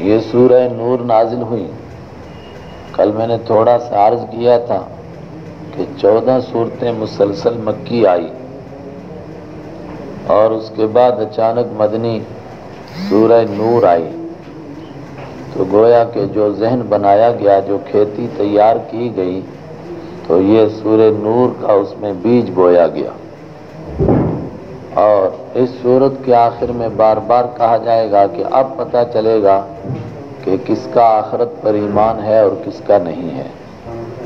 ये सूरह नूर नाजिल हुई कल मैंने थोड़ा सा अर्ज किया था कि चौदह सूरतें मुसलसल मक्की आई और उसके बाद अचानक मदनी सूरह नूर आई तो गोया के जो जहन बनाया गया, जो खेती तैयार की गई तो ये सूर्य नूर का उसमें बीज बोया गया। और इस सूरत के आखिर में बार बार कहा जाएगा कि अब पता चलेगा कि किसका आखरत पर ईमान है और किसका नहीं है।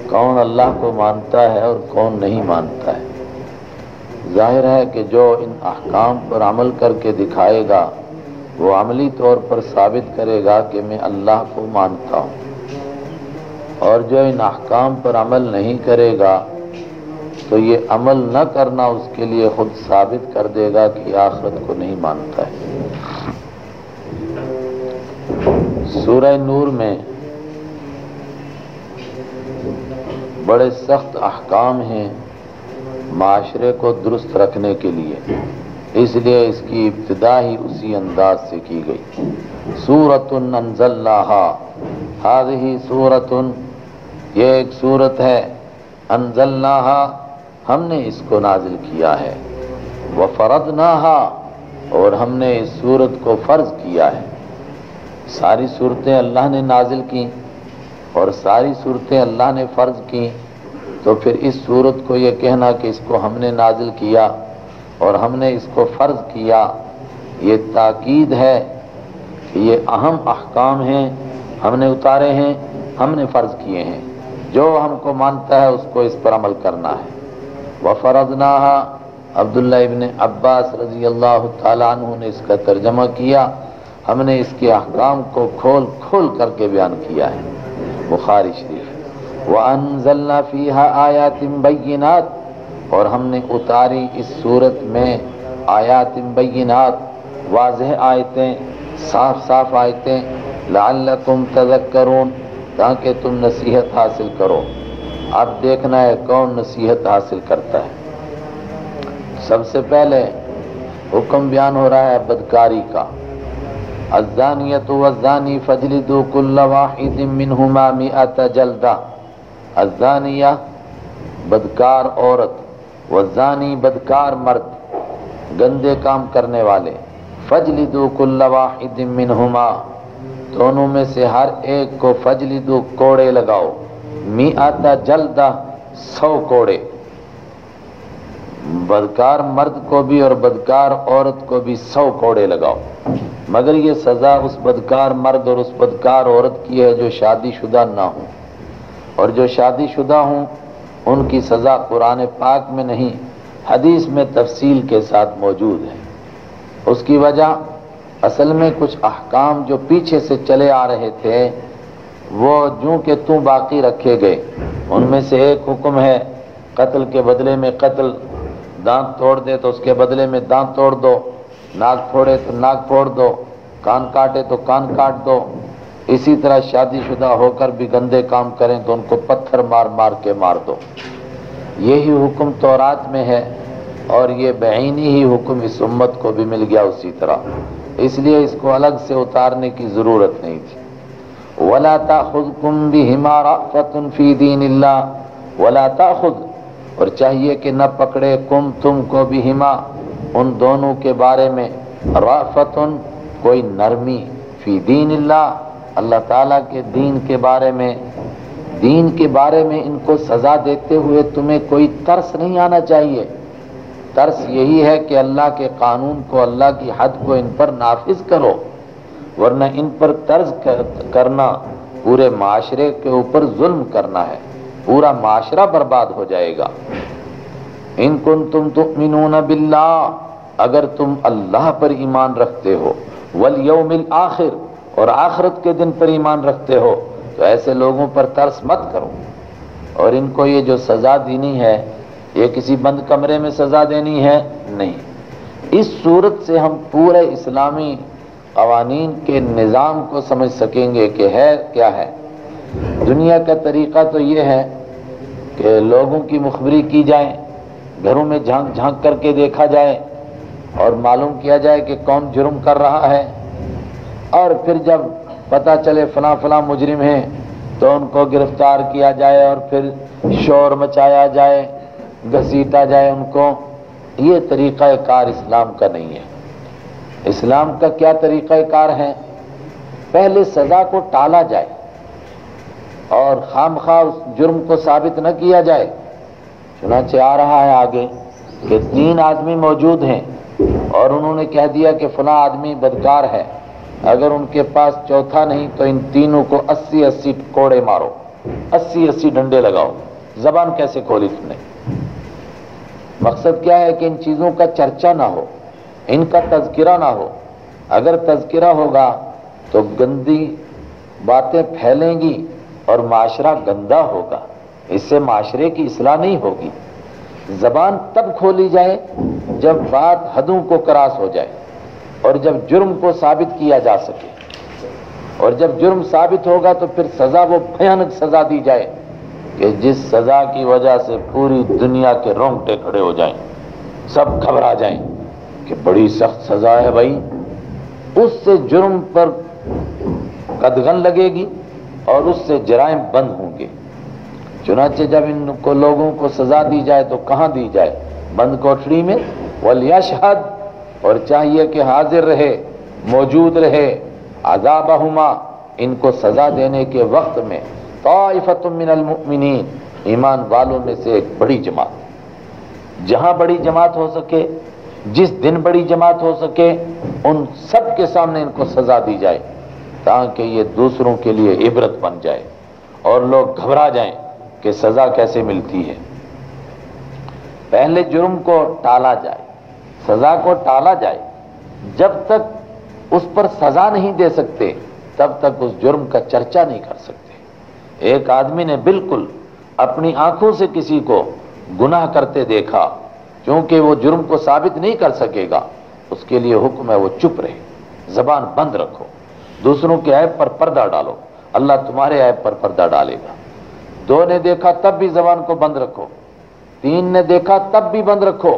कौन अल्लाह को मानता है और कौन नहीं मानता है। ज़ाहिर है कि जो इन अहकाम पर अमल करके दिखाएगा वो अमली तौर पर साबित करेगा कि मैं अल्लाह को मानता हूँ। और जो इन अहकाम पर अमल नहीं करेगा तो ये अमल न करना उसके लिए खुद साबित कर देगा कि आखिरत को नहीं मानता है। सूरह नूर में बड़े सख्त अहकाम हैं माशरे को दुरुस्त रखने के लिए। इसलिए इसकी इब्तदा ही उसी अंदाज से की गई। सूरतुन अनजल्लाहा, हाजही सूरतुन, ये एक सूरत है, अनजल्लाहा, हमने इसको नाजिल किया है। व फरदनाहा और हमने इस सूरत को फ़र्ज़ किया है। सारी सूरतें अल्लाह ने नाजिल की, और सारी सूरतें अल्लाह ने फ़र्ज़ की तो फिर इस सूरत को ये कहना कि इसको हमने नाजिल किया। और हमने इसको फ़र्ज़ किया, ये ताकीद है कि ये अहम अहकाम हैं, हमने उतारे हैं, हमने फ़र्ज़ किए हैं। जो हमको मानता है उसको इस पर अमल करना है। व फ़रजना अब्दुल्ला इबन अब्बास रज़ी अल्लाह तु ने इसका तर्जमा किया। हमने इसके अहकाम को खोल खोल करके बयान किया है। बुखारी शरीफ, व अनजल्ला फ़ीहा आयातिम बैनात और हमने उतारी इस सूरत में आयात बैनात वाज आयतें, साफ़ साफ़ आयतें लाल तुम तजक तजक्करून, ताकि तुम नसीहत हासिल करो। अब देखना है कौन नसीहत हासिल करता है। सबसे पहले हुक्म बयान हो रहा है बदकारी का। अजानियत वजानी फजलिदु कुल्ल वाहिद मिनहुमा मिअत जल्दा। अजानिया बदकार औरत। वजानी बदकार मर्द, गंदे काम करने वाले। फजलिदु कुल्लवाहिदिमिनहुमा दोनों में से हर एक को फजलिदु कोड़े लगाओ। मी आता जल्दा सौ कोड़े। बदकार मर्द को भी और बदकार औरत को भी सौ कोड़े लगाओ। मगर ये सज़ा उस बदकार मर्द और उस बदकार औरत की है जो शादीशुदा ना हो। और जो शादीशुदा हों उनकी सज़ा कुरान पाक में नहीं, हदीस में तफसील के साथ मौजूद है। उसकी वजह, असल में कुछ अहकाम जो पीछे से चले आ रहे थे, वो जूं के तू बाकी रखे गए। उनमें से एक हुक्म है, कत्ल के बदले में कत्ल, दांत तोड़ दे तो उसके बदले में दांत तोड़ दो, नाक फोड़े तो नाक फोड़ दो, कान काटे तो कान काट दो इसी तरह शादीशुदा होकर भी गंदे काम करें तो उनको पत्थर मार मार के मार दो। यही हुक्म तौरात में है और ये बेनी ही हुक्म इस उम्मत को भी मिल गया उसी तरह। इसलिए इसको अलग से उतारने की ज़रूरत नहीं थी। वलाता खुद कुम भी हिमारा फतन फ़ी दीन वलाता खुद और चाहिए कि न पकड़े कुम तुम को भी हिमा उन दोनों के बारे में, राफतन, कोई नरमी फ़ी दीन अल्लाह ताला के दीन के बारे में दीन के बारे में इनको सजा देते हुए तुम्हें कोई तरस नहीं आना चाहिए। तर्स यही है कि अल्लाह के कानून को अल्लाह की हद को इन पर नाफिज करो वरना इन पर तर्ज कर, करना पूरे माशरे के ऊपर जुल्म करना है। पूरा माशरा बर्बाद हो जाएगा। इन कुन तुम तुमिनून बिल्ला अगर तुम अल्लाह पर ईमान रखते हो वल यौमिल आखिर और आखिरत के दिन पर ईमान रखते हो तो ऐसे लोगों पर तरस मत करो। और इनको ये जो सजा देनी है, ये किसी बंद कमरे में सजा देनी है? नहीं। इस सूरत से हम पूरे इस्लामी कवानीन के निज़ाम को समझ सकेंगे कि है, क्या है। दुनिया का तरीका तो ये है कि लोगों की मुखबरी की जाए, घरों में झाँक झाँक करके देखा जाए, और मालूम किया जाए कि कौन जुर्म कर रहा है। और फिर जब पता चले फला फला मुजरिम है तो उनको गिरफ़्तार किया जाए और फिर शोर मचाया जाए, घसीटा जाए उनको। ये तरीक़ा कार इस्लाम का नहीं है। इस्लाम का क्या तरीक़ा कार है? पहले सज़ा को टाला जाए और खाम खा उस जुर्म को साबित न किया जाए। चुनाचे आ रहा है आगे कि तीन आदमी मौजूद हैं और उन्होंने कह दिया कि फला आदमी बदकार है। अगर उनके पास चौथा नहीं तो इन तीनों को अस्सी अस्सी कोड़े मारो। अस्सी अस्सी डंडे लगाओ। जबान कैसे खोली तुमने? मकसद क्या है कि इन चीज़ों का चर्चा ना हो, इनका तस्करा ना हो। अगर तस्करा होगा तो गंदी बातें फैलेंगी और माशरा गंदा होगा। इससे माशरे की इसलाह नहीं होगी। जबान तब खोली जाए, जब बात हदों को क्रास हो जाए। और जब जुर्म को साबित किया जा सके और जब जुर्म साबित होगा तो फिर सजा वो भयानक सजा दी जाए कि जिस सजा की वजह से पूरी दुनिया के रोंगटे खड़े हो जाएँ, सब घबरा जाएँ कि बड़ी सख्त सजा है भाई। उससे जुर्म पर कदगन लगेगी और उससे जराइम बंद होंगे। चुनाचे जब इनको लोगों को सजा दी जाए तो कहाँ दी जाए? बंद कोठड़ी में? वलियाशहद और चाहिए कि हाजिर रहे, मौजूद रहे आजाबहुमा इनको सजा देने के वक्त में ताइफतमिन ईमान वालों में से एक बड़ी जमात। जहाँ बड़ी जमात हो सके, जिस दिन बड़ी जमात हो सके, उन सब के सामने इनको सजा दी जाए, ताकि ये दूसरों के लिए इबरत बन जाए, और लोग घबरा जाएँ कि सजा कैसे मिलती है। पहले जुर्म को टाला जाए सजा को टाला जाए, जब तक उस पर सजा नहीं दे सकते, तब तक उस जुर्म का चर्चा नहीं कर सकते। एक आदमी ने बिल्कुल अपनी आँखों से किसी को गुनाह करते देखा, क्योंकि वो जुर्म को साबित नहीं कर सकेगा, उसके लिए हुक्म है वो चुप रहे, जबान बंद रखो। दूसरों के ऐप पर पर्दा डालो, अल्लाह तुम्हारे ऐप पर पर्दा डालेगा। दो ने देखा, तब भी जबान को बंद रखो। तीन ने देखा, तब भी बंद रखो।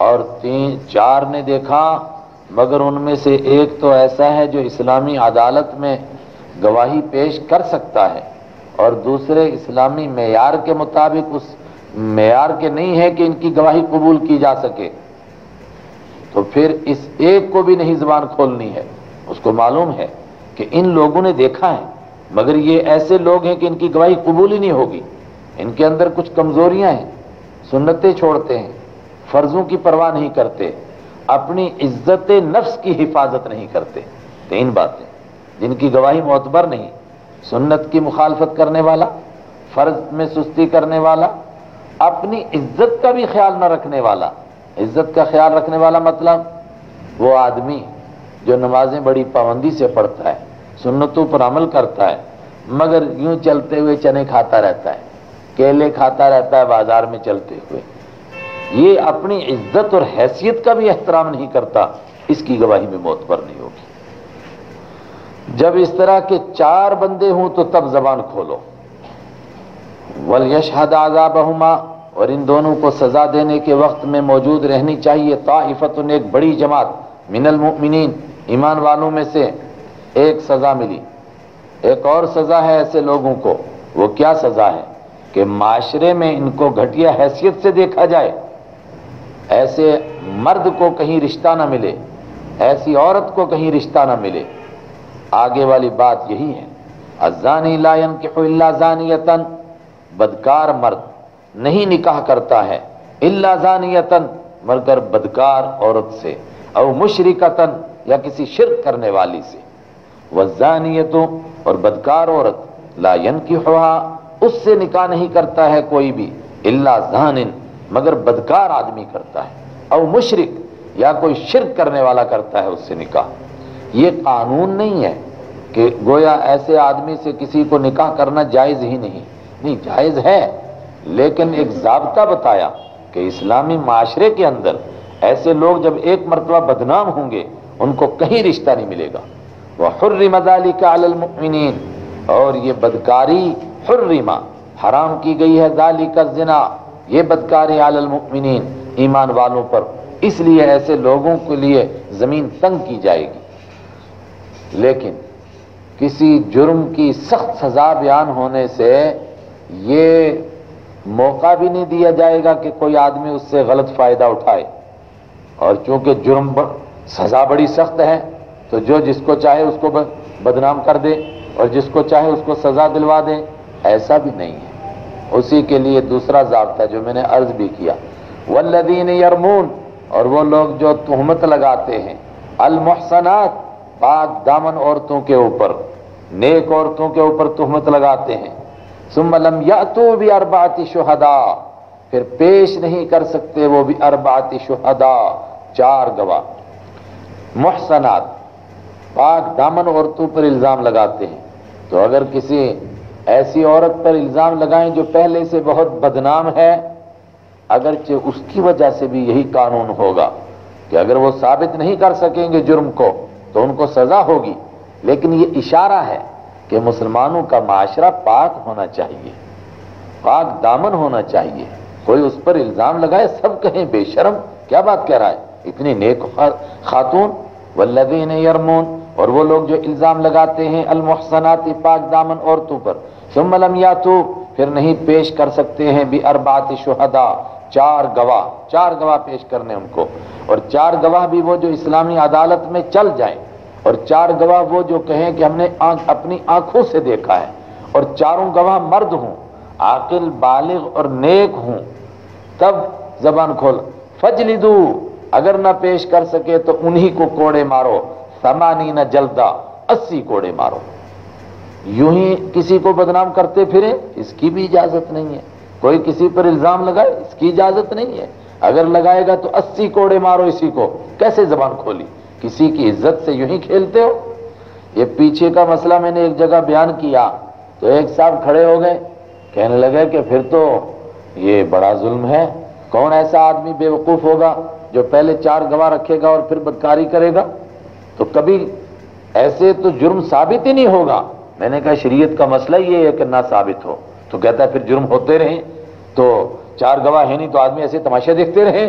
और तीन, चार ने देखा, मगर उनमें से एक तो ऐसा है जो इस्लामी अदालत में गवाही पेश कर सकता है और दूसरे इस्लामी मैार के मुताबिक उस मैार के नहीं है कि इनकी गवाही कबूल की जा सके। तो फिर इस एक को भी नहीं जबान खोलनी है। उसको मालूम है कि इन लोगों ने देखा है, मगर ये ऐसे लोग हैं कि इनकी गवाही कबूल ही नहीं होगी। इनके अंदर कुछ कमजोरियाँ हैं, सुन्नतें छोड़ते हैं। फर्जों की परवाह नहीं करते, अपनी इज़्ज़त नफ्स की हिफाजत नहीं करते। तीन बातें, जिनकी गवाही मोतबर नहीं, सुन्नत की मुखालफत करने वाला, फ़र्ज़ में सुस्ती करने वाला, अपनी इज़्ज़त का भी ख्याल न रखने वाला। इज़्ज़त का ख्याल रखने वाला मतलब वो आदमी जो नमाजें बड़ी पाबंदी से पढ़ता है, सुन्नतों पर अमल करता है, मगर यूँ चलते हुए चने खाता रहता है, केले खाता रहता है बाज़ार में चलते हुए। ये अपनी इज़्ज़त और हैसियत का भी एहतराम नहीं करता, इसकी गवाही में मौत पर नहीं होगी। जब इस तरह के चार बंदे हों तो तब जबान खोलो। वल यशहद आजाबहुमा, और इन दोनों को सजा देने के वक्त में मौजूद रहनी चाहिए ताइफत एक बड़ी जमात, मिनल मुमिनीन, ईमान वालों में से एक सजा मिली। एक और सजा है ऐसे लोगों को, वो क्या सजा है? कि माशरे में इनको घटिया हैसियत से देखा जाए ऐसे मर्द को कहीं रिश्ता ना मिले, ऐसी औरत को कहीं रिश्ता ना मिले। आगे वाली बात यही है, अजानी लायन के जानियतन, बदकार मर्द नहीं निकाह करता है इल्ला जानियतन, मगर बदकार औरत से और मुशरिकतन, या किसी शिरक करने वाली से। वजानियतों और बदकार औरत लायन की हुआ उससे निकाह नहीं करता है कोई भी, इल्ला जानिन। मगर बदकार आदमी करता है। और मुशरिक या कोई शिरक करने वाला करता है उससे निकाह। ये कानून नहीं है कि गोया ऐसे आदमी से किसी को निकाह करना जायज़ ही नहीं। नहीं, जायज़ है, लेकिन एक जबता बताया कि इस्लामी माशरे के अंदर ऐसे लोग जब एक मरतबा बदनाम होंगे, उनको कहीं रिश्ता नहीं मिलेगा। वह हुर्री मदाली का अलमिन और ये बदकारी हुर्रिमा, हराम की गई है दाली का जिना। ये बदकारी आलमिन ईमान वालों पर। इसलिए ऐसे लोगों के लिए ज़मीन तंग की जाएगी। लेकिन किसी जुर्म की सख्त सजा बयान होने से ये मौका भी नहीं दिया जाएगा कि कोई आदमी उससे गलत फ़ायदा उठाए। और चूँकि जुर्म सजा बड़ी सख्त है तो जो जिसको चाहे उसको बदनाम कर दे, और जिसको चाहे उसको सजा दिलवा दे, ऐसा भी नहीं है। उसी के लिए दूसरा जबता जो मैंने अर्ज़ भी किया। वल्लदीन यरमून, और वो लोग जो तुहमत लगाते हैं, अलमहसनात, पाक दामन औरतों के ऊपर, नेक औरतों के ऊपर तुहमत लगाते हैं। सुमलम या तो भी अरबाती शुहदा, फिर पेश नहीं कर सकते वो भी अरबाती शुहदा, चार गवाह। मोहसनात, पाक दामन औरतों पर इल्ज़ाम लगाते हैं। तो अगर किसी ऐसी औरत पर इल्ज़ाम लगाएँ जो पहले से बहुत बदनाम है, अगरचे उसकी वजह से भी यही कानून होगा कि अगर वो साबित नहीं कर सकेंगे जुर्म को तो उनको सजा होगी। लेकिन ये इशारा है कि मुसलमानों का माशरा पाक होना चाहिए, पाक दामन होना चाहिए। कोई उस पर इल्ज़ाम लगाए, सब कहें, बेशरम, क्या बात कह रहा है? इतनी नेक खातून वल्लदीन यरमून, और वो लोग जो इल्ज़ाम लगाते हैं, अलमहसनात पाक दामन औरतों पर। सुमलम या तो फिर नहीं पेश कर सकते हैं भी अरबात शुहदा, चार गवाह। चार गवाह पेश करने उनको। और चार गवाह भी वो जो इस्लामी अदालत में चल जाए, और चार गवाह वो जो कहें कि हमने आँख, अपनी आँखों से देखा है, और चारों गवाह मर्द हूँ, आकिल, बालिग और नेक हूँ, तब जबान खोल। फजली दू अगर ना पेश कर सके तो उन्हीं को कोड़े मारो। समानी न जल्दा, अस्सी कोड़े मारो। यूँ ही किसी को बदनाम करते फिरे, इसकी भी इजाज़त नहीं है। कोई किसी पर इल्ज़ाम लगाए, इसकी इजाज़त नहीं है। अगर लगाएगा तो अस्सी कोड़े मारो इसी को। कैसे जबान खोली? किसी की इज़्ज़त से यूँ ही खेलते हो? ये पीछे का मसला मैंने एक जगह बयान किया तो एक साहब खड़े हो गए। कहने लगे कि फिर तो ये बड़ा जुल्म है। कौन ऐसा आदमी बेवकूफ़ होगा? जो पहले चार गवाह रखेगा और फिर बदकारी करेगा तो कभी ऐसे तो जुर्म साबित ही नहीं होगा। मैंने कहा, शरीयत का मसला ये है कि ना साबित हो। तो कहता है, फिर जुर्म होते रहे। तो चार गवाह है नहीं तो आदमी ऐसे तमाशे देखते रहे।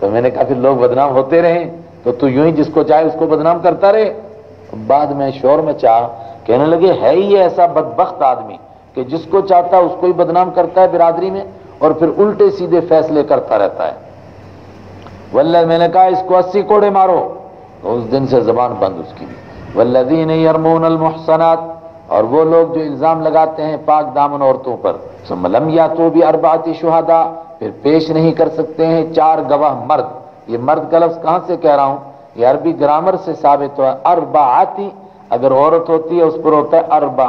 तो मैंने कहा, फिर लोग बदनाम होते रहे। तो तू यूँ ही जिसको चाहे उसको बदनाम करता रहे। बाद में शोर में चाह कहने लगे, है ही ऐसा बदबख्त आदमी कि जिसको चाहता उसको ही बदनाम करता है बिरादरी में और फिर उल्टे सीधे फैसले करता रहता है। वल्ल मैंने कहा, इसको अस्सी कोड़े मारो। तो उस दिन से जबान बंद उसकी। वल्लदीन यरमून अलमहसनात और वो लोग जो इल्ज़ाम लगाते हैं पाक दामन औरतों पर समलम या तो भी अरबाती शुहदा, फिर पेश नहीं कर सकते हैं चार गवाह मर्द। ये मर्द का लफ्ज कहाँ से कह रहा हूँ? ये अरबी ग्रामर से साबित हुआ, अरबाती। अगर औरत होती है, उस पर होता है अरबा,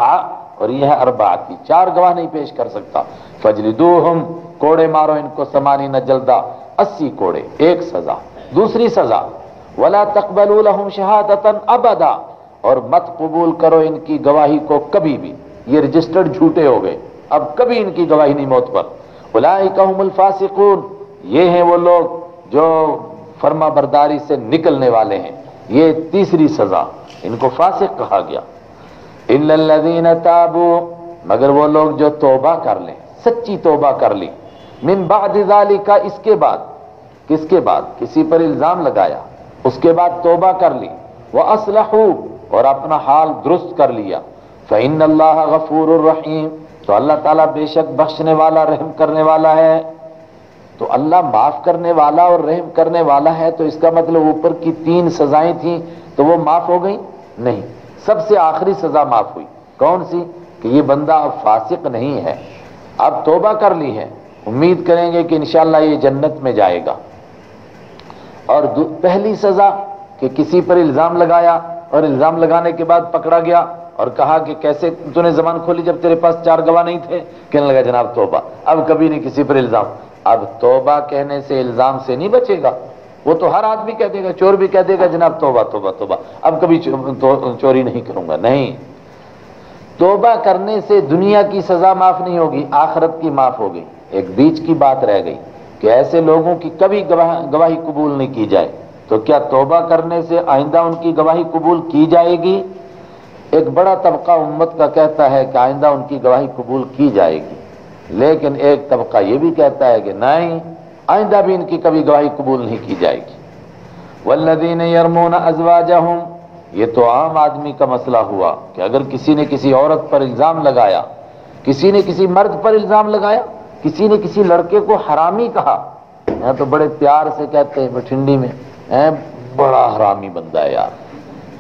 और यह है अरबाती। चार गवाह नहीं पेश कर सकता। फजली दो हम कोड़े मारो इनको, समानी न जल्दा। अस्सी कोड़े, एक सजा, दूसरी सजा। वला तकबल शहादतन अबदा। और मत कबूल करो इनकी गवाही को कभी भी। ये रजिस्टर्ड झूठे हो गए। अब कभी इनकी गवाही नहीं मौत पर। उलाफासिकून ये हैं वो लोग जो फर्मा बरदारी से निकलने वाले हैं। ये तीसरी सजा। इनको फासिक कहा गया। इल्लदीन ताबू। मगर वो लोग जो तोबा कर लें, सच्ची तोबा कर ली। मिन बाद का इसके बाद। किसके बाद किसी पर इल्ज़ाम लगाया, उसके बाद तोबा कर ली वह असलहू, और अपना हाल दुरुस्त कर लिया। फ़ैन अल्लाह गफूर रहीम। तो अल्लाह ताला बेशक बख्शने वाला, रहम करने वाला है। तो अल्लाह माफ़ करने वाला और रहम करने वाला है तो इसका मतलब ऊपर की तीन सजाएँ थी तो वो माफ़ हो गई? नहीं। सबसे आखिरी सजा माफ़ हुई। कौन सी? कि ये बंदा अब फासिक नहीं है। अब तोबा कर ली है। उम्मीद करेंगे कि इंशाल्लाह ये जन्नत में जाएगा। और पहली सजा कि किसी पर इल्ज़ाम लगाया और इल्ज़ाम लगाने के बाद पकड़ा गया और कहा कि कैसे तूने जबान खोली जब तेरे पास चार गवाह नहीं थे? कहने लगा जनाब तोबा। अब कभी नहीं किसी पर इल्ज़ाम। अब तोबा कहने से इल्ज़ाम से नहीं बचेगा। वो तो हर आदमी कह देगा चोर भी कह देगा जनाब तोबा तोबा तोबा। अब कभी तो, चोरी नहीं करूँगा। नहीं। तोबा करने से दुनिया की सजा माफ़ नहीं होगी आखरत की माफ़ होगी। एक बीच की बात रह गई। कि ऐसे लोगों की कभी गवाह, गवाही कबूल नहीं की जाए। तो क्या तोबा करने से आइंदा उनकी गवाही कबूल की जाएगी? एक बड़ा तबका उम्मत का कहता है कि आइंदा उनकी गवाही कबूल की जाएगी। लेकिन एक तबका यह भी कहता है कि नहीं, आइंदा भी इनकी कभी गवाही कबूल नहीं की जाएगी। वल्लदीन यरमोन अजवाजहम, ये तो आम आदमी का मसला हुआ कि अगर किसी ने किसी औरत पर इल्ज़ाम लगाया, किसी ने किसी मर्द पर इल्ज़ाम लगाया किसी ने किसी लड़के को हरामी कहा। यहाँ तो बड़े प्यार से कहते हैं, बठिंडी में, है, बड़ा हरामी बंदा है यार।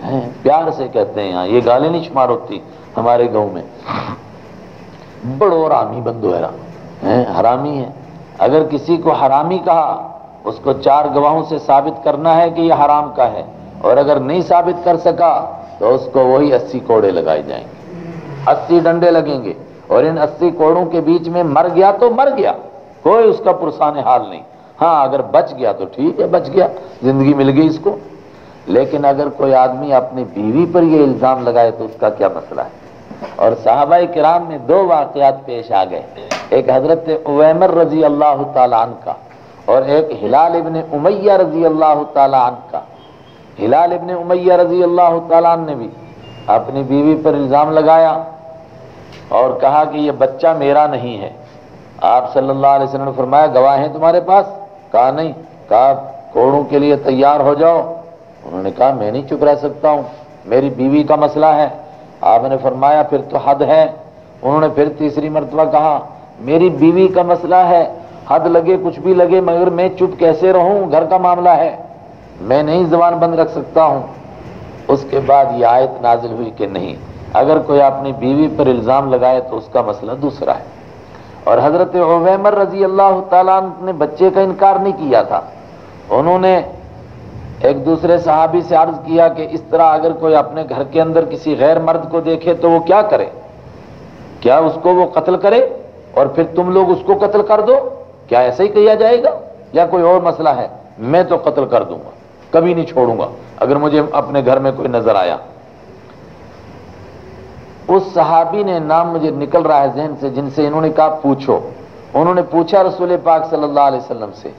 है, प्यार से कहते हैं यहाँ, ये गाली नहीं शुमार होती हमारे गाँव में। बड़ो हरामी बंदो है हरामी है। अगर किसी को हरामी कहा, उसको चार गवाहों से साबित करना है कि यह हराम का है। और अगर नहीं साबित कर सका तो उसको वही अस्सी कोड़े लगाए जाएँगे। अस्सी डंडे लगेंगे। और इन अस्सी कोड़ों के बीच में मर गया तो मर गया। कोई उसका पुरसान हाल नहीं। हाँ अगर बच गया तो ठीक है, बच गया। ज़िंदगी मिल गई इसको। लेकिन अगर कोई आदमी अपनी बीवी पर यह इल्ज़ाम लगाए तो उसका क्या मसला है? और साहबा किराम में दो वाकयात पेश आ गए। एक हज़रत उवैमर रज़ी अल्लाह तन का और एक हिलाल इबन उमैया रज़ी अल्लाह तन का हिलाल इबन उमैया रज़ी अल्लाह तन ने भी अपनी बीवी पर इल्ज़ाम लगाया। और कहा कि यह बच्चा मेरा नहीं है। आप सल्लल्लाहु अलैहि वसल्लम ने फरमाया, गवाह हैं तुम्हारे पास? कहा, नहीं। कहा कोड़ों के लिए तैयार हो जाओ। उन्होंने कहा, मैं नहीं चुप रह सकता हूँ। मेरी बीवी का मसला है। आपने फरमाया, फिर तो हद है। उन्होंने फिर तीसरी मरतबा कहा, मेरी बीवी का मसला है। हद लगे, कुछ भी लगे, मगर मैं चुप कैसे रहूँ? घर का मामला है। मैं नहीं जबान बंद रख सकता हूँ। उसके बाद ये आयत नाजिल हुई कि नहीं। अगर कोई अपनी बीवी पर इल्ज़ाम लगाए तो उसका मसला दूसरा है। और हज़रत ओवैमर रज़ी अल्लाह ने बच्चे का इनकार नहीं किया था। उन्होंने एक दूसरे सहाबी से अर्ज़ किया कि इस तरह अगर कोई अपने घर के अंदर किसी गैर मर्द को देखे तो वो क्या करे? क्या उसको वो कत्ल करे? और फिर तुम लोग उसको कत्ल कर दो? क्या ऐसा ही किया जाएगा? या कोई और मसला है? मैं तो कत्ल कर दूँगा, कभी नहीं छोड़ूँगा, अगर मुझे अपने घर में कोई नज़र आया। उस सहाबी ने नाम मुझे निकल रहा है जहन से, जिनसे इन्होंने कहा, पूछो। उन्होंने पूछा रसूल पाक सल्लल्लाहु अलैहि वसल्लम से।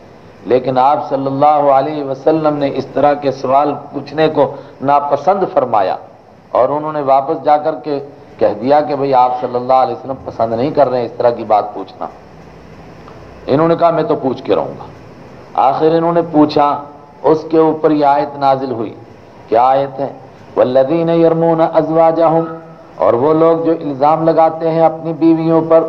लेकिन आप सल्लल्लाहु अलैहि वसल्लम ने इस तरह के सवाल पूछने को नापसंद फरमाया और उन्होंने वापस जाकर के कह दिया कि भाई, आप सल्लल्लाहु अलैहि वसल्लम पसंद नहीं कर रहे इस तरह की बात पूछना। इन्होंने कहा, मैं तो पूछ के रहूँगा। आखिर इन्होंने पूछा, उसके ऊपर यह आयत नाजिल हुई। क्या आयत है? वल्लदीन यरमून अजवाजाहुम। और वो लोग जो इल्ज़ाम लगाते हैं अपनी बीवियों पर,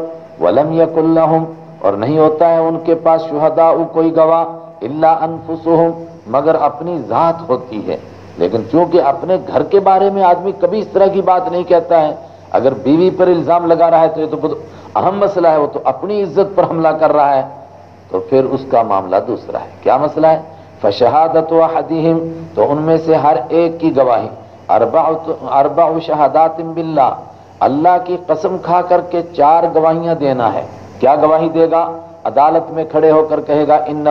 वलम यकुल्लहुम और नहीं होता है उनके पास शुहदा कोई गवाह, इल्ला अनफुसुहुम, मगर अपनी जात होती है। लेकिन क्योंकि अपने घर के बारे में आदमी कभी इस तरह की बात नहीं कहता है, अगर बीवी पर इल्ज़ाम लगा रहा है तो ये तो बहुत अहम मसला है, वो तो अपनी इज़्ज़त पर हमला कर रहा है तो फिर उसका मामला दूसरा है। क्या मसला है? फशहादत हदीम तो उनमें से हर एक की गवाही। अरबा शहादात बिल्ला। अल्लाह की कसम खा करके चार गवाहियाँ देना है। क्या गवाही देगा? अदालत में खड़े होकर कहेगा इन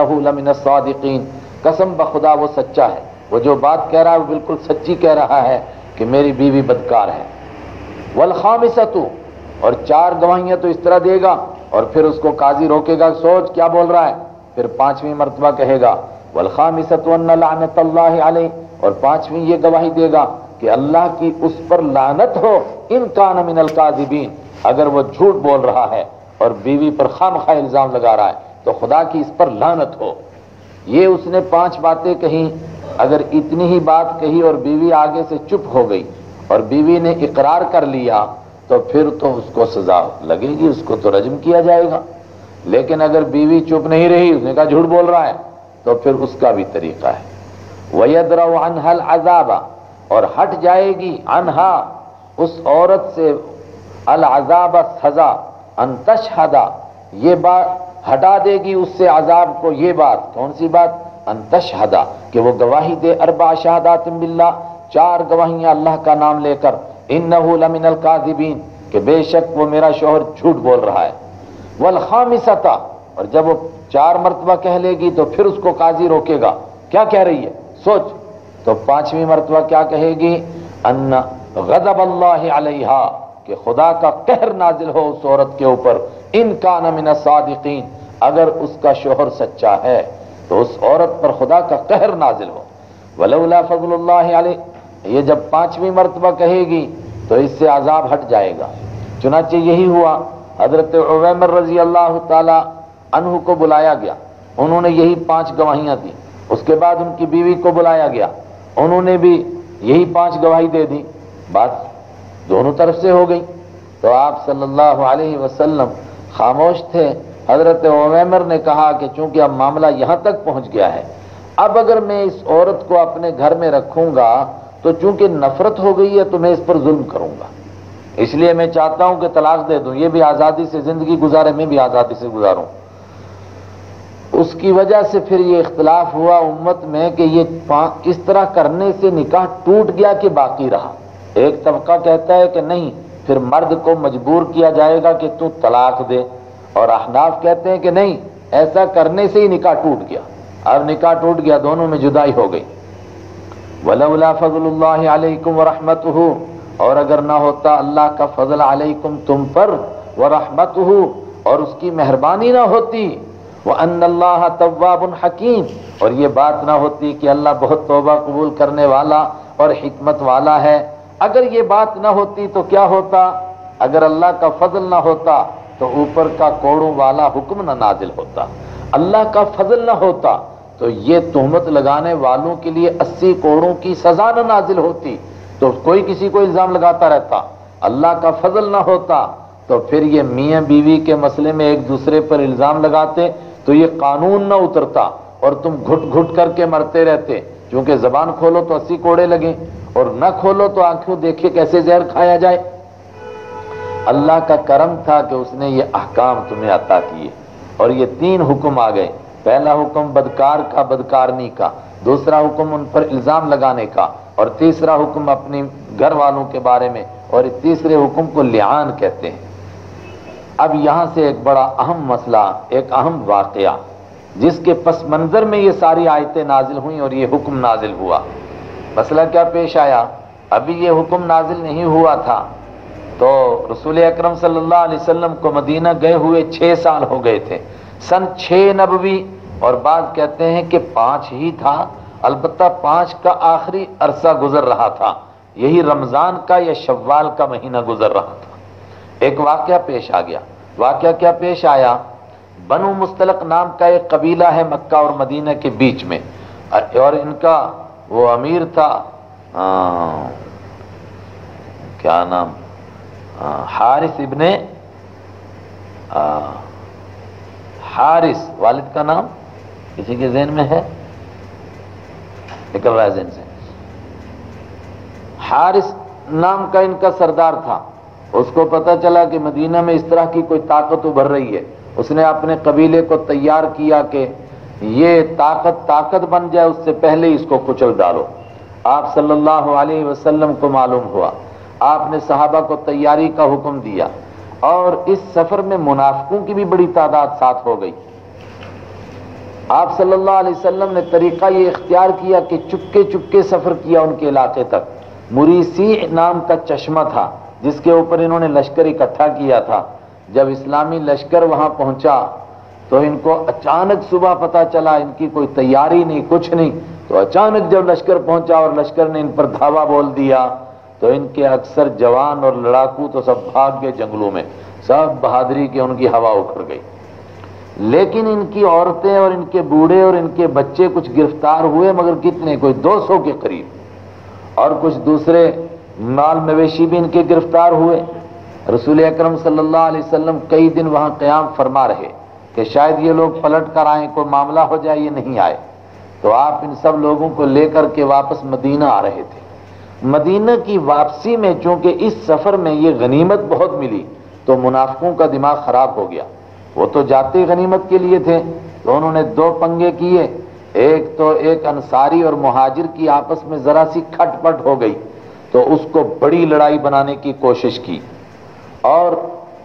कसम बखुदा, वो सच्चा है। वो जो बात कह रहा है, वो बिल्कुल सच्ची कह रहा है कि मेरी बीवी बदकार है। वल खामिसतु। और चार गवाहियाँ तो इस तरह देगा, और फिर उसको काजी रोकेगा। सोच, क्या बोल रहा है? फिर पांचवी मरतबा कहेगा, वल खामिसतु और पांचवी ये गवाही देगा कि अल्लाह की उस पर लानत हो, इन कान मिनल काजिबीन। अगर वो झूठ बोल रहा है और बीवी पर खाम खा इल्ज़ाम लगा रहा है तो खुदा की इस पर लानत हो। ये उसने पाँच बातें कही, अगर इतनी ही बात कही और बीवी आगे से चुप हो गई और बीवी ने इकरार कर लिया तो फिर तो उसको सजा लगेगी, उसको तो रजम किया जाएगा। लेकिन अगर बीवी चुप नहीं रही, उसने कहा झूठ बोल रहा है तो फिर उसका भी तरीका है। वयदरा अनहल अजाबा, और हट जाएगी अनहा, उस औरत से अल अजाब सजा अंतशहदा ये बात हटा देगी उससे अजाब को, ये बात, कौन सी बात? अंतशहदा कि वो गवाही दे अरबा शहादात बिल्ला चार गवाहियाँ अल्लाह का नाम लेकर इन लमिनल कादिबीन कि बेशक वो मेरा शोहर झूठ बोल रहा है। वल खामिसता, और जब वो चार मरतबा कह लेगी तो फिर उसको काजी रोकेगा। क्या कह रही है? सोच। तो पांचवी मरतबा क्या कहेगी? अन्न गजब अल्लाह कि खुदा का कहर नाजिल हो उस औरत के ऊपर। इनका नमिन सादिकीन, अगर उसका शोहर सच्चा है तो उस औरत पर खुदा का कहर नाजिल हो। वलौला फजल ये जब पांचवी मरतबा कहेगी तो इससे आजाब हट जाएगा। चुनाचे यही हुआ, हज़रत उवैमर रज़ी अल्लाह तहु को बुलाया गया। उन्होंने यही पाँच गवाहियाँ दी। उसके बाद उनकी बीवी को बुलाया गया। उन्होंने भी यही पाँच गवाही दे दी। बात दोनों तरफ़ से हो गई। तो आप सल्लल्लाहु अलैहि वसल्लम खामोश थे। हज़रत उमर ने कहा कि चूँकि अब मामला यहाँ तक पहुँच गया है, अब अगर मैं इस औरत को अपने घर में रखूँगा तो चूँकि नफरत हो गई है तो मैं इस पर जुल्म करूँगा। इसलिए मैं चाहता हूँ कि तलाक दे दूँ। ये भी आज़ादी से, ज़िंदगी गुजारे, मैं भी आज़ादी से गुजारूं। उसकी वजह से फिर ये इख्तलाफ हुआ उम्मत में कि ये किस तरह करने से निकाह टूट गया कि बाकी रहा। एक तबका कहता है कि नहीं, फिर मर्द को मजबूर किया जाएगा कि तू तलाक दे। और अहनाफ कहते हैं कि नहीं, ऐसा करने से ही निकाह टूट गया। अब निकाह टूट गया, दोनों में जुदाई हो गई। वला फजलकुम वरहमत और अगर ना होता, अल्लाह का फजल अलैकुम तुम पर व रहमत और उसकी मेहरबानी ना होती वह अल्लाह तवाबन हकीम और ये बात ना होती कि अल्लाह बहुत तोबा कबूल करने वाला और हमत वाला है। अगर ये बात ना होती तो क्या होता? अगर अल्लाह का फजल ना होता तो ऊपर का कोड़ों वाला हुक्म ना नाजिल होता। अल्लाह का फजल ना होता तो ये तोहमत लगाने वालों के लिए अस्सी कोड़ों की सजा न नाजिल होती। तो कोई किसी को इल्ज़ाम लगाता रहता। अल्लाह का फजल ना होता तो फिर ये मियाँ बीवी के मसले में एक दूसरे पर इल्ज़ाम लगाते तो ये कानून ना उतरता और तुम घुट घुट करके मरते रहते। क्योंकि जबान खोलो तो अस्सी कोड़े लगे और न खोलो तो आँखों देखे कैसे जहर खाया जाए। अल्लाह का करम था कि उसने ये अहकाम तुम्हें अता किए और ये तीन हुक्म आ गए। पहला हुक्म बदकार का, बदकारनी का। दूसरा हुक्म उन पर इल्ज़ाम लगाने का और तीसरा हुक्म अपनी घर वालों के बारे में और तीसरे हुक्म को लियान कहते हैं। अब यहाँ से एक बड़ा अहम मसला, एक अहम वाकया, जिसके पस मंजर में ये सारी आयतें नाजिल हुई और ये हुक्म नाजिल हुआ। मसला क्या पेश आया? अभी ये हुक्म नाजिल नहीं हुआ था तो रसूल अकरम सल्लल्लाहु को मदीना गए हुए छः साल हो गए थे। सन छः नबवी, और बाद कहते हैं कि पाँच ही था अलबत् पाँच का आखिरी अरसा गुजर रहा था। यही रमज़ान का या शव्वाल का महीना गुजर रहा था। एक वाक्य पेश आ गया। वाक्य क्या पेश आया? बनु मुस्तलक नाम का एक कबीला है मक्का और मदीना के बीच में। और इनका वो अमीर था आ, क्या नाम? आ, हारिस इब्ने हारिस वालिद का नाम? किसी के जहन में है? निकल रहा है जहन से। हारिस नाम का इनका सरदार था। उसको पता चला कि मदीना में इस तरह की कोई ताकत उभर रही है। उसने अपने कबीले को तैयार किया कि ये ताकत ताकत बन जाए, उससे पहले इसको कुचल डालो। आप सल्लल्लाहु अलैहि वसल्लम को मालूम हुआ। आपने सहाबा को तैयारी का हुक्म दिया और इस सफ़र में मुनाफिकों की भी बड़ी तादाद साथ हो गई। आप सल्लल्लाहु अलैहि वसल्लम ने तरीका ये इख्तियार किया कि चुपके चुपके सफ़र किया उनके इलाके तक। मुरीसी नाम का चश्मा था। जिसके ऊपर इन्होंने लश्कर इकट्ठा किया था। जब इस्लामी लश्कर वहाँ पहुँचा तो इनको अचानक सुबह पता चला, इनकी कोई तैयारी नहीं, कुछ नहीं। तो अचानक जब लश्कर पहुँचा और लश्कर ने इन पर धावा बोल दिया तो इनके अक्सर जवान और लड़ाकू तो सब भाग गए जंगलों में। सब बहादुरी के उनकी हवा उखड़ गई। लेकिन इनकी औरतें और इनके बूढ़े और इनके बच्चे कुछ गिरफ़्तार हुए, मगर कितने? कोई 200 के करीब। और कुछ दूसरे माल मवेशी भी इनके गिरफ़्तार हुए। रसूल अकरम सल्लल्लाहु कई दिन वहाँ क्याम फरमा रहे कि शायद ये लोग पलट कर आए, कोई मामला हो जाए, ये नहीं आए। तो आप इन सब लोगों को लेकर के वापस मदीना आ रहे थे। मदीना की वापसी में चूँकि इस सफ़र में ये गनीमत बहुत मिली तो मुनाफकों का दिमाग खराब हो गया। वो तो जाते गनीमत के लिए थे तो उन्होंने दो पंगे किए। एक तो एक अंसारी और मुहाजिर की आपस में जरा सी खटपट हो गई। तो उसको बड़ी लड़ाई बनाने की कोशिश की। और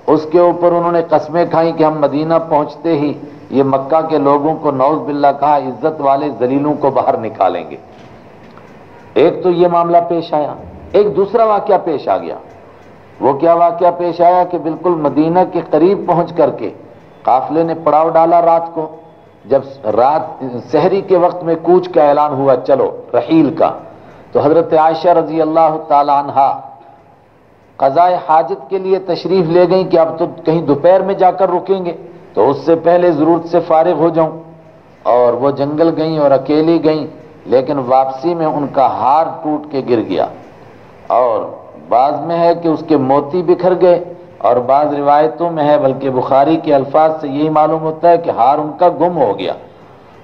उसके ऊपर उन्होंने कस्में खाई कि हम मदीना पहुँचते ही ये मक्का के लोगों को नौज बिल्ला कहा इज़्ज़त वाले जलीलों को बाहर निकालेंगे। एक तो ये मामला पेश आया, एक दूसरा वाक्य पेश आ गया। वो क्या वाक्य पेश आया कि बिल्कुल मदीना के करीब पहुँच करके काफले ने पड़ाव डाला रात को, जब रात, शहरी के वक्त में कूच का ऐलान हुआ, चलो, रहील का। तो हज़रत आयशा रज़ी अल्लाह तहा कज़ाए हाजत के लिए तशरीफ़ ले गई कि अब तो कहीं दोपहर में जाकर रुकेंगे तो उससे पहले ज़रूरत से फारिग हो जाऊँ। और वो जंगल गई और अकेली गई, लेकिन वापसी में उनका हार टूट के गिर गया। और बाद में है कि उसके मोती बिखर गए, और बाद रिवायतों में है, बल्कि बुखारी के अल्फाज से यही मालूम होता है कि हार उनका गुम हो गया।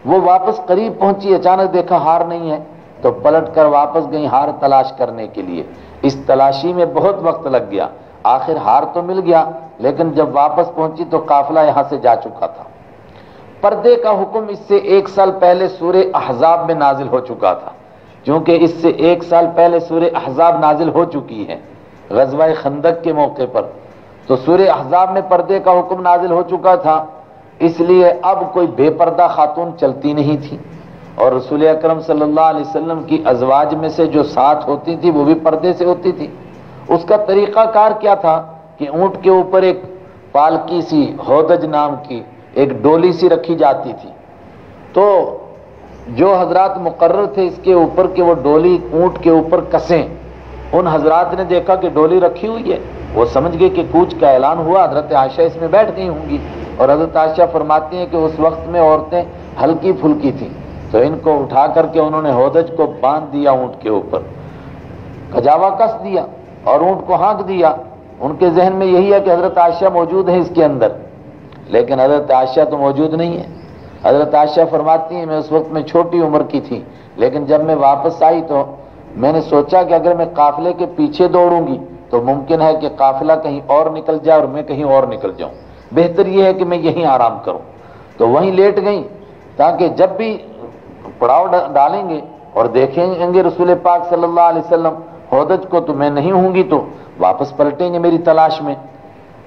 वो वापस करीब पहुँची, अचानक देखा हार नहीं है। तो पलट कर वापस गई हार तलाश करने के लिए। इस तलाशी में बहुत वक्त लग गया। आखिर हार तो मिल गया, लेकिन जब वापस पहुँची तो काफिला यहाँ से जा चुका था। पर्दे का हुक्म इससे एक साल पहले सूर्य अहजाब में नाजिल हो चुका था, क्योंकि इससे एक साल पहले सूर्य अहजाब नाजिल हो चुकी है गजवा खंदक के मौके पर। तो सूर्य अहजाब में पर्दे का हुक्म नाजिल हो चुका था, इसलिए अब कोई बेपर्दा खातून चलती नहीं थी। और रसूल अक्रम सल्लल्लाहु की अजवाज में से जो साथ होती थी, वो भी पर्दे से होती थी। उसका तरीक़ाकार क्या था कि ऊँट के ऊपर एक पालकी सी होदज नाम की एक डोली सी रखी जाती थी। तो जो हजरात मुकर्र थे, इसके ऊपर के वो डोली ऊँट के ऊपर कसें। उन हजरात ने देखा कि डोली रखी हुई है। वो समझ गए कि कूच का ऐलान हुआ, हज़रत आयशा इसमें बैठ गई होंगी। और हज़रत आयशा फरमाती हैं कि उस वक्त में औरतें हल्की फुल्की थी। तो इनको उठा करके उन्होंने होदज को बाँध दिया ऊँट के ऊपर। कजावा कस दिया और ऊँट को हाँक दिया। उनके जहन में यही है कि हज़रत आयशा मौजूद है इसके अंदर। लेकिन हज़रत आयशा तो मौजूद नहीं है। हज़रत आयशा फरमाती है, मैं उस वक्त में छोटी उम्र की थी, लेकिन जब मैं वापस आई तो मैंने सोचा कि अगर मैं काफिले के पीछे दौड़ूँगी तो मुमकिन है कि काफिला कहीं और निकल जाए और मैं कहीं और निकल जाऊँ। बेहतर यह है कि मैं यहीं आराम करूँ। तो वहीं लेट गई, ताकि जब भी पड़ाव डालेंगे और देखेंगे रसूल पाक सल्लल्लाहु अलैहि वसल्लम, होदज को तो मैं नहीं होंगी तो वापस पलटेंगे मेरी तलाश में।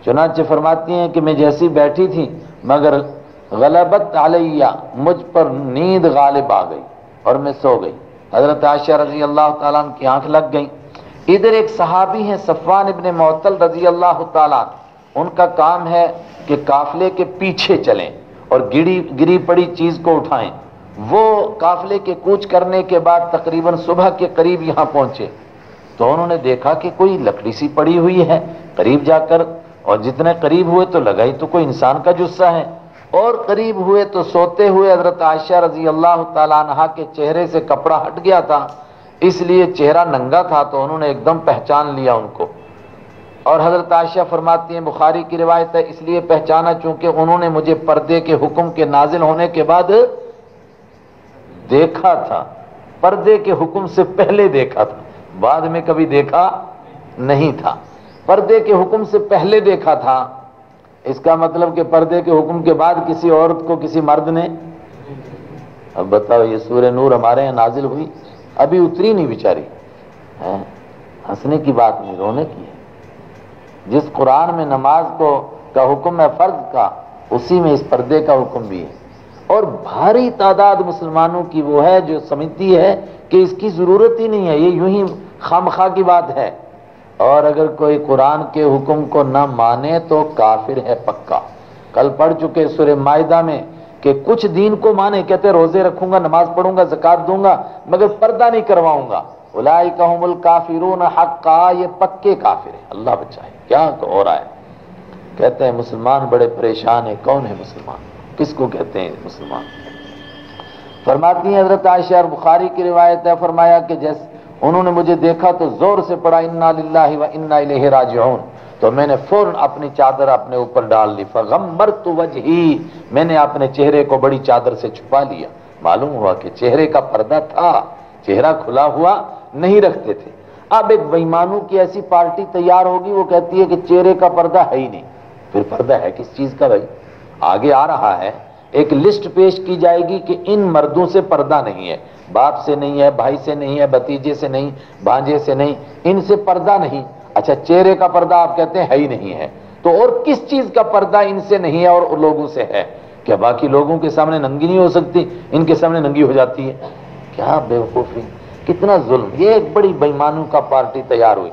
चुनाचे फरमाती हैं कि मैं जैसी बैठी थी, मगर गलबत आलिया मुझ पर नींद गालिब आ गई और मैं सो गई। हज़रत आशा रज़ी अल्लाह तला की आँख लग गई। इधर एक सहाबी हैं सफ़ान इबन मोतल रज़ी अल्लाह तला उनका काम है कि काफिले के पीछे चलें और गिरी गिरी पड़ी चीज़ को उठाएँ। वो काफिले के कूच करने के बाद तकरीबन सुबह के करीब यहाँ पहुँचे। तो उन्होंने देखा कि कोई लकड़ी सी पड़ी हुई है, करीब जाकर, और जितने करीब हुए तो लगा ही तो कोई इंसान का जुस्सा है। और करीब हुए तो सोते हुए हज़रत आयशा रज़ी अल्लाह तहा के चेहरे से कपड़ा हट गया था, इसलिए चेहरा नंगा था तो उन्होंने एकदम पहचान लिया उनको। और हज़रत आयशा फरमाती हैं, बुखारी की रिवायत है, इसलिए पहचाना, चूँकि उन्होंने मुझे पर्दे के हुक्म के नाजिल होने के बाद देखा था, पर्दे के हुक्म से पहले देखा था, बाद में कभी देखा नहीं था। पर्दे के हुक्म से पहले देखा था, इसका मतलब कि पर्दे के हुक्म के बाद किसी औरत को किसी मर्द ने, अब बताओ ये सूर्य नूर हमारे यहाँ नाजिल हुई, अभी उतरी नहीं बिचारी। हंसने की बात नहीं, रोने की है। जिस कुरान में नमाज़ को, का हुक्म है फ़र्ज़ का, उसी में इस पर्दे का हुक्म भी है। और भारी तादाद मुसलमानों की वो है जो समझती है कि इसकी ज़रूरत ही नहीं है, ये यूँ ही खाम खा की बात है। और अगर कोई कुरान के हुक्म को न माने तो काफिर है पक्का। कल पढ़ चुके सुर मायदा में कि कुछ दिन को माने, कहते रोज़े रखूँगा, नमाज़ पढ़ूँगा, जक़ात दूँगा, मगर पर्दा नहीं करवाऊँगा। उलाई कहमुल काफिरून हक्का, ये पक्के काफिर है। अल्लाह बचाए, क्या हो रहा है कहते हैं, मुसलमान बड़े परेशान है, कौन है मुसलमान? किसको कहते हैं मुसलमान? फरमाती हैं, हज़रत आयशा और बुखारी की रिवायत है, फरमाया कि जैसे उन्होंने मुझे देखा तो ज़ोर से पढ़ा इन्ना लिल्लाहि व इन्ना इलैहि राजिऊन। तो मैंने फ़ौरन अपनी चादर अपने ऊपर डाल ली फगम्बर तो वजही। मैंने अपने चेहरे को बड़ी चादर से छुपा लिया। मालूम हुआ कि चेहरे का पर्दा था, चेहरा खुला हुआ नहीं रखते थे। अब एक बेईमानों की ऐसी पार्टी तैयार होगी, वो कहती है कि चेहरे का पर्दा है ही नहीं। फिर पर्दा है किस चीज़ का भाई? आगे आ रहा है, एक लिस्ट पेश की जाएगी कि इन मर्दों से पर्दा नहीं है, बाप से नहीं है, भाई से नहीं है, भतीजे से नहीं, भांजे से नहीं, इनसे पर्दा नहीं। अच्छा चेहरे का पर्दा आप कहते हैं, है ही नहीं है। तो और किस चीज़ का पर्दा इनसे नहीं है और लोगों से है? क्या बाकी लोगों के सामने नंगी नहीं हो सकती? इनके सामने नंगी हो जाती है। क्या बेवकूफ़ी? कितना जुल्म। ये एक बड़ी बेईमानों का पार्टी तैयार हुई।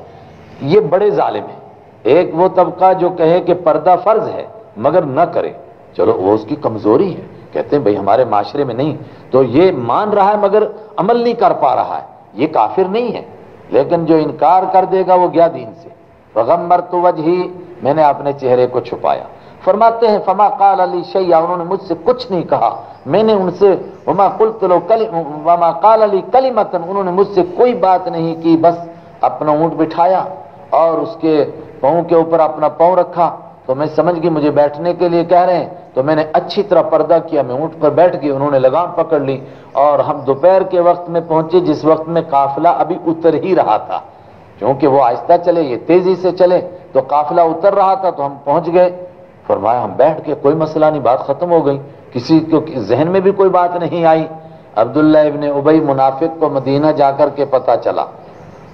ये बड़े जालिम है। एक वो तबका जो कहे कि पर्दा फ़र्ज़ है, मगर न करे। चलो, वो उसकी कमज़ोरी है। कहते हैं, भाई, हमारे माशरे में नहीं। तो ये मान रहा है, मगर अमल नहीं कर पा रहा है। ये काफिर नहीं है। लेकिन जो इनकार कर देगा, वो गया दीन से। पैगंबर तो वजही, मैंने अपने चेहरे को छुपाया। फरमाते हैं, फमा काल अली शैया उन्होंने मुझसे कुछ नहीं कहा। मैंने उनसे, वमा कुल तलो कली वमा काल अली कली मतन उन्होंने मुझसे कोई बात नहीं की, बस अपना ऊँट बिठाया और उसके पाँव के ऊपर अपना पाँव रखा। तो मैं समझ गई मुझे बैठने के लिए कह रहे हैं। तो मैंने अच्छी तरह पर्दा किया, मैं ऊँट पर बैठ गई उन्होंने लगाम पकड़ ली। और हम दोपहर के वक्त में पहुँचे, जिस वक्त में काफिला अभी उतर ही रहा था। क्योंकि वो आहिस्ता चले, ये तेज़ी से चले तो काफिला उतर रहा था तो हम पहुँच गए। फरमाया, हम बैठ के कोई मसला नहीं, बात खत्म हो गई। किसी को, जहन में भी कोई बात नहीं आई। अब्दुल्ला इबन उबई मुनाफिक को मदीना जाकर के पता चला।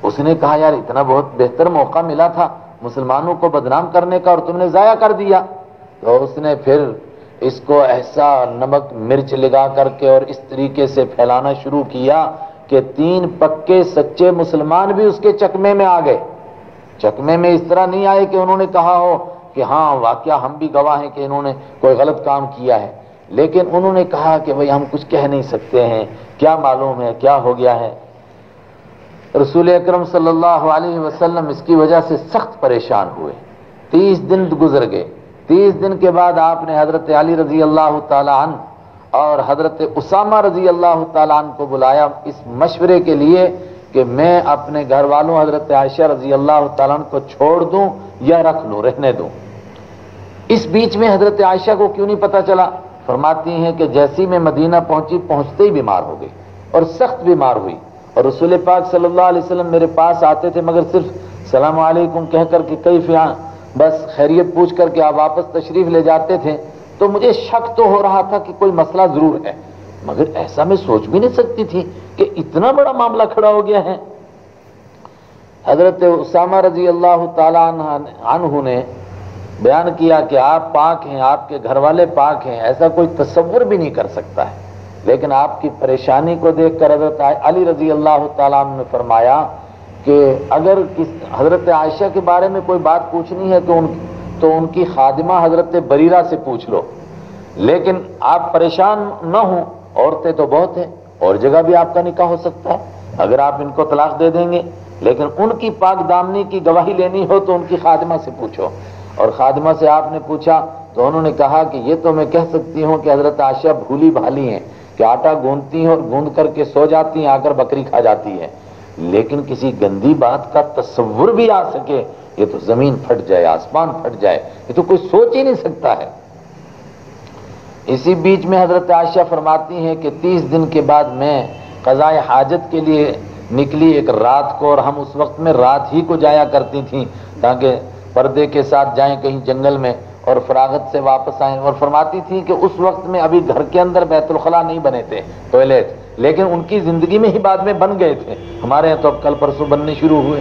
उसने कहा, यार, इतना बहुत बेहतर मौका मिला था मुसलमानों को बदनाम करने का और तुमने जाया कर दिया। तो उसने फिर इसको ऐसा नमक, मिर्च लगा करके और इस तरीके से फैलाना शुरू किया कि तीन पक्के सच्चे मुसलमान भी उसके चकमे में आ गए। चकमे में इस तरह नहीं आए कि उन्होंने कहा हो कि हाँ वाक्य हम भी गवाह हैं कि इन्होंने कोई गलत काम किया है। लेकिन उन्होंने कहा कि भाई, हम कुछ कह नहीं सकते हैं। क्या मालूम है, क्या हो गया है। रसूल अक्रम वसल्लम इसकी वजह से सख्त परेशान हुए। तीस दिन गुजर गए। तीस दिन के बाद आपने हज़रत अली रज़ी अल्लाह तन और हज़रत उसामा रज़ी अल्लाह तन को बुलाया इस मशवरे के लिए कि मैं अपने घर वालों हज़रत आयशा रज़ी अल्लाह तन को छोड़ दूँ या रख लूँ, रहने दूँ। इस बीच में हज़रत आयशा को क्यों नहीं पता चला? फरमाती हैं कि जैसी मैं मदीना पहुँची, पहुँचते ही बीमार हो गई और सख्त बीमार हुई। और रसूल पाक सल्लल्लाहु अलैहि वसल्लम मेरे पास आते थे, मगर सिर्फ़ सलाम अलैकुम कह करके कई फिया बस खैरियत पूछ करके आप वापस तशरीफ़ ले जाते थे तो मुझे शक तो हो रहा था कि कोई मसला ज़रूर है, मगर ऐसा मैं सोच भी नहीं सकती थी कि इतना बड़ा मामला खड़ा हो गया है। हज़रत उसामा रज़ी अल्लाह तहु ने बयान किया कि आप पाक हैं, आपके घर वाले पाक हैं, ऐसा कोई तस्वुर भी नहीं कर सकता है। लेकिन आपकी परेशानी को देखकर हज़रत अली रज़ी अल्लाह ने फरमाया कि अगर किस हज़रत आयशा के बारे में कोई बात पूछनी है तो उन तो उनकी खादिमा हज़रत बरीरा से पूछ लो। लेकिन आप परेशान न हो, औरतें तो बहुत हैं, और जगह भी आपका निकाह हो सकता है। अगर आप इनको तलाक दे देंगे, लेकिन उनकी पाक दामनी की गवाही लेनी हो तो उनकी खादिमा से पूछो। और खादिमा से आपने पूछा तो उन्होंने कहा कि ये तो मैं कह सकती हूँ कि हज़रत आशा भूली भाली हैं। कि आटा गूंदती हैं और गूंद करके सो जाती हैं, आकर बकरी खा जाती है। लेकिन किसी गंदी बात का तस्वुर भी आ सके, ये तो ज़मीन फट जाए, आसमान फट जाए, ये तो कोई सोच ही नहीं सकता है। इसी बीच में हज़रत आयशा फरमाती हैं कि तीस दिन के बाद मैं कज़ाए हाजत के लिए निकली एक रात को, और हम उस वक्त में रात ही को जाया करती थी, ताकि पर्दे के साथ जाएँ, कहीं जंगल में। और फरागत से वापस आए और फरमाती थी कि उस वक्त में अभी घर के अंदर बैतुलखला नहीं बने थे, टॉयलेट। लेकिन उनकी ज़िंदगी में ही बाद में बन गए थे। हमारे यहाँ तो अब कल परसों बनने शुरू हुए।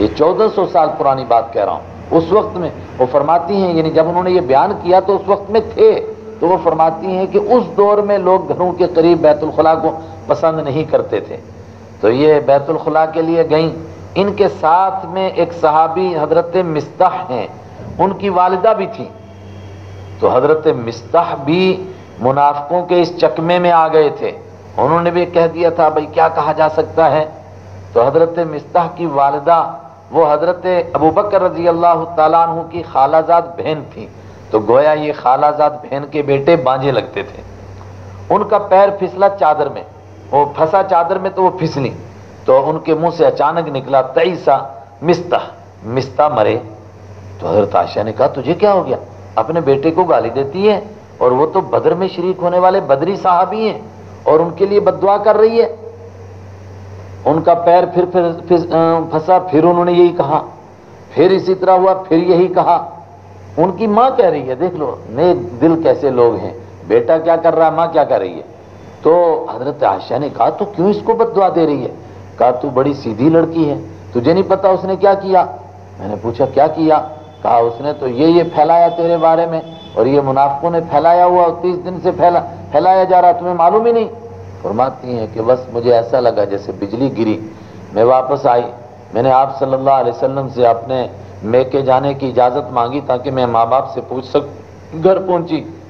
ये चौदह सौ साल पुरानी बात कह रहा हूँ। उस वक्त में वो फरमाती हैं, यानी जब उन्होंने ये बयान किया तो उस वक्त में थे। तो वो फरमाती हैं कि उस दौर में लोग घरों के करीब बैतुलखला को पसंद नहीं करते थे। तो ये बैतुलखला के लिए गई। इनके साथ में एक सहाबी हज़रत मिस्ताह हैं। उनकी वालिदा भी थी। तो हज़रत मिस्ताह भी मुनाफकों के इस चकमे में आ गए थे। उन्होंने भी कह दिया था, भाई, क्या कहा जा सकता है? तो हज़रत मिस्ताह की वालदा, वो हज़रत अबू बकर रज़ी अल्लाह तु की खालाजाद बहन थी। तो गोया ये खालाजाद बहन के बेटे बांझे लगते थे। उनका पैर फिसला चादर में, वो फंसा चादर में तो वो फिसली। तो उनके मुँह से अचानक निकला तईसा मिस्ता मिस्ता मरे। तो हज़रत आशा ने कहा, तुझे क्या हो गया? अपने बेटे को गाली देती है और वो तो बद्र में शरीक होने वाले बदरी साहबी हैं और उनके लिए बदुआ कर रही है। उनका पैर फिर फिर, फंसा फिर उन्होंने यही कहा। फिर इसी तरह हुआ फिर यही कहा। उनकी माँ कह रही है देख लो नेक दिल कैसे लोग हैं। बेटा क्या कर रहा है माँ क्या कर रही है? तो हज़रत आशा ने कहा तो क्यों इसको बदवा दे रही है? कहा तू बड़ी सीधी लड़की है तुझे नहीं पता उसने क्या किया? मैंने पूछा क्या किया? कहा उसने तो ये ये फैलाया तेरे बारे में? और ये मुनाफों ने फैलाया हुआ तीस दिन से फैला, फैलाया जा रहा, तुम्हें मालूम ही नहीं। फरमाती हैं कि बस मुझे ऐसा लगा जैसे बिजली गिरी। मैं वापस आई। मैंने आप सल्लल्लाहु अलैहि वसल्लम से अपने मेके जाने की इजाज़त मांगी ताकि मैं माँ बाप से पूछ सक, घर पहुँची।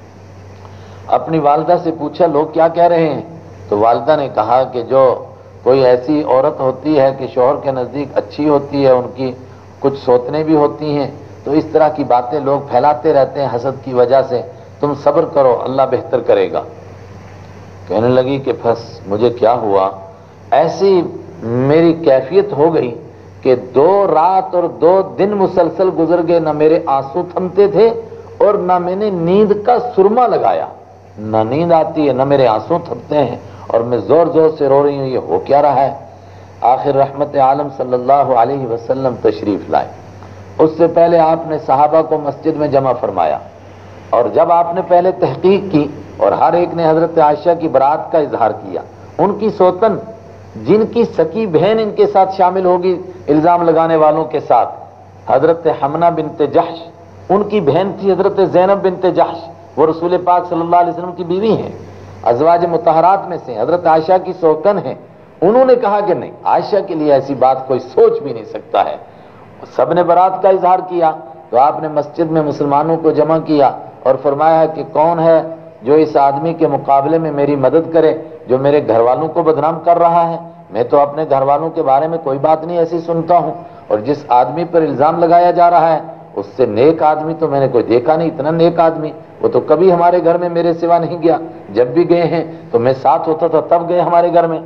अपनी वालदा से पूछा, लोग क्या कह रहे हैं? तो वालदा ने कहा कि, जो कोई ऐसी औरत होती है कि शोहर के नज़दीक अच्छी होती है, उनकी कुछ सोतने भी होती हैं तो इस तरह की बातें लोग फैलाते रहते हैं हसद की वजह से। तुम सब्र करो, अल्लाह बेहतर करेगा। कहने लगी कि, फस, मुझे क्या हुआ? ऐसी मेरी कैफियत हो गई कि दो रात और दो दिन मुसलसल गुजर गए, ना मेरे आँसू थमते थे और ना मैंने नींद का सुरमा लगाया। ना नींद आती है, ना मेरे आँसू थमते हैं और मैं ज़ोर ज़ोर से रो रही हूँ। ये हो क्या रहा है? आखिर रहमत आलम सल्लल्लाहु अलैहि वसल्लम तशरीफ़ लाए। उससे पहले आपने सहाबा को मस्जिद में जमा फरमाया। और जब आपने पहले तहकीक की और हर एक ने हज़रत आयशा की बरात का इजहार किया, उनकी सोतन, जिनकी सकी बहन इनके साथ शामिल होगी इल्ज़ाम लगाने वालों के साथ, हज़रत हमना बिन जहश, उनकी बहन थी हज़रत जैनब बिनते जहश, वो रसूल पाक सल्लल्लाहु अलैहि वसल्लम की बीवी हैं, अजवाज मुतहरात में से हज़रत आयशा की सोतन है। उन्होंने कहा कि नहीं, आयशा के लिए ऐसी बात कोई सोच भी नहीं सकता है। सबने बरात का इजहार किया तो आपने मस्जिद में मुसलमानों को जमा किया और फरमाया कि कौन है जो इस आदमी के मुकाबले में मेरी मदद करे, जो मेरे घर वालों को बदनाम कर रहा है। मैं तो अपने घर वालों के बारे में कोई बात नहीं ऐसी सुनता हूँ, और जिस आदमी पर इल्ज़ाम लगाया जा रहा है, उससे नेक आदमी तो मैंने कोई देखा नहीं, इतना नेक आदमी, वो तो कभी हमारे घर में मेरे सिवा नहीं गया। जब भी गए हैं तो मैं साथ होता था, तब गए हमारे घर में।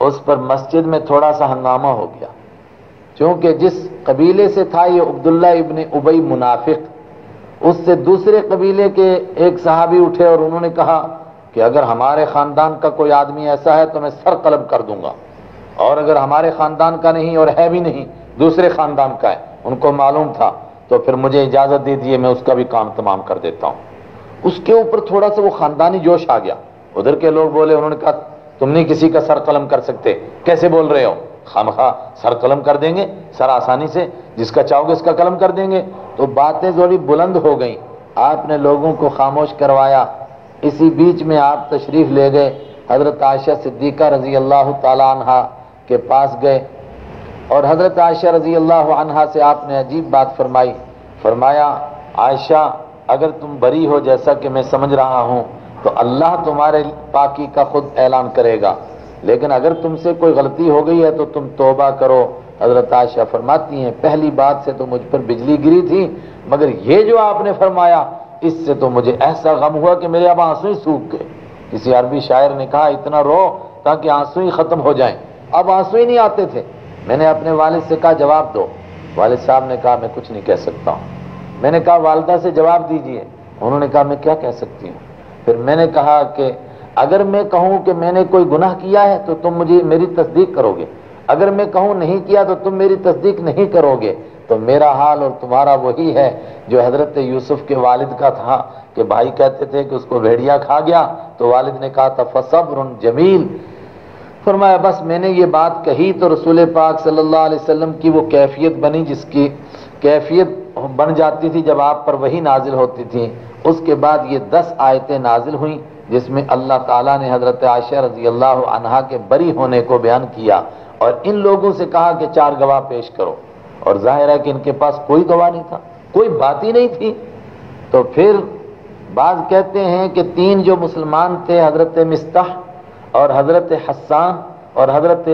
उस पर मस्जिद में थोड़ा सा हंगामा हो गया। क्योंकि जिस कबीले से था ये अब्दुल्ला इबन उबई मुनाफिक, उससे दूसरे कबीले के एक सहाबी उठे और उन्होंने कहा कि अगर हमारे ख़ानदान का कोई आदमी ऐसा है तो मैं सर कलब कर दूँगा। और अगर हमारे ख़ानदान का नहीं और है भी नहीं, दूसरे ख़ानदान का है, उनको मालूम था तो फिर मुझे इजाज़त दे दिए, मैं उसका भी काम तमाम कर देता हूँ। उसके ऊपर थोड़ा सा वो ख़ानदानी जोश आ गया। उधर के लोग बोले, उन्होंने कहा, तुम नहीं किसी का सर कलम कर सकते, कैसे बोल रहे हो? खाम खा सर कलम कर देंगे, सर आसानी से, जिसका चाहोगे उसका कलम कर देंगे। तो बातें थोड़ी बुलंद हो गई, आपने लोगों को खामोश करवाया। इसी बीच में आप तशरीफ़ ले गए, हज़रत आयशा सिद्दीक़ा रज़ी अल्लाह तहा के पास गए। और हज़रत आयशा रज़ी अल्लाह अनहा से आपने अजीब बात फरमाई। फरमाया, आयशा, अगर तुम बरी हो जैसा कि मैं समझ रहा हूँ तो अल्लाह तुम्हारे पाकी का खुद ऐलान करेगा। लेकिन अगर तुमसे कोई गलती हो गई है तो तुम तोबा करो। हज़रत आशा फरमाती हैं, पहली बात से तो मुझ पर बिजली गिरी थी, मगर ये जो आपने फरमाया, इससे तो मुझे ऐसा गम हुआ कि मेरे अब आँसू ही सूख गए। किसी अरबी शायर ने कहा, इतना रो ताकि आँसू ही खत्म हो जाएँ। अब आँसू ही नहीं आते थे। मैंने अपने वालिद से कहा, जवाब दो। वालिद साहब ने कहा, मैं कुछ नहीं कह सकता हूँ। मैंने कहा, वालदा से जवाब दीजिए। उन्होंने कहा, मैं क्या कह सकती हूँ? फिर मैंने कहा कि अगर मैं कहूँ कि मैंने कोई गुनाह किया है तो तुम मुझे मेरी तस्दीक करोगे। अगर मैं कहूँ नहीं किया तो तुम मेरी तस्दीक नहीं करोगे। तो मेरा हाल और तुम्हारा वही है, जो हज़रत यूसुफ के वालिद का था, कि भाई कहते थे कि उसको भेड़िया खा गया तो वालिद ने कहा था फसब्र जमील। फरमाया, बस मैंने ये बात कही तो रसूल पाक सल्लल्लाहु अलैहि वसल्लम की वो कैफियत बनी, जिसकी कैफियत बन जाती थी जब आप पर वही नाजिल होती थी। उसके बाद ये दस आयतें नाजिल हुई। जिसमें अल्लाह ताला ने हज़रत आयशा रज़ी अल्लाह अनहा के बरी होने को बयान किया और इन लोगों से कहा कि चार गवाह पेश करो। और ज़ाहिर है कि इनके पास कोई गवाह नहीं था, कोई बात ही नहीं थी। तो फिर बाज कहते हैं कि तीन जो मुसलमान थे, हज़रत मिस्ताह और हज़रत हसान और हज़रत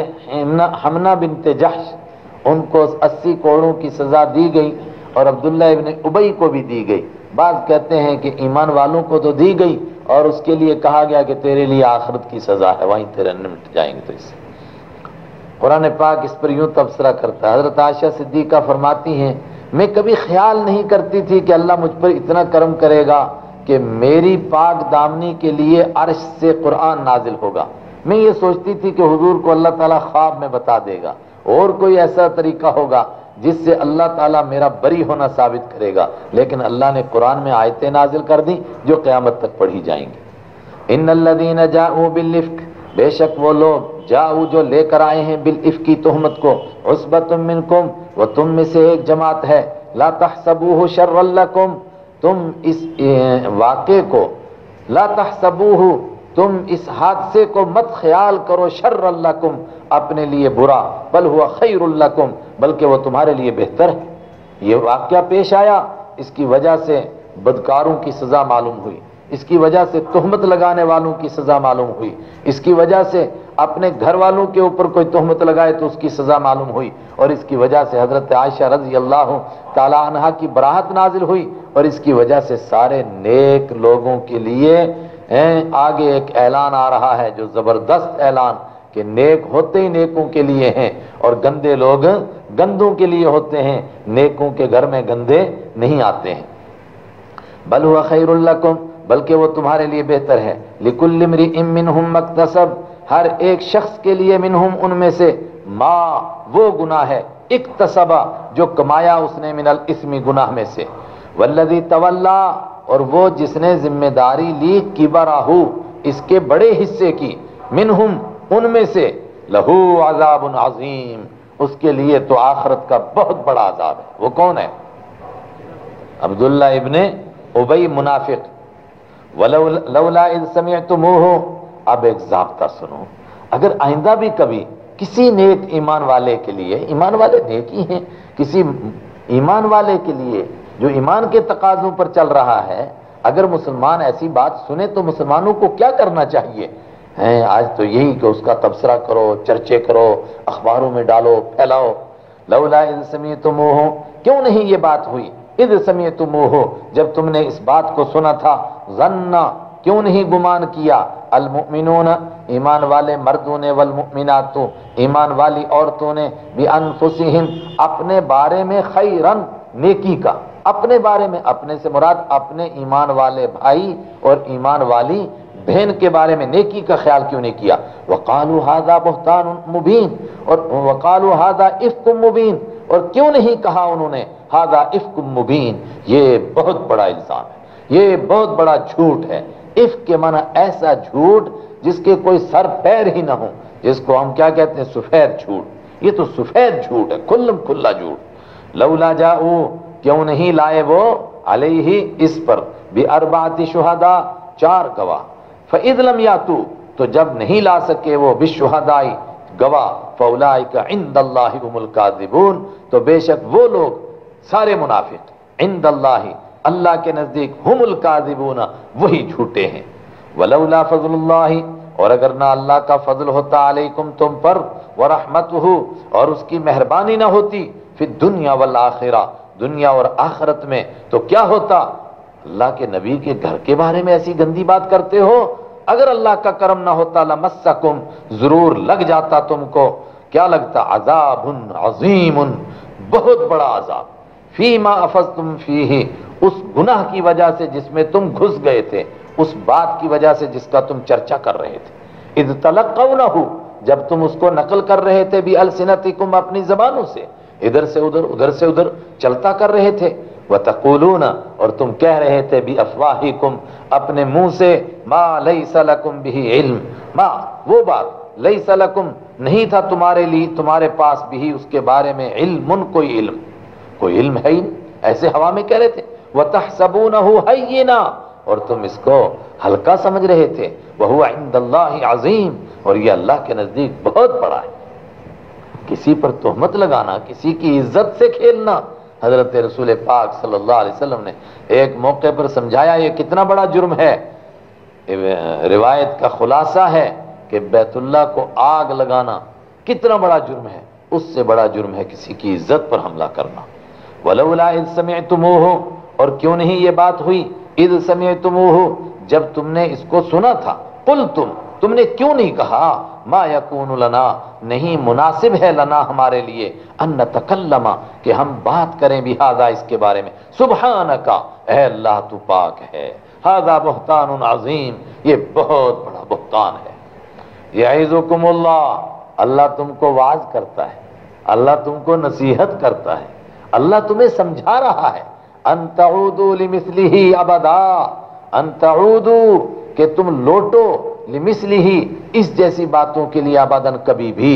हमना बिन तेजश उनको अस्सी करोड़ों की सज़ा दी गई और अब्दुल्ला इबन उबई को भी दी गई। बाज कहते हैं कि ईमान वालों को तो दी गई और उसके लिए कहा गया कि तेरे लिए आखरत की सज़ा है, वहीं तेरे निमट जाएँगे तो इससे कुरान पाक इस पर यूँ तबसरा करता है। हज़रत आशा सिद्दीका फरमाती हैं, मैं कभी ख्याल नहीं करती थी कि अल्लाह मुझ पर इतना कर्म करेगा कि मेरी पाक दामनी के लिए अर्श से कुरान नाजिल होगा। मैं ये सोचती थी कि हुजूर को अल्लाह ताला ख्वाब में बता देगा। और कोई ऐसा तरीका होगा जिससे अल्लाह ताला मेरा बरी होना साबित करेगा। लेकिन अल्लाह ने कुरान में आयतें नाजिल कर दी, जो क़्यामत तक पढ़ी जाएँगी। इन अल्लादीन जाऊ बिल्लिफ्क बेशक वो लोग जाऊ जो लेकर आए हैं बिल इफ़ की तोहमत को। उसबत मिनकुम, वो तुम में से एक जमात है। ला तहसबूहु शर्रल्लकुम। तुम इस वाक़े को, ला तहसबूहु तुम इस हादसे को मत ख्याल करो शर्रल्लकुम अपने लिए बुरा, बल हुआ खैर खैरुल्लकुम बल्कि वो तुम्हारे लिए बेहतर है। ये वाक्य पेश आया, इसकी वजह से बदकारों की सजा मालूम हुई, इसकी वजह से तोहमत लगाने वालों की सजा मालूम हुई, इसकी वजह से अपने घर वालों के ऊपर कोई तोहमत लगाए तो उसकी सजा मालूम हुई, और इसकी वजह से हज़रत आयशा रज़ी अल्लाह तला की बराहत नाजिल हुई, और इसकी वजह से सारे नेक लोगों के लिए आगे एक ऐलान आ रहा है जो ज़बरदस्त ऐलान कि नेक होते ही नेकों के लिए हैं और गंदे लोग गंदों के लिए होते हैं। नेकों के घर में गंदे नहीं आते हैं। बल हुआ खैरुल्लकुम बल्कि वो तुम्हारे लिए बेहतर है। लिकुल्लिमरी इमिन मकतसब, हर एक शख्स के लिए मिनहुम उनमें से माँ, वो गुना है एक तसबा जो कमाया उसने मिनल इसमी गुनाह में से। वल्लदी तवल्ला और वो जिसने ज़िम्मेदारी ली किबराहू, इसके बड़े हिस्से की, मिनहुम, उनमें से, लहू आजाब अजीम, उसके लिए तो आखरत का बहुत बड़ा आजाब है। वो कौन है? अब्दुल्ला इब्ने उबई मुनाफिक। वलौला तुम हो अब एक जबता सुनो। अगर आइंदा भी कभी किसी नेक ईमान वाले के लिए, ईमान वाले नेक ही हैं, किसी ईमान वाले के लिए जो ईमान के तकाजों पर चल रहा है, अगर मुसलमान ऐसी बात सुने तो मुसलमानों को क्या करना चाहिए? हैं, आज तो यही कि उसका तबसरा करो, चर्चे करो, अखबारों में डालो, फैलाओ। लवला समय तुम हो क्यों नहीं ये बात हुई? इध समय तुम हो जब तुमने इस बात को सुना था, जन्ना, क्यों नहीं गुमान किया? अलमुमिनून ईमान वाले मर्दों ने वलमुमिनातु ईमान वाली औरतों ने भी अनफुसिहिम, अपने बारे में खैरन, नेकी का। अपने बारे में, अपने से मुराद, अपने ईमान वाले भाई और ईमान वाली बहन के बारे में नेकी का ख्याल क्यों नहीं किया? वकालू हादा बुहतान मुबीन, और वकालू हादा इफ्क मुबीन, और क्यों नहीं कहा उन्होंने, हादा इफ्क मुबीन? ये बहुत बड़ा इल्ज़ाम है, ये बहुत बड़ा झूठ है। इफ्क के माना ऐसा झूठ जिसके कोई सर पैर ही ना हो, जिसको हम क्या कहते हैं, सफ़ेद झूठ। ये तो सफ़ेद झूठ है, खुल्लम खुल्ला झूठ। लौला जाऊ क्यों नहीं लाए वो? अले ही इस पर। भी अरबाती शुहदा, चार गवाह। फइदलम या तू तो जब नहीं ला सके वो विश्वहदाई गवाह। फौलाई का इंदल्लामुल कादिबून तो बेशक वो लोग सारे मुनाफिक। इंद अल्लाह के नज़दीक हुमुल कादिबूना वही झूठे हैं। वलौला फजल और अगर ना अल्लाह का फजल होता अलैकुम तुम पर, व रहमत और उसकी मेहरबानी ना होती, फिर दुनिया वल आखिरा। दुनिया और आखरत में तो क्या होता? अल्लाह के नबी के घर के बारे में ऐसी गंदी बात करते हो? अगर अल्लाह का करम ना होता, लमस्सकुम, ज़रूर लग जाता तुमको। क्या लगता? अजाब अजीम बहुत बड़ा अजाब। फीमा अफज तुम फ़ी ही उस गुनाह की वजह से जिसमें तुम घुस गए थे, उस बात की वजह से जिसका तुम चर्चा कर रहे थे। इद तलक जब तुम उसको नकल कर रहे थे भी अलसिनतिकुम, अपनी जबानों से। इधर से उधर उधर से उधर चलता कर रहे थे। वह तकुलूना और तुम कह रहे थे भी अफवाही कुम अपने मुँह से, माँ लई सलकुम भी इल्म। माँ, वो बात लई सलकुम नहीं था तुम्हारे लिए, तुम्हारे पास भी उसके बारे में इल्म कोई इल्म। कोई इल्म है ही ऐसे हवा में कह रहे थे। वह तहसबू न ना और तुम इसको हल्का समझ रहे थे। वह अजीम, और ये अल्लाह के नज़दीक बहुत बड़ा है। किसी पर तोहमत लगाना, किसी की इज़्ज़त से खेलना। हज़रत रसूल पाक सल्लल्लाहु अलैहि वसल्लम ने एक मौके पर समझाया, ये कितना बड़ा जुर्म है? रिवायत का खुलासा है कि बैतुल्ला को आग लगाना कितना बड़ा जुर्म है। उससे बड़ा जुर्म है किसी की इज़्ज़त पर हमला करना। वलौला इद समय तुम हो और क्यों नहीं ये बात हुई? ईद समय तुम हो जब तुमने इसको सुना था, कुल तुम तुमने क्यों नहीं कहा, मा यकून लना, नहीं मुनासिब है लना हमारे लिए, अन्न तकल्लमा, कि हम बात करें भी हाजा इसके बारे में। सुबहान का अल्लाह, तू पाक है। हाजा बुहतान अजीम, ये बहुत बड़ा बुहतान है। यजुकुमुल्ला अल्लाह तुमको वाज करता है, अल्लाह तुमको नसीहत करता है, अल्लाह तुम्हें समझा रहा है। अंतउदू ही अबदा अंतउदू कि तुम लौटो लिमिसली ही इस जैसी बातों के लिए आबादन कभी भी,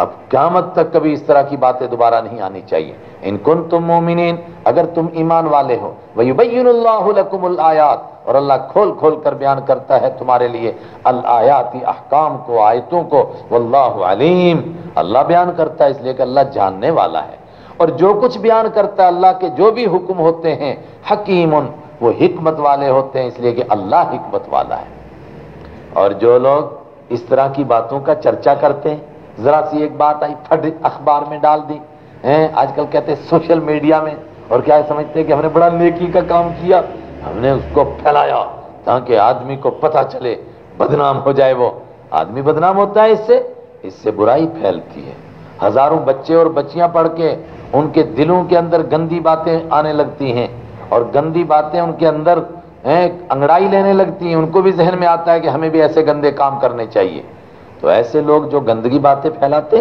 अब क्यामत तक कभी इस तरह की बातें दोबारा नहीं आनी चाहिए। इनकुन तुम मोमिन अगर तुम ईमान वाले हो वयुबैनकुमुल आयात, और अल्लाह खोल खोल कर बयान करता है तुम्हारे लिए अल आयाती अहकाम को, आयतों को, वल्लाह अलीम। अल्लाह बयान करता है, इसलिए कि अल्लाह जानने वाला है। और जो कुछ बयान करता है, अल्लाह के जो भी हुक्म होते हैं हकीम वो हिकमत वाले होते हैं, इसलिए कि अल्लाह हिकमत वाला है। और जो लोग इस तरह की बातों का चर्चा करते हैं, जरा सी एक बात आई, फट अखबार में डाल दी। हैं, आजकल कहते हैं सोशल मीडिया में, और क्या है समझते हैं कि हमने बड़ा नेकी का काम किया, हमने उसको फैलाया, ताकि आदमी को पता चले, बदनाम हो जाए वो। आदमी बदनाम होता है इससे इससे बुराई फैलती है। हज़ारों बच्चे और बच्चियाँ पढ़ के उनके दिलों के अंदर गंदी बातें आने लगती हैं, और गंदी बातें उनके अंदर अंगड़ाई लेने लगती हैं, उनको भी जहन में आता है कि हमें भी ऐसे गंदे काम करने चाहिए। तो ऐसे लोग जो गंदगी बातें फैलाते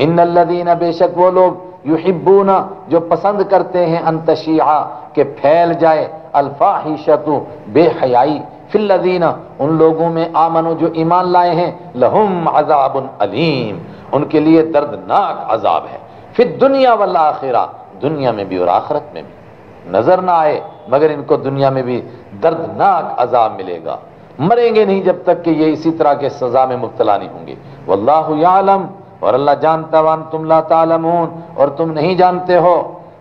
इन अल्लादीना बेशक वो लोग युहिब्बूना, जो पसंद करते हैं अंतशिया, के फैल जाए, अल्फाहिशतु बेहयाई फिल्लदीना उन लोगों में आमनो जो ईमान लाए हैं, लहुम अजाब अलीम, उनके लिए दर्दनाक अजाब है। फिर दुनिया वाला आखिरा, दुनिया में भी और आखरत में भी। नज़र ना आए मगर इनको दुनिया में भी दर्दनाक अजाब मिलेगा। मरेंगे नहीं जब तक कि ये इसी तरह के सजा में मुबतला नहीं होंगे। वल्लाम और अल्लाह जानता वन तुम लामून और तुम नहीं जानते हो।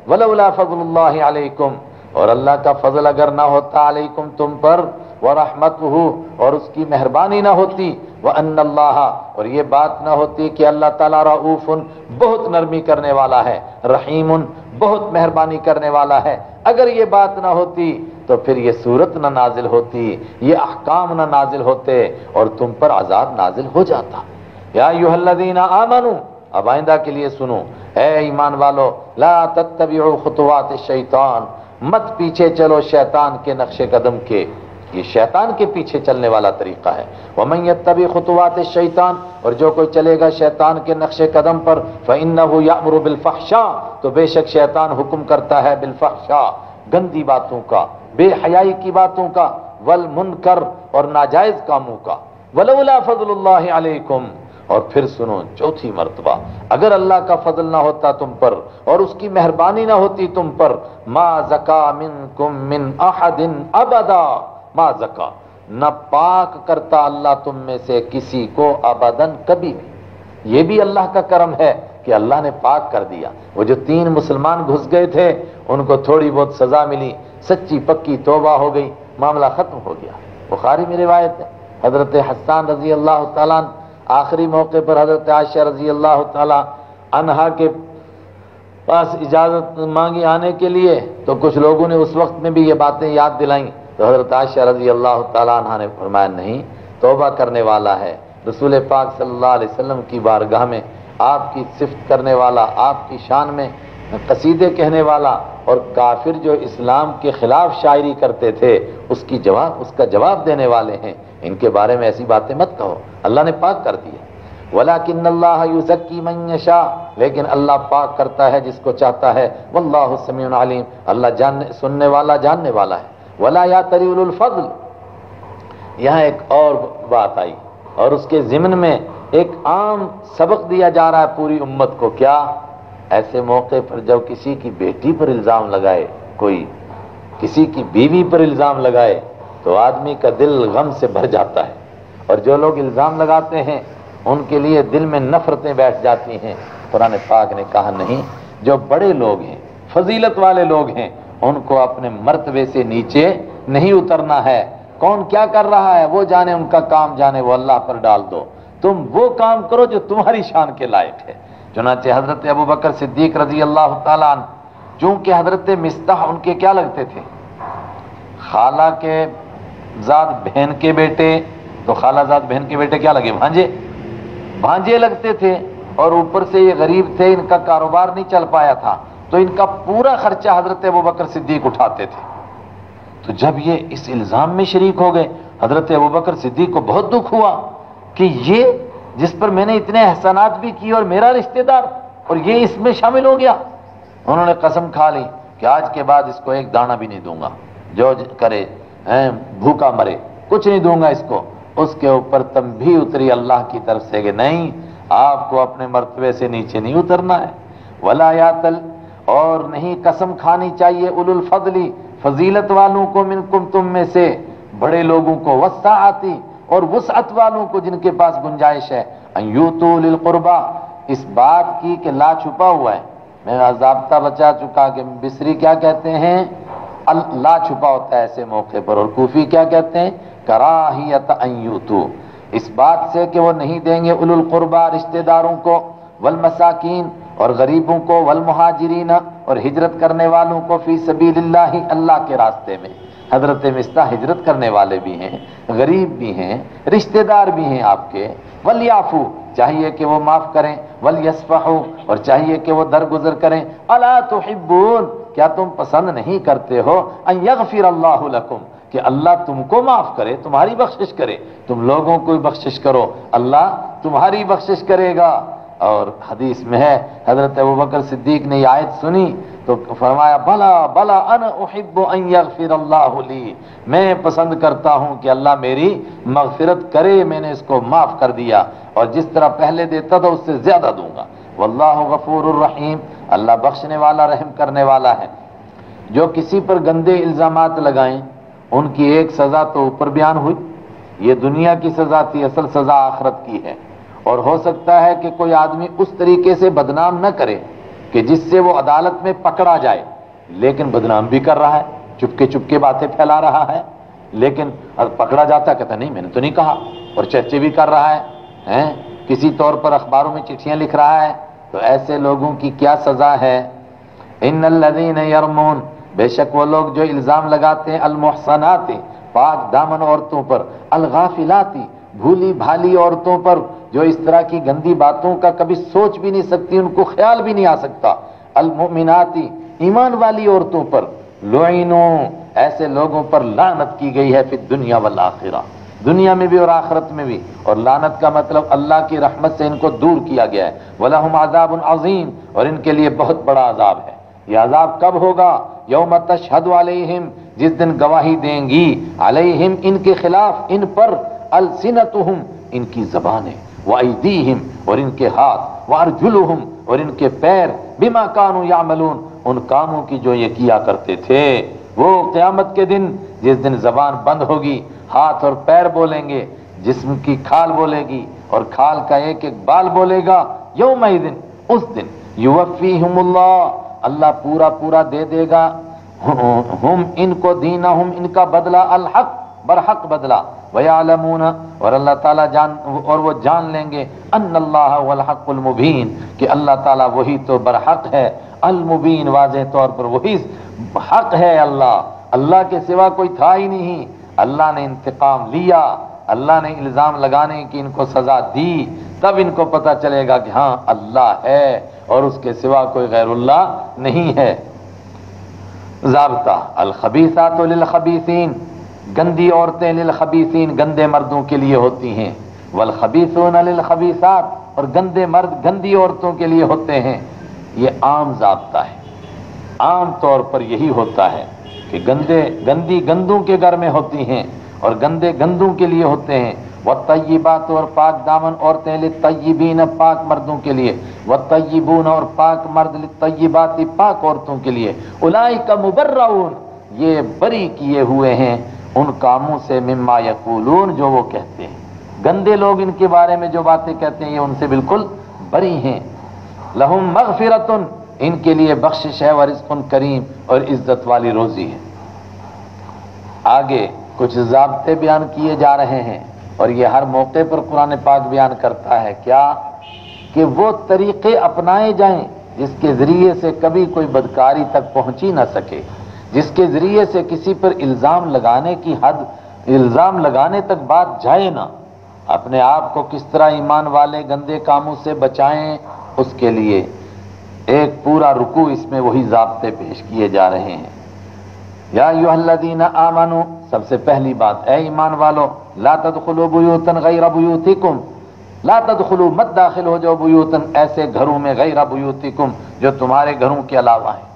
वला फजल्लाकुम और अल्लाह का फजल अगर ना होता अलैकुम तुम पर, व रहमत और उसकी मेहरबानी ना होती, व अल्लाह और ये बात ना होती कि अल्लाह ताला रऊफ़ुन बहुत नरमी करने वाला है, रहीमुन बहुत मेहरबानी करने वाला है। अगर ये बात ना होती तो फिर ये सूरत ना नाजिल होती, ये अहकाम ना नाजिल होते और तुम पर आज़ाद नाजिल हो जाता। या युहल्लदीना आमनू, अब आइंदा के लिए सुनो। ए ईमान वालो, ला तत्तबिउ खुतवात शैतान, मत पीछे चलो शैतान के नक्शे कदम के। ये शैतान के पीछे चलने वाला तरीका है। वमैय तभी खुतवात शैतान, और जो कोई चलेगा शैतान के नक्शे कदम पर फ़िन यामर बिलफाशा तो बेशक शैतान हुक्म करता है बिलफाशा गंदी बातों का, बेहयाई की बातों का, वल मुनकर और नाजायज कामों का। वलौला फजलकुम और फिर सुनो, चौथी मरतबा, अगर अल्लाह का फजल ना होता तुम पर, और उसकी मेहरबानी ना होती तुम पर, मा जका मिन कुम मिन अहदिन अबदा मा जका। न पाक करता अल्लाह तुम में से किसी को अबदन कभी भी। ये भी अल्लाह का करम है कि अल्लाह ने पाक कर दिया। वो जो तीन मुसलमान घुस गए थे, उनको थोड़ी बहुत सजा मिली। सच्ची पक्की तोबा हो गई। मामला खत्म हो गया। बुखारी में रिवायत है। हज़रत हसान रज़ी अल्लाह आखिरी मौके पर हज़रत आशा रज़ी अल्लाह तहा के पास इजाज़त मांगी आने के लिए तो कुछ लोगों ने उस वक्त में भी ये बातें याद दिलाई। तो हज़रत आशा रज़ी अल्लाह तह ने फरमाया, नहीं, तोबा करने वाला है। रसूल पाक सल्लल्लाहु अलैहि वसल्लम की बारगाह में, आपकी सिफत करने वाला, आपकी शान में, कसीदे कहने वाला और काफिर जो इस्लाम के खिलाफ शायरी करते थे, उसकी जवाब, उसका जवाब देने वाले हैं। इनके बारे में ऐसी बातें मत कहो। अल्लाह ने पाक कर दिया वला किन युजक्की मैशा लेकिन अल्लाह पाक करता है जिसको चाहता है। वल्लाह समीउन अलीम। अल्लाह जानने, सुनने वाला, जानने वाला है। वला या तरीउल फजल। यहाँ एक और बात आई, और उसके जिम्न में एक आम सबक दिया जा रहा है पूरी उम्मत को, क्या ऐसे मौके पर जब किसी की बेटी पर इल्ज़ाम लगाए, कोई किसी की बीवी पर इल्ज़ाम लगाए तो आदमी का दिल गम से भर जाता है। और जो लोग इल्ज़ाम लगाते हैं, उनके लिए दिल में नफरतें बैठ जाती हैं। कुरान पाक ने कहा नहीं, जो बड़े लोग हैं, फजीलत वाले लोग हैं उनको अपने मर्तबे से नीचे नहीं उतरना है। कौन क्या कर रहा है, वो जाने उनका काम, जाने वो अल्लाह पर डाल दो। तुम वो काम करो जो तुम्हारी शान के लायक है। चुनाचे हज़रत अबू बकर सिद्दीक रज़ी अल्लाह चूँकि हज़रत मिस्ताह उनके क्या लगते थे? खाला के जाद बहन के बेटे तो खालाजाद बहन के बेटे क्या लगे? भांजे। भांजे लगते थे और ऊपर से ये गरीब थे, इनका कारोबार नहीं चल पाया था। तो इनका पूरा खर्चा हज़रत अबू बकर सिद्दीक उठाते थे। तो जब ये इस इल्ज़ाम में शरीक हो गए, हज़रत अबू बकर सिद्दीक को बहुत दुख हुआ कि ये, जिस पर मैंने इतने एहसानात भी किए और मेरा रिश्तेदार, और ये इसमें शामिल हो गया। उन्होंने कसम खा ली कि आज के बाद इसको एक दाना भी नहीं दूँगा। जो करे भूखा मरे, कुछ नहीं दूँगा इसको। उसके ऊपर तम भी उतरी अल्लाह की तरफ़ से कि नहीं, आपको अपने मरतबे से नीचे नहीं उतरना है। वला यातल और नहीं कसम खानी चाहिए उलुल फजली, फजीलत वालों को मिनकुम, तुम में से। बड़े लोगों को वस्ता आती और वसअत वालों को जिनके पास गुंजाइश है। अयूतुलकुरबा इस बात की कि ला छुपा हुआ है। मैं अजाबता बचा चुका कि बिसरी क्या कहते हैं? ला छुपा होता है ऐसे मौके पर। और कूफी क्या कहते हैं? कराहियत अयूतू इस बात से कि वो नहीं देंगे उलुल रिश्तेदारों को। वल मसाकिन, और गरीबों को, वल मुहाजिरीन, और हिजरत करने वालों को, फ़ी सबीलिल्लाह, अल्लाह के रास्ते में। हज़रत मिस्ता हिजरत करने वाले भी हैं, गरीब भी हैं, रिश्तेदार भी हैं आपके। वल याफू, चाहिए कि वो माफ़ करें। वल यसफहू, और चाहिए कि वो दरगुजर करें। अला तो क्या तुम पसंद नहीं करते हो? अयगफिर अल्लाह कि अल्लाह तुमको माफ़ करे, तुम्हारी बख्शिश करे। तुम लोगों को बख्शिश करो। अल्लाह तुम्हारी बख्शिश करेगा। और हदीस में है, हज़रत अबू बकर सिद्दीक ने आयत सुनी तो फरमाया भला भला अन ली। मैं पसंद करता हूँ कि अल्लाह मेरी मगफिरत करे, मैंने इसको माफ़ कर दिया और जिस तरह पहले देता था, उससे ज़्यादा दूँगा। वल्लाह गफूर रहीम, अल्लाह बख्शने वाला, रहम करने वाला है। जो किसी पर गंदे इल्ज़ाम लगाएँ, उनकी एक सजा तो ऊपर बयान हुई। ये दुनिया की सजा थी, असल सजा आखरत की है। और हो सकता है कि कोई आदमी उस तरीके से बदनाम न करे कि जिससे वो अदालत में पकड़ा जाए। लेकिन बदनाम भी कर रहा है चुपके चुपके बातें फैला रहा है। लेकिन पकड़ा जाता, कहता, नहीं, मैंने तो नहीं कहा। और चर्चे भी कर रहा है, हैं? किसी तौर पर अखबारों में चिट्ठियाँ लिख रहा है। तो ऐसे लोगों की क्या सजा है? इन लदीन यरमून। बेशक वो लोग जो इल्ज़ाम लगाते हैं, अलमोहसनाते, पाक दामन औरतों पर, अलगाफिलाती भूली भाली औरतों पर जो इस तरह की गंदी बातों का कभी सोच भी नहीं सकती, उनको ख्याल भी नहीं आ सकता। अलमोमिनाती, ईमान वाली औरतों पर लोइनो, ऐसे लोगों पर लानत की गई है फिर दुनिया वाल आखिरा। दुनिया में भी और आखरत में भी। और लानत का मतलब अल्लाह की रहमत से इनको दूर किया गया है। वलाहम आजाब उन अजीम, और इनके लिए बहुत बड़ा आजाब है। ये आजाब कब होगा? यौम तशहद अलैहिम, जिस दिन गवाही देंगी। अलैहिम इनके खिलाफ, इन पर अलसिनतुहुम, इनकी जबानें। वईदीहिम और इनके हाथ, वारजुलुहुम, और इनके पैर, बिमा कानू यामलून, उन कामों की जो ये किया करते थे। वो क्यामत के दिन, जिस दिन जबान बंद होगी, हाथ और पैर बोलेंगे, जिस्म की खाल बोलेगी, और खाल का एक एक बाल बोलेगा, यौम दिन, उस दिन युवफी अल्लाह पूरा पूरा दे देगा। हम इनको दीना, हम इनका बदला अलहक बरहक बदला। वयालमून, और अल्लाह ताला जान, और वो जान लेंगे अन मुबीन, कि अल्लाह ताला वही तो बरहक है। अलमुबीन वाज तौर पर वही हक है अल्लाह। अल्लाह के सिवा कोई था ही नहीं। अल्लाह ने इंतकाम लिया। अल्लाह ने इल्ज़ाम लगाने की इनको सजा दी। तब इनको पता चलेगा कि हाँ अल्लाह है, और उसके सिवा कोई गैरुल्लाह नहीं है। जाबता अलखबीसा तो खबीसिन गंदी औरतें लिलखबीसिन गंदे मर्दों के लिए होती हैं। वल लिलखबीसात और गंदे मर्द गंदी औरतों के लिए होते हैं। ये आम जाबता है। आम तौर पर यही होता है कि गंदे, गंदी गंदों के घर में होती हैं, और गंदे गंदों के लिए होते हैं। व तय्यबात, और पाक दामन औरतें ले तय्यबीन, पाक मर्दों के लिए। व तय्यबून, और पाक मर्द ले तय्यबाती, पाक औरतों के लिए। उलाई का मुबर्राउन ये बरी किए हुए हैं। उन कामों से मिम्मा यकूलून, जो वो कहते हैं। गंदे लोग इनके बारे में जो बातें कहते हैं, ये उनसे बिल्कुल बरी हैं। लहुम मगफिरतुन, इनके लिए बख्शिश है वरिस्कुन करीम और इज़्ज़त वाली रोजी है। आगे कुछ जबते बयान किए जा रहे हैं और ये हर मौके पर कुरान पाक बयान करता है। क्या कि वो तरीके अपनाए जाएँ जिसके ज़रिए से कभी कोई बदकारी तक पहुँची ना सके। जिसके ज़रिए से किसी पर इल्ज़ाम लगाने की हद, इल्ज़ाम लगाने तक बात जाए ना, अपने आप को किस तरह ईमान वाले गंदे कामों से बचाएँ, उसके लिए एक पूरा रुकू इसमें वही जबते पेश किए जा रहे हैं। या युहल्लदीन आमानु, सबसे पहली बात, ए ईमान वालो, ला तदखुलू बुयूतन गैर बुयूतिकुम, ला तदखुलू मत दाखिल हो जाओ बुयूतन, ऐसे घरों में गैर बुयूतिकुम, जो तुम्हारे घरों के अलावा है।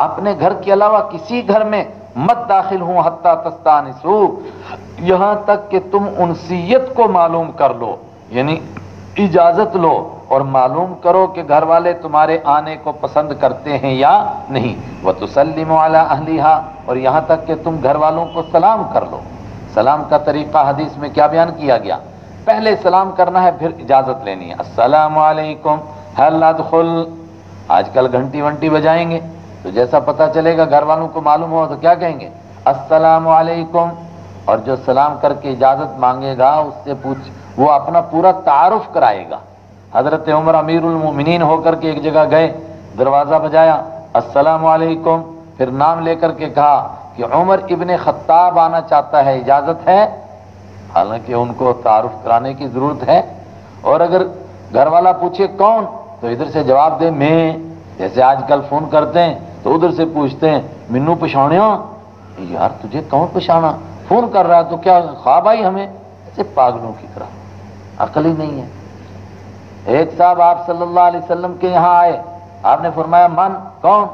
अपने घर के अलावा किसी घर में मत दाखिल हूँ, हत्ता तस्तानिसू यहाँ तक कि तुम उनसीयत को मालूम कर लो, यानी इजाज़त लो, और मालूम करो कि घर वाले तुम्हारे आने को पसंद करते हैं या नहीं। वह तुसलिम वाला अहलिहा, और यहाँ तक कि तुम घर वालों को सलाम कर लो। सलाम का तरीका हदीस में क्या बयान किया गया? पहले सलाम करना है, फिर इजाज़त लेनी है। अस्सलाम वालेकुम हल्लादखुल आजकल घंटी वंटी बजाएँगे। तो जैसा पता चलेगा घर वालों को मालूम हो तो क्या कहेंगे? वालेकुम। और जो सलाम करके इजाज़त मांगेगा, उससे पूछ, वो अपना पूरा तारुफ कराएगा। हज़रत उमर अमीरुल होकर के एक जगह गए, दरवाज़ा बजाया वालेकुम। फिर नाम लेकर के कहा कि उमर इबन खत्ताब आना चाहता है, इजाज़त है? हालाँकि उनको तारुफ कराने की ज़रूरत है। और अगर घर वाला पूछे, कौन? तो इधर से जवाब दे, मैं। जैसे आजकल फ़ोन करते हैं तो उधर से पूछते हैं, मिन्नू पछाण यार, तुझे कौन पछाना फ़ोन कर रहा तो क्या ख्वाब आई हमें? ऐसे पागलों की तरह। अकल ही नहीं है। एक साहब आप सल्लल्लाहु अलैहि वसल्लम के यहाँ आए। आपने फरमाया, मन, कौन?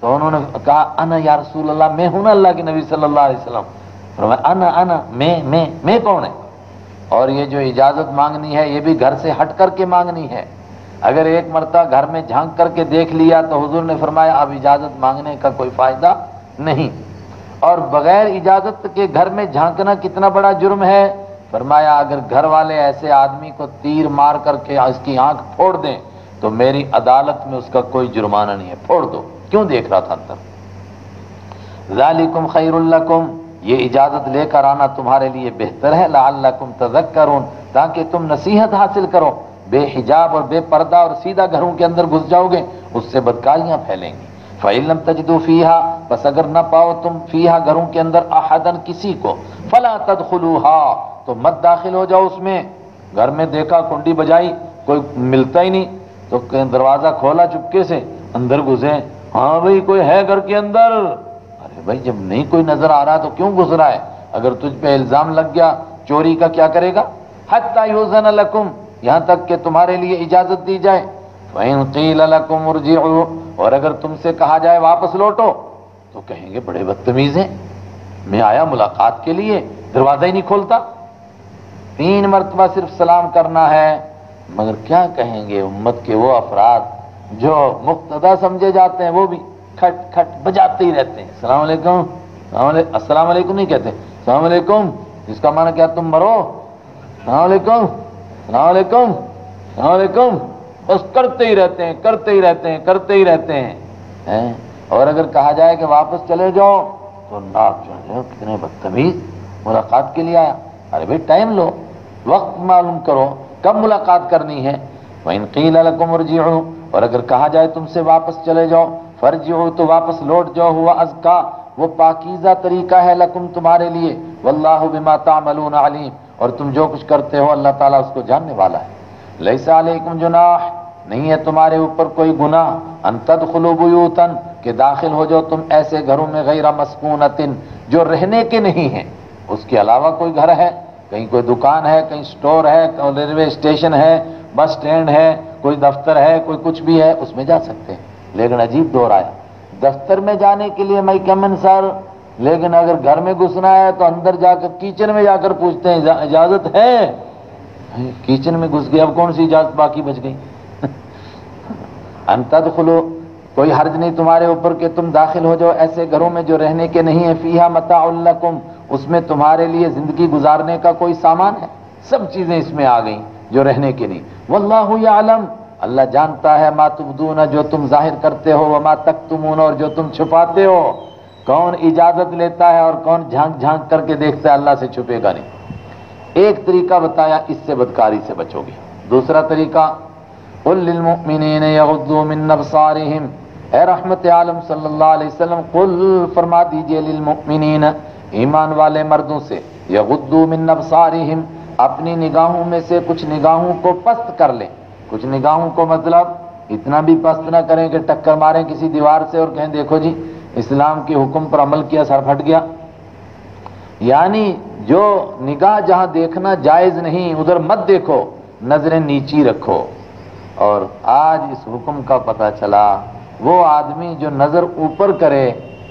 तो उन्होंने कहा, अन, या रसूल अल्लाह मैं हूँ ना अल्लाह के नबी सल्लल्लाहु अलैहि वसल्लम। फरमाया, अन अन, मैं मैं मैं कौन है? और ये जो इजाज़त मांगनी है, ये भी घर से हट करके मांगनी है। अगर एक मरता घर में झाँक करके देख लिया तो हुजूर ने फरमाया, अब इजाज़त मांगने का कोई फ़ायदा नहीं। और बगैर इजाज़त के घर में झांकना कितना बड़ा जुर्म है? फरमाया, अगर घर वाले ऐसे आदमी को तीर मार करके उसकी आँख फोड़ दें तो मेरी अदालत में उसका कोई जुर्माना नहीं है। फोड़ दो। क्यों देख रहा था अंदर? जालिकुम खैरुल्लकुम ये इजाज़त लेकर आना तुम्हारे लिए बेहतर है। लाकुम तजक ताकि तुम नसीहत हासिल करो। बेहिजाब और बेपर्दा और सीधा घरों के अंदर घुस जाओगे, उससे बदकारियाँ फैलेंगी। फ़ैलम तजदू फीहा, बस अगर न पाओ तुम फीहा घरों के अंदर अहदन किसी को, फला तदखलूहा तो मत दाखिल हो जाओ उसमें। घर में देखा कुंडी बजाई, कोई मिलता ही नहीं तो दरवाज़ा खोला चुपके से, अंदर घुसे। हाँ भाई, कोई है घर के अंदर? अरे भाई, जब नहीं कोई नज़र आ रहा तो क्यों घुस रहा है? अगर तुझ पे इल्ज़ाम लग गया, चोरी का क्या करेगा? हत्ता यूजन लकुम यहाँ तक कि तुम्हारे लिए इजाज़त दी जाए। और अगर तुमसे कहा जाए वापस लौटो तो कहेंगे, बड़े बदतमीज हैं। मैं आया मुलाकात के लिए, दरवाज़ा ही नहीं खोलता। तीन मरतबा सिर्फ़ सलाम करना है, मगर क्या कहेंगे उम्मत के वो अफराद, जो मुख्तदा समझे जाते हैं, वो भी खट खट बजाते ही रहते हैं। सलाम अस्सलाम नहीं कहते। सलाम वालेकुम जिसका माना क्या तुम मरो? सलाम वालेकुम सलामकुम सलामकुम। बस करते ही रहते हैं, करते ही रहते हैं, करते ही रहते हैं हैं? और अगर कहा जाए कि वापस चले जाओ तो चढ़ जाओ कितने बदतमीज मुलाकात के लिए आया। अरे भाई, टाइम लो, वक्त मालूम करो, कब मुलाकात करनी है। वहीं कील हो और अगर कहा जाए तुमसे वापस चले जाओ फ़र्ज़ हो तो वापस लौट जाओ, हुआ अजका। वो पाकिजा तरीका है लकुम तुम्हारे लिए। वल्लाह बिमा तामलून अलीम। और तुम जो कुछ करते हो अल्लाह ताला उसको जानने वाला है। लैसा अलैकुम जुनाह, नहीं है तुम्हारे ऊपर कोई गुना अंतद खुलूबूतन के दाखिल हो जाओ तुम ऐसे घरों में गैरा मस्कूनतिन, जो रहने के नहीं है। उसके अलावा कोई घर है? कहीं कोई दुकान है, कहीं स्टोर है रेलवे स्टेशन है, बस स्टैंड है, कोई दफ्तर है, कोई कुछ भी है, उसमें जा सकते हैं। लेकिन अजीब दौर आया। दफ्तर में जाने के लिए मैं कमन सर लेकिन अगर घर में घुसना है तो अंदर जाकर किचन में जाकर पूछते हैं इजाज़त है? किचन में घुस गए अब कौन सी इजाज़त बाकी बच गई? अंतद खुलो कोई हर्ज नहीं तुम्हारे ऊपर के तुम दाखिल हो जाओ, ऐसे घरों में जो रहने के नहीं है, फीहा मताकुम उसमें तुम्हारे लिए ज़िंदगी गुजारने का कोई सामान है? सब चीज़ें इसमें आ गई, जो रहने के वल्लाहु आलम अल्लाह जानता है, मा तुबदून, जो तुम ज़ाहिर करते हो, वमा तक और जो तुम छुपाते हो। कौन इजाज़त लेता है और कौन झाँक झाँक करके देखता है, अल्लाह से छुपेगा नहीं। एक तरीका बताया, इससे बदकारी से बचोगे। दूसरा तरीका रहमत आलम कुल फरमा दीजिए ईमान वाले मर्दों से। यगुद्दू अपनी निगाहों में से कुछ निगाहों को पस्त कर लें। कुछ निगाहों को मतलब इतना भी पस्त ना करें कि टक्कर मारें किसी दीवार से और कहें, देखो जी इस्लाम के हुक्म पर अमल किया, सर फट गया। यानी जो निगाह जहाँ देखना जायज़ नहीं, उधर मत देखो, नज़रें नीची रखो। और आज इस हुक्म का पता चला, वो आदमी जो नज़र ऊपर करे,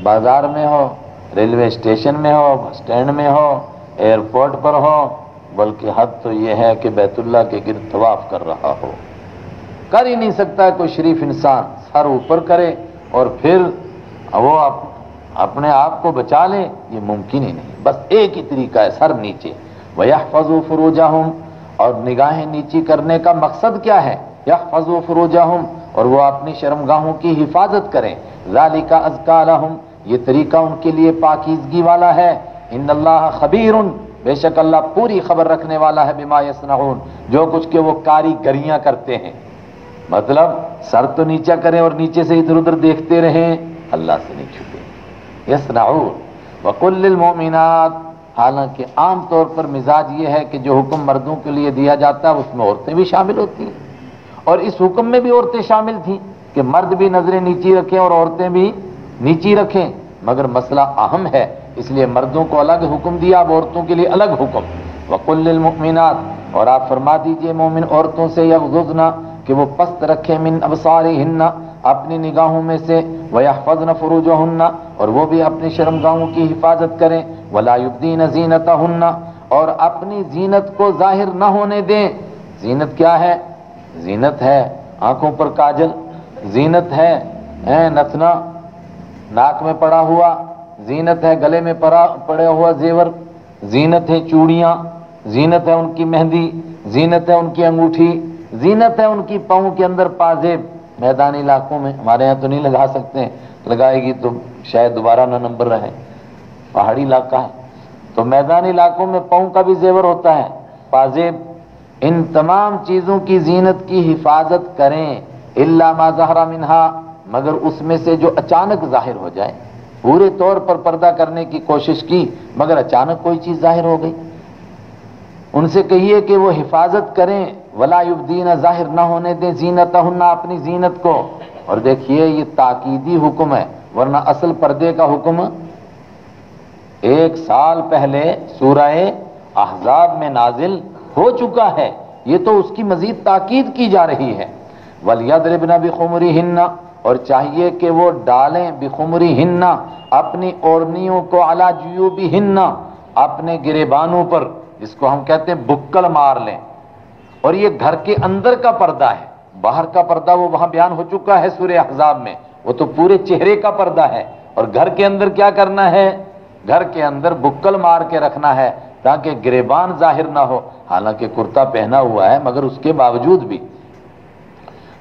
बाज़ार में हो, रेलवे स्टेशन में हो, बस स्टैंड में हो, एयरपोर्ट पर हो, बल्कि हद तो यह है कि बैतुल्ला के गिर तवाफ कर रहा हो। कर ही नहीं सकता कोई शरीफ इंसान, सर ऊपर करे और फिर वो आप अपने आप को बचा ले, ये मुमकिन ही नहीं। बस एक ही तरीका है, सर नीचे। वह फजू फरोजा और निगाहें नीची करने का मकसद क्या है? यह फजू फरोजा और वो अपनी शर्मगाहों की हिफाजत करें। लालिका अजका ये तरीका उनके लिए पाकिजगी वाला है। इन अल्लाह खबीर बेशक अल्लाह पूरी खबर रखने वाला है, बिमा यसनाउन जो कुछ के वो कारीगरियाँ करते हैं। मतलब सर तो नीचा करें और नीचे से इधर उधर देखते रहें। अल्लाह से नहीं छुपे। यसनाउन वकुल्लिल मोमिनात। हालाँकि आम तौर पर मिजाज ये है कि जो हुक्म मर्दों के लिए दिया जाता है, उसमें औरतें भी शामिल होती हैं। और इस हुक्म में भी औरतें शामिल थी कि मर्द भी नज़रें नीची रखें और औरतें भी नीची रखें। मगर मसला अहम है, इसलिए मर्दों को अलग हुक्म दिया, अब औरतों के लिए अलग हुक्म। वकुल्लमिनात और आप फरमा दीजिए, मोमिन औरतों से यगजुजना कि वो पस्त रखे मिन अबसारी हिन्ना अपनी निगाहों में से वहफजन फरूज हन्ना और वो भी अपनी शर्मगाहों की हिफाजत करें वलायुद्दीन जीनत हन्ना और अपनी जीनत को ज़ाहिर न होने दें। जीनत क्या है? जीनत है आँखों पर काजल। जीनत है नथना, नाक में पड़ा हुआ। जीनत है गले में पड़ा पड़ा हुआ जेवर। जीनत है चूड़ियाँ। जीनत है उनकी मेहंदी। जीनत है उनकी अंगूठी। जीनत है उनकी पाँव के अंदर पाजेब। मैदानी इलाकों में, हमारे यहाँ तो नहीं लगा सकते, लगाएगी तो शायद दोबारा ना नंबर रहे। पहाड़ी इलाका है। तो मैदानी इलाकों में पाँव का भी जेवर होता है। पाजेब इन तमाम चीज़ों की जीनत की हिफाजत करें। इल्ला मा जहरा मिनहा, मगर उसमें से जो अचानक ज़ाहिर हो जाए। पूरे तौर पर पर्दा करने की कोशिश की, मगर अचानक कोई चीज़ ज़ाहिर हो गई। उनसे कहिए कि वो हिफाजत करें। वलायुद्दीन ज़ाहिर ना होने दें जीनत अपनी जीनत को। और देखिए, ये ताकीदी हुक्म है, वरना असल पर्दे का हुक्म, एक साल पहले सूरह अहजाब में नाजिल हो चुका है। ये तो उसकी मजीद ताकीद की जा रही है। वलियदरबना बिखुमरी हिन्ना और चाहिए कि वो डालें बिखुमरी हिन्ना अपनी ओढ़नियों को अला भी हिन्ना अपने गिरेबानों पर, जिसको हम कहते हैं बुक्कल मार लें। और ये घर के अंदर का पर्दा है। बाहर का पर्दा वो वहाँ बयान हो चुका है सूर्य अहजाब में। वो तो पूरे चेहरे का पर्दा है। और घर के अंदर क्या करना है? घर के अंदर बुक्कल मार के रखना है ताकि गिरेबान ज़ाहिर ना हो। हालाँकि कुर्ता पहना हुआ है, मगर उसके बावजूद भी।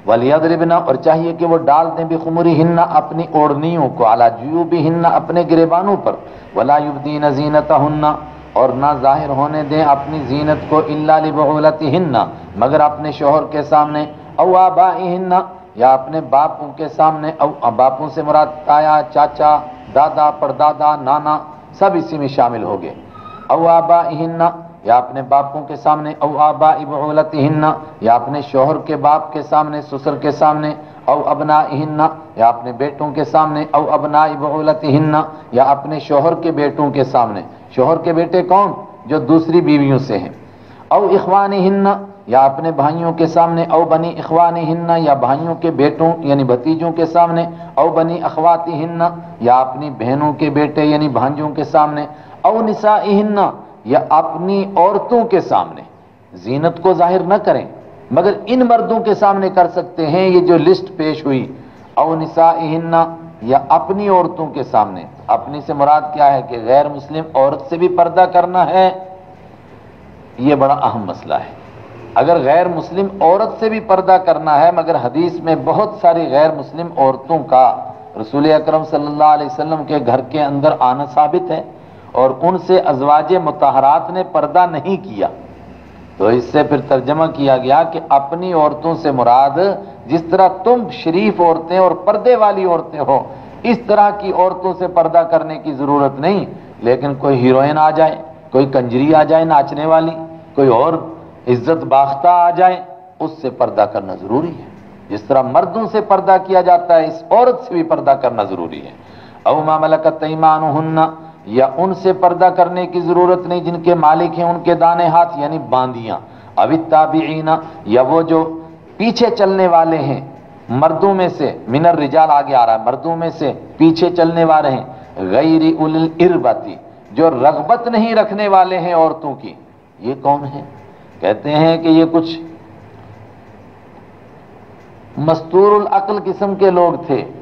वलियादरिबना और चाहिए कि वो डाल दें बेखुमरी हिन्ना अपनी ओढ़नियों को, आला जू भी हिन्ना अपने गिरेबानों पर। वलायुद्दीन जीनत हन्ना और ना ज़ाहिर होने दें अपनी जीनत को इल्लाबहलत हिन्ना मगर अपने शोहर के सामने अव हिन्ना या अपने बापों के सामने बापों से मुराद ताया, चाचा, दादा, परदादा, नाना, सब इसी में शामिल हो गए। अव आबा हिन्ना या अपने बापों के सामने अव आबा इबलत हिन्ना या अपने शोहर के बाप के सामने, ससुर के सामने अव अबना हिन्ना या अपने बेटों के सामने अव अबना इबलत हिन्ना या अपने शोहर के बेटों के सामने। शोहर के बेटे कौन? जो दूसरी बीवियों से हैं। अव इखवान हिन्ना या अपने भाइयों के सामने, औ बनी इखवान हिन्ना या भाइयों के बेटों, यानी भतीजों के सामने अव बनी अखवाती हिन्ना या अपनी बहनों के बेटे, यानी भांजों के सामने अव निसा हिन्ना या अपनी औरतों के सामने। जीनत को ज़ाहिर न करें, मगर इन मर्दों के सामने कर सकते हैं, ये जो लिस्ट पेश हुई। अव निसा हिन्ना या अपनी औरतों के सामने। अपनी से मुराद क्या है कि गैर मुस्लिम औरत से भी पर्दा करना है? यह बड़ा अहम मसला है। अगर गैर मुस्लिम औरत से भी पर्दा करना है, मगर हदीस में बहुत सारी गैर मुस्लिम औरतों का रसूल अकरम सल्लल्लाहु के घर के अंदर आना साबित है और उनसे अजवाज मतहरात ने पर्दा नहीं किया तो इससे फिर तर्जमा किया गया कि अपनी औरतों से मुराद जिस तरह तुम शरीफ औरतें और पर्दे वाली औरतें हो इस तरह की औरतों से पर्दा करने की ज़रूरत नहीं, लेकिन कोई हीरोइन आ जाए, कोई कंजरी आ जाए नाचने वाली, कोई और इज़्ज़त बाख्ता आ जाए, उससे पर्दा करना ज़रूरी है। जिस तरह मर्दों से पर्दा किया जाता है, इस औरत से भी पर्दा करना ज़रूरी है। अवमा मलकत ईमान या उनसे पर्दा करने की ज़रूरत नहीं, जिनके मालिक हैं उनके दाने हाथ, यानी बांदियाँ। अविताबीना या वो जो पीछे चलने वाले हैं मर्दों में से मिनर रिजाल आगे आ रहा है, मर्दों में से पीछे चलने वाले हैं। गैरी उल इरबती, जो रगबत नहीं रखने वाले हैं औरतों की। ये कौन है? कहते हैं कि ये कुछ मस्तूरुल अकल किस्म के लोग थे।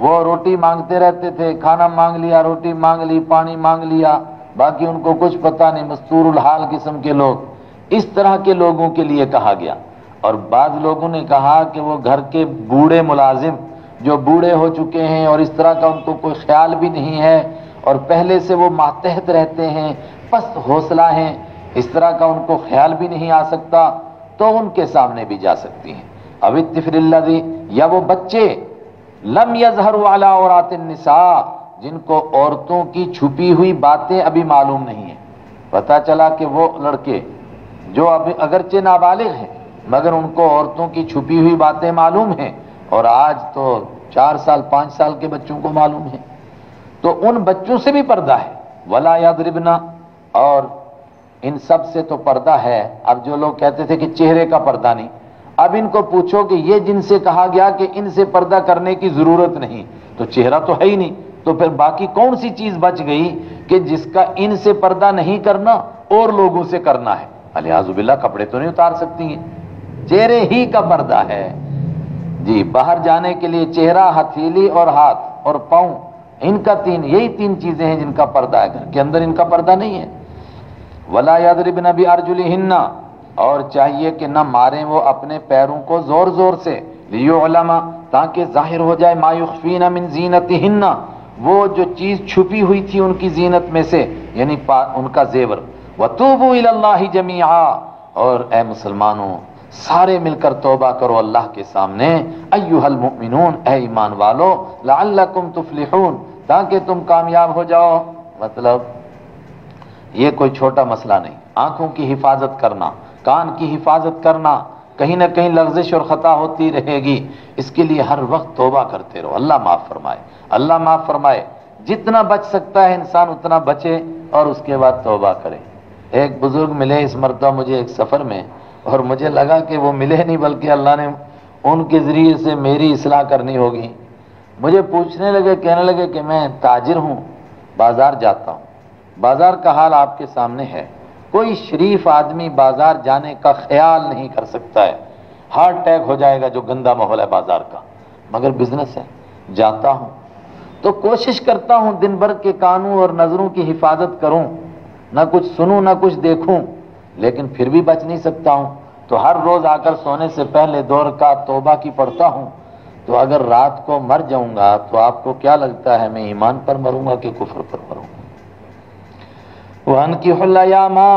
वो रोटी मांगते रहते थे, खाना मांग लिया, रोटी मांग ली, पानी मांग लिया, बाकी उनको कुछ पता नहीं, मस्तूरुल हाल किस्म के लोग। इस तरह के लोगों के लिए कहा गया। और बाद लोगों ने कहा कि वो घर के बूढ़े मुलाजिम, जो बूढ़े हो चुके हैं और इस तरह का उनको कोई ख्याल भी नहीं है और पहले से वो मातहत रहते हैं, पस्त हौसला हैं, इस तरह का उनको ख्याल भी नहीं आ सकता तो उनके सामने भी जा सकती हैं। अवितफिल्लदी या वो बच्चे, लम यजहर वाला और आतिनसा जिनको औरतों की छुपी हुई बातें अभी मालूम नहीं है। पता चला कि वो लड़के, जो अभी अगरचे नाबालिग हैं मगर उनको औरतों की छुपी हुई बातें मालूम हैं और आज तो चार साल, पाँच साल के बच्चों को मालूम है। तो उन बच्चों से भी पर्दा है। वला यादरिबना, और इन सबसे तो पर्दा है। अब जो लोग कहते थे कि चेहरे का पर्दा नहीं, अब इनको पूछो कि ये जिनसे कहा गया कि इनसे पर्दा करने की ज़रूरत नहीं तो चेहरा तो है ही नहीं। तो फिर बाकी कौन सी चीज़ बच गई कि जिसका इनसे पर्दा नहीं करना और लोगों से करना है? अलियाजुबिल्ला कपड़े तो नहीं उतार सकती हैं। चेहरे ही का पर्दा है। जी, बाहर जाने के लिए चेहरा, हथेली और हाथ और पाँव, इनका तीन, यही तीन चीज़ें हैं जिनका पर्दा है। घर के अंदर इनका पर्दा नहीं है। वला यादरिबिन अभी अर्जुली हिन्ना और चाहिए कि न मारें वो अपने पैरों को ज़ोर ज़ोर से। लियो ताकि ज़ाहिर हो जाए मायुखफीन मिन जीनत हिन्ना वो जो चीज़ छुपी हुई थी उनकी जीनत में से, यानी उनका जेवर। वतूबू इल्लाही जमिया और ए मुसलमानों सारे मिलकर तोबा करो अल्लाह के सामने। अयुहल मुमिनून ए ईमान वालो, लअल्लकुम तुफलिहून, ताकि तुम कामयाब हो जाओ। मतलब ये कोई छोटा मसला नहीं। आँखों की हिफाजत करना, कान की हिफाजत करना, कहीं ना कहीं लफ्जिश और ख़ता होती रहेगी। इसके लिए हर वक्त तोबा करते रहो। अल्लाह माफ़ फरमाए। अल्लाह माफ़ फरमाए। जितना बच सकता है इंसान, उतना बचे और उसके बाद तोबा करे। एक बुज़ुर्ग मिले इस मरतबा मुझे एक सफ़र में और मुझे लगा कि वो मिले नहीं, बल्कि अल्लाह ने उनके ज़रिए से मेरी इसलाह करनी होगी। मुझे पूछने लगे, कहने लगे कि मैं ताजिर हूँ, बाज़ार जाता हूँ। बाज़ार का हाल आपके सामने है। कोई शरीफ आदमी बाज़ार जाने का ख्याल नहीं कर सकता है। हार्ट अटैक हो जाएगा जो गंदा माहौल है बाज़ार का। मगर बिज़नेस है, जाता हूँ। तो कोशिश करता हूँ दिन भर के कानून और नज़रों की हिफाजत करूँ, ना कुछ सुनूं, ना कुछ देखूँ। लेकिन फिर भी बच नहीं सकता हूँ। तो हर रोज आकर सोने से पहले दौर का तोबा की पढ़ता हूँ। तो अगर रात को मर जाऊँगा तो आपको क्या लगता है मैं ईमान पर मरूँगा कि कुफर पर मरूँगा? वहन की हल्लायामा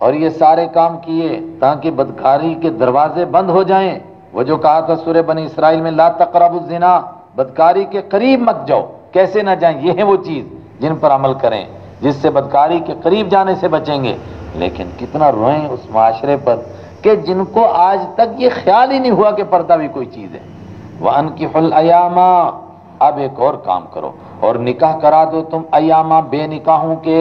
और ये सारे काम किए ताकि बदकारी के दरवाजे बंद हो जाएँ। वो जो कहा था सूर्य बनी इसराइल में, ला तकरबुजना बदकारी के करीब मत जाओ। कैसे ना जाएँ? ये है वो चीज़ जिन पर अमल करें, जिससे बदकारी के करीब जाने से बचेंगे। लेकिन कितना रोए उस माशरे पर कि जिनको आज तक ये ख्याल ही नहीं हुआ कि पर्दा भी कोई चीज़ है। वह अन की अयामा, अब एक और काम करो और निकाह करा दो तुम अयामा बेनिकाहों के।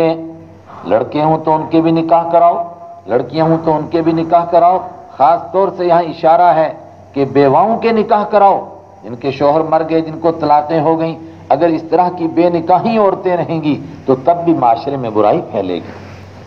लड़के हों तो उनके भी निकाह कराओ, लड़कियाँ हों तो उनके भी निकाह कराओ। खास तौर से यहाँ इशारा है कि बेवाओं के निकाह कराओ, जिनके शोहर मर गए, जिनको तलाक़ें हो गई। अगर इस तरह की बेनिकाही औरतें रहेंगी तो तब भी माशरे में बुराई फैलेगी।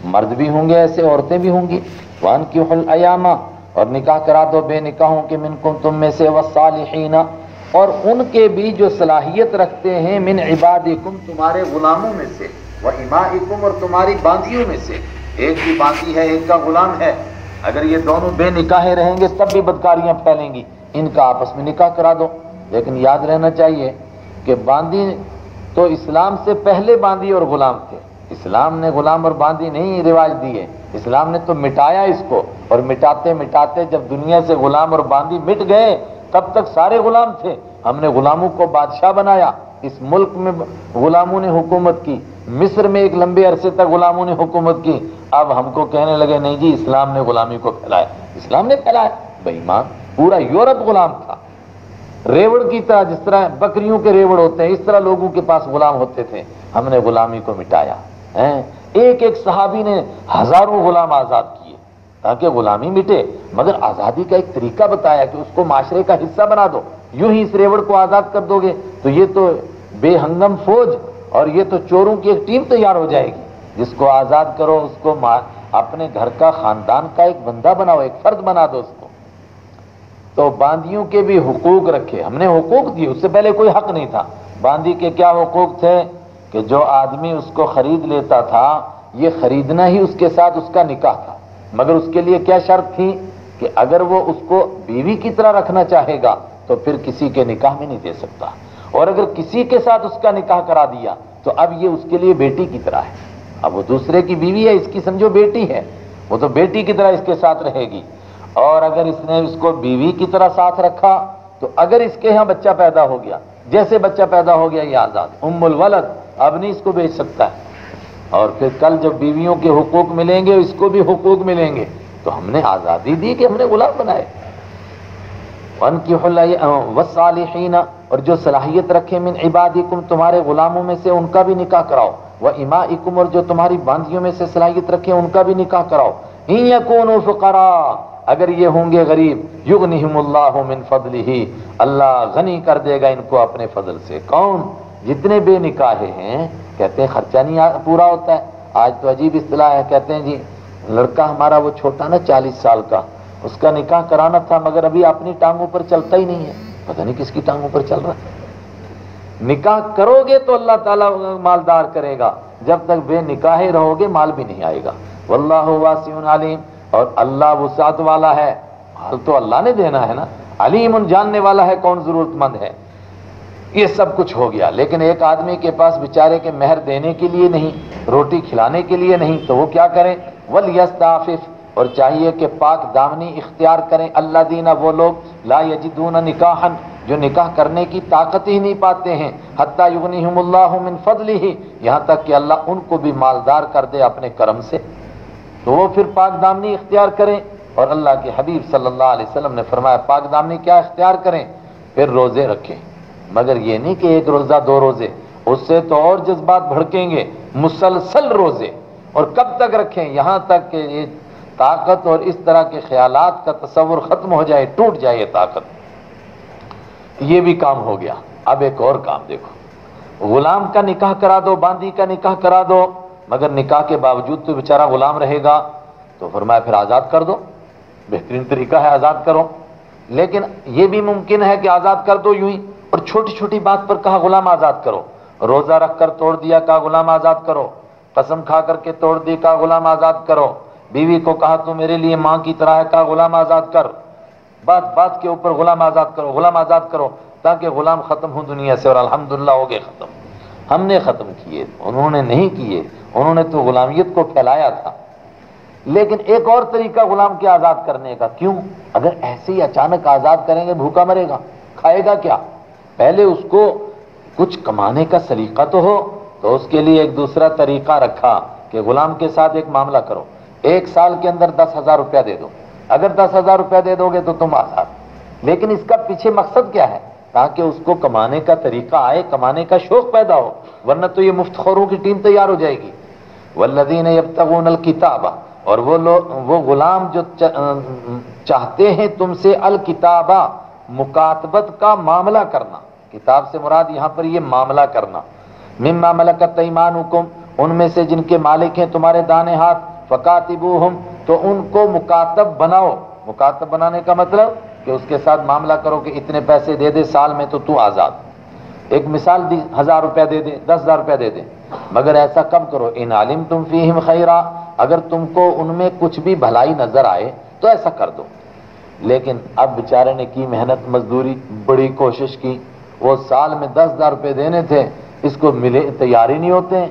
मर्द भी होंगे, ऐसे औरतें भी होंगी। वन की अयामा, और निकाह करा दो बेनिकाहों के मिनकुम तुम में से वसालहीना और उनके भी जो सलाहियत रखते हैं, मिन इबादिकुम, तुम्हारे गुलामों में से वह इमाकुम और तुम्हारी बांदियों में से। एक की बांदी है एक का गुलाम है। अगर ये दोनों बेनिकाहे रहेंगे, तब भी बदकारियाँ फैलेंगी। इनका आपस में निकाह करा दो। लेकिन याद रहना चाहिए कि बांदी तो इस्लाम से पहले बांदी और गुलाम थे। इस्लाम ने गुलाम और बांदी नहीं रिवाज दिए। इस्लाम ने तो मिटाया इसको। और मिटाते मिटाते जब दुनिया से गुलाम और बांदी मिट गए, तब तक सारे गुलाम थे। हमने गुलामों को बादशाह बनाया। इस मुल्क में गुलामों ने हुकूमत की। मिस्र में एक लंबे अरसे तक गुलामों ने हुकूमत की। अब हमको कहने लगे, नहीं जी, इस्लाम ने गुलामी को फैलाया। इस्लाम ने फैलाया। बेईमान, पूरा यूरोप गुलाम था। रेवड़ की तरह जिस तरह बकरियों के रेवड़ होते हैं, इस तरह लोगों के पास गुलाम होते थे। हमने गुलामी को मिटाया। एक एक सहाबी ने हज़ारों गुलाम आज़ाद किए, ताकि गुलामी मिटे। मगर आज़ादी का एक तरीका बताया कि उसको माशरे का हिस्सा बना दो। यूँ ही इस रेवड़ को आज़ाद कर दोगे तो ये तो बेहंगम फौज और ये तो चोरों की एक टीम तैयार हो जाएगी, जिसको आज़ाद करो, उसको अपने घर का खानदान का एक बंदा बनाओ, एक फर्द बना दो उसको। तो बांदियों के भी हुकूक रखे। हमने हुकूक दिए, उससे पहले कोई हक नहीं था। बांदी के क्या हुकूक थे? कि जो आदमी उसको खरीद लेता था, ये खरीदना ही उसके साथ उसका निकाह था। मगर उसके लिए क्या शर्त थी कि अगर वो उसको बीवी की तरह रखना चाहेगा तो फिर किसी के निकाह में नहीं दे सकता। और अगर किसी के साथ उसका निकाह करा दिया तो अब ये उसके लिए बेटी की तरह है। अब वो दूसरे की बीवी है, इसकी समझो बेटी है। वो तो बेटी की तरह इसके साथ रहेगी। और अगर इसने इसको बीवी की तरह साथ रखा तो अगर इसके यहाँ बच्चा पैदा हो गया जैसे बच्चा पैदा हो गया, ये आज़ाद उम्मुल वलद अब नहीं इसको बेच सकता है। और फिर कल जब बीवियों के हुकूक मिलेंगे, इसको भी हुकूक मिलेंगे तो हमने आज़ादी दी कि हमने गुलाम बनाए। वन की और जो सलाहियत रखे मिन इबादिकुम, तुम्हारे गुलामों में से उनका भी निकाह कराओ। वह इमा इकुम और जो तुम्हारी बांधियों में से सलाहियत रखे, उनका भी निकाह कराओ। कौन फ़करा अगर ये होंगे गरीब युग मिन फजल ही अल्लाह गनी कर देगा इनको अपने फजल से। कौन? जितने बेनिकाहे हैं, कहते हैं, खर्चा नहीं पूरा होता है। आज तो अजीब इतला है, कहते हैं, जी, लड़का हमारा वो छोटा ना, चालीस साल का, उसका निकाह कराना था, मगर अभी अपनी टांगों पर चलता ही नहीं है। पता नहीं किसकी टांगों पर चल रहा है। निकाह करोगे तो अल्लाह ताला मालदार करेगा। जब तक बेनिकाहे रहोगे, माल भी नहीं आएगा। वल्लाह वासीम और अल्लाह वसात वाला है। माल तो अल्लाह ने देना है ना? अलीम उन जानने वाला है कौन जरूरतमंद है? ये सब कुछ हो गया। लेकिन एक आदमी के पास बेचारे के मेहर देने के लिए नहीं, रोटी खिलाने के लिए नहीं तो वो क्या करें? वल यस्ताफिफ, और चाहिए कि पाक दामनी इख्तियार करें। अल्लाह दीना, वो लोग, ला यजिदून निकाहन, जो निकाह करने की ताकत ही नहीं पाते हैं। हत्ता युगनिहिमिन फजल ही यहाँ तक कि अल्लाह उनको भी मालदार कर दे अपने कर्म से। तो वो फिर पाक दामनी इख्तियार करें। और अल्लाह के हबीब सल्लल्लाहु अलैहि वसल्लम ने फरमाया, पाक दामनी क्या इख्तियार करें? फिर रोज़े रखें। मगर ये नहीं कि एक रोजा, दो रोज़े। उससे तो और जज्बात भड़केंगे। मुसलसल रोज़े। और कब तक रखें? यहाँ तक कि ये ताकत और इस तरह के ख्यालात का तस्वुर खत्म हो जाए, टूट जाए ये ताकत। ये भी काम हो गया। अब एक और काम देखो। गुलाम का निकाह करा दो, बांदी का निकाह करा दो। मगर निकाह के बावजूद तो बेचारा गुलाम रहेगा तो फरमाया, फिर आज़ाद कर दो। बेहतरीन तरीका है आज़ाद करो। लेकिन ये भी मुमकिन है कि आज़ाद कर दो यूँ ही, और छोटी छोटी बात पर कहा, गुलाम आज़ाद करो। रोजा रख कर तोड़ दिया, कहा, गुलाम आज़ाद करो। कसम खा करके तोड़ दी, कहा, गुलाम आज़ाद करो। बीवी को कहा, तू मेरे लिए माँ की तरह है, कहा, गुलाम आज़ाद कर। बात बात के ऊपर गुलाम आज़ाद करो, गुलाम आज़ाद करो, ताकि गुलाम खत्म हो दुनिया से और अल्हम्दुलिल्लाह हो गए खत्म। हमने खत्म किए, उन्होंने नहीं किए, उन्होंने तो गुलामियत को फैलाया था। लेकिन एक और तरीका गुलाम के आज़ाद करने का, क्यों? अगर ऐसे ही अचानक आज़ाद करेंगे, भूखा मरेगा, खाएगा क्या? पहले उसको कुछ कमाने का सलीका तो हो तो उसके लिए एक दूसरा तरीका रखा कि गुलाम के साथ एक मामला करो। एक साल के अंदर दस हज़ार रुपया दे दो। अगर दस हज़ार रुपया दे दोगे तो तुम आज़ाद। लेकिन इसका पीछे मकसद क्या है? ताकि उसको कमाने का तरीका आए, कमाने का शौक पैदा हो, वरना तो ये मुफ्तखोरों की टीम तैयार हो जाएगी। वल्लदीन अब तक किताबा और वो लोग वो गुलाम जो चाहते हैं तुमसे अल किताबा मुकातबत का मामला करना। किताब से मुराद यहाँ पर ये मामला करना। मिम्मा मलकत ईमान हुकुम उनमें से जिनके मालिक हैं तुम्हारे दाने हाथ फ़कातिबू हम तो उनको मुकातब बनाओ। मुकातब बनाने का मतलब कि उसके साथ मामला करो कि इतने पैसे दे दे, साल में तो तू आज़ाद। एक मिसाल दी, हज़ार रुपया दे दे, दस हज़ार रुपया दे दे। मगर ऐसा कब करो, इन आलिम तुम फीहिम खैरा। अगर तुमको उनमें कुछ भी भलाई नज़र आए तो ऐसा कर दो। लेकिन अब बेचारे ने की मेहनत, मजदूरी, बड़ी कोशिश की। वो साल में दस हज़ार रुपये देने थे, इसको मिले, तैयार ही नहीं होते।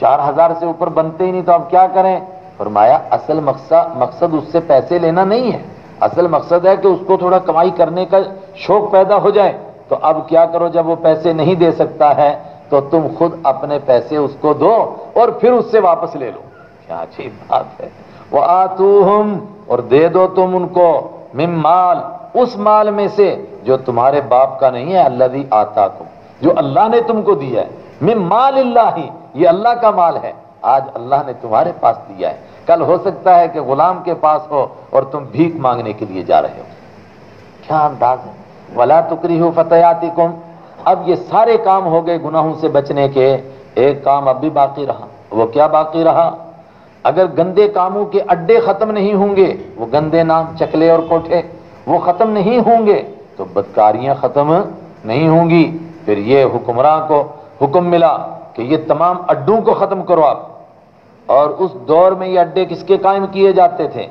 चार हज़ार से ऊपर बनते ही नहीं तो अब क्या करें? फरमाया, असल मकसद मकसद उससे पैसे लेना नहीं है। असल मकसद है कि उसको थोड़ा कमाई करने का शौक पैदा हो जाए। तो अब क्या करो, जब वो पैसे नहीं दे सकता है तो तुम खुद अपने पैसे उसको दो और फिर उससे वापस ले लो। क्या अच्छी बात है। वो आतू हम और दे दो तुम उनको मिम माल। उस माल में से जो तुम्हारे बाप का नहीं है, अल्लाह आता तुम जो अल्लाह ने तुमको दिया है। मिम माल ही ये अल्लाह का माल है। आज अल्लाह ने तुम्हारे पास दिया है। कल हो सकता है कि गुलाम के पास हो और तुम भीख मांगने के लिए जा रहे हो। क्या अंदाज है? वला तुकरी हो फतेहाती कुम अब ये सारे काम हो गए गुनाहों से बचने के। एक काम अब भी बाकी रहा। वो क्या बाकी रहा? अगर गंदे कामों के अड्डे खत्म नहीं होंगे, वो गंदे नाम चकले और कोठे, वो खत्म नहीं होंगे तो बदकारियाँ खत्म नहीं होंगी। फिर ये हुक्मरान को हुक्म मिला कि ये तमाम अड्डों को खत्म करो आप। और उस दौर में ये अड्डे किसके कायम किए जाते थे?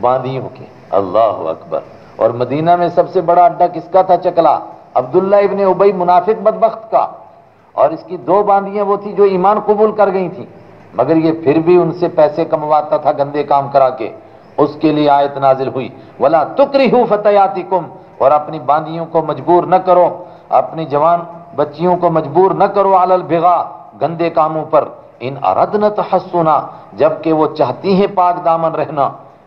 बांदियों के। अल्लाह अकबर। और मदीना में सबसे बड़ा अड्डा किसका था चकला? अब्दुल्ला इबन उबई, मुनाफिक बदबख्त का। और इसकी दो बांदियाँ वो थी जो ईमान कबूल कर गई थी। मगर ये फिर भी उनसे पैसे कमवाता था, गंदे काम करा के। उसके लिए आयत नाजिल हुई। वला तुकरी हूँ कुम और अपनी बांदियों को मजबूर न करो। अपनी जवान बच्चियों को मजबूर न करो, आलल भिगा गंदे कामों पर। इन अरदन तहसुना जबकि वो चाहती हैं पाक दामन रहना।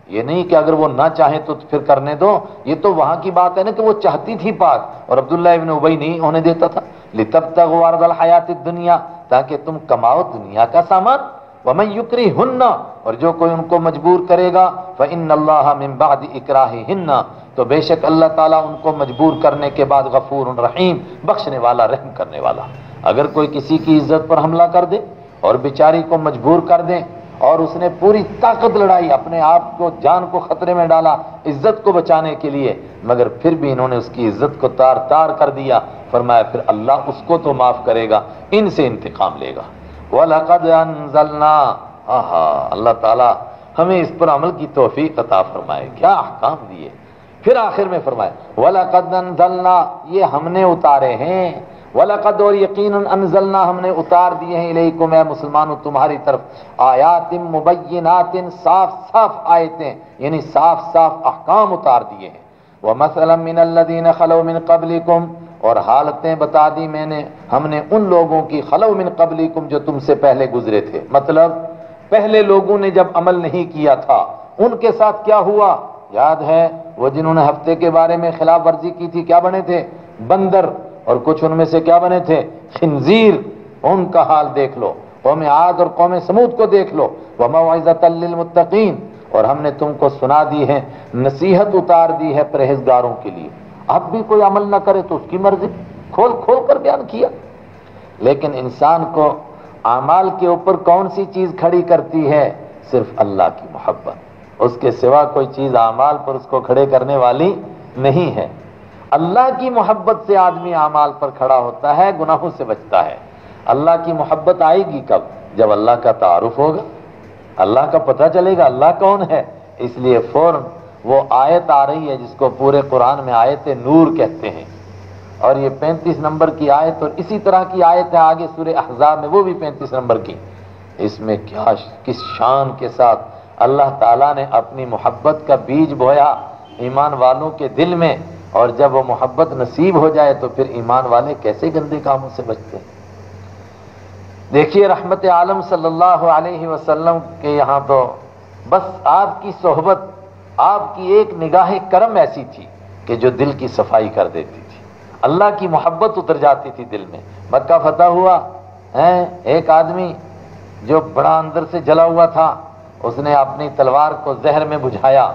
ये नहीं कि अगर वो ना चाहे तो फिर करने दो। ये तो वहाँ की बात है ना कि वो चाहती थी पाक। और अब्दुल्ला इब्न उबई नहीं होने देता था। लितब तक वारदल हयात दुनिया, ताकि तुम कमाओ दुनिया का सामान। वमन युक्री हुन्ना और जो कोई उनको मजबूर करेगा वह इन अल्लाह मिम्बाद इकराही हिन्ना तो बेशक अल्लाह ताला उनको मजबूर करने के बाद गफूर रहीम, बख्शने वाला, रहम करने वाला। अगर कोई किसी की इज़्ज़त पर हमला कर दे और बेचारी को मजबूर कर दे। और उसने पूरी ताकत लड़ाई, अपने आप को, जान को खतरे में डाला, इज़्ज़त को बचाने के लिए। मगर फिर भी इन्होंने उसकी इज़्ज़त को तार तार कर दिया। फरमाया, फिर अल्लाह उसको तो माफ़ करेगा, इनसे इंतकाम लेगा। अल्लाह ताला हमें इस पर अमल की तोफीक अता फरमाए। क्या अहकाम दिए? फिर आखिर में फरमाए अनजलना ये हमने उतारे हैं। वलकद और यकीन अनजलना हमने उतार दिए हैं इलेको मैं मुसलमानों, तुम्हारी तरफ़। आयातिम मुबैनातिन साफ़ साफ़ आयतें, यानी साफ़ साफ़ अहकाम उतार दिए हैं। वह मसलम मिन खलो मिन कबलिकुम, और हालतें बता दी मैंने, हमने उन लोगों की खलो मिन कबलिकुम जो तुमसे पहले गुजरे थे। मतलब पहले लोगों ने जब अमल नहीं किया था, उनके साथ क्या हुआ? याद है, वो जिन्होंने हफ़्ते के बारे में खिलाफ वर्जी की थी, क्या बने थे? बंदर। और कुछ उनमें से क्या बने थे? खिंजीर। उनका हाल देख लो। कौम आद और कौम समूद को देख लो। वमातलमुत्तकीन और हमने तुमको सुना दी है, नसीहत उतार दी है परहेजगारों के लिए। अब भी कोई अमल ना करे तो उसकी मर्ज़ी। खोल खोल कर बयान किया। लेकिन इंसान को अमाल के ऊपर कौन सी चीज़ खड़ी करती है? सिर्फ़ अल्लाह की मोहब्बत। उसके सिवा कोई चीज़ अमाल पर उसको खड़े करने वाली नहीं है। अल्लाह की मोहब्बत से आदमी अमाल पर खड़ा होता है, गुनाहों से बचता है। अल्लाह की मोहब्बत आएगी कब? जब अल्लाह का तारुफ होगा। अल्लाह का पता चलेगा, अल्लाह कौन है? इसलिए फ़ौरन वो आयत आ रही है, जिसको पूरे कुरान में आयत नूर कहते हैं। और ये 35 नंबर की आयत, और इसी तरह की आयत है आगे सूर्य अहजाब में, वो भी 35 नंबर की। इसमें क्या, किस शान के साथ अल्लाह ताला ने अपनी मोहब्बत का बीज बोया। ईमान वालों के दिल में, और जब वो मोहब्बत नसीब हो जाए तो फिर ईमान वाले कैसे गंदे कामों से बचते हैं? देखिए, रहमत आलम सल्लल्लाहु अलैहि वसल्लम के यहाँ तो बस आपकी सोहबत, आपकी एक निगाह करम ऐसी थी कि जो दिल की सफ़ाई कर देती थी। अल्लाह की मोहब्बत उतर जाती थी दिल में। मक्का फतेह हुआ, है, एक आदमी जो बड़ा अंदर से जला हुआ था, उसने अपनी तलवार को जहर में बुझाया।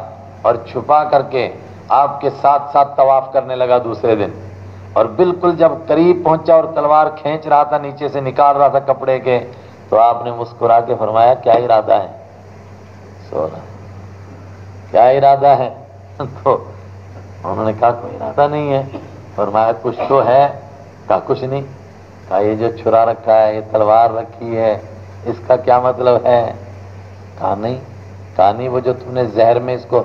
और छुपा करके आपके साथ साथ तवाफ करने लगा दूसरे दिन। और बिल्कुल जब करीब पहुँचा और तलवार खींच रहा था, नीचे से निकाल रहा था कपड़े के तो आपने मुस्कुरा के फरमाया, क्या इरादा है? सो क्या इरादा है? तो उन्होंने कहा, कोई इरादा नहीं है। फरमाया, कुछ तो है। कहा, कुछ नहीं। कहा, ये जो छुरा रखा है, ये तलवार रखी है, इसका क्या मतलब है? कहा, नहीं। कहा, नहीं, वो जो तुमने जहर में इसको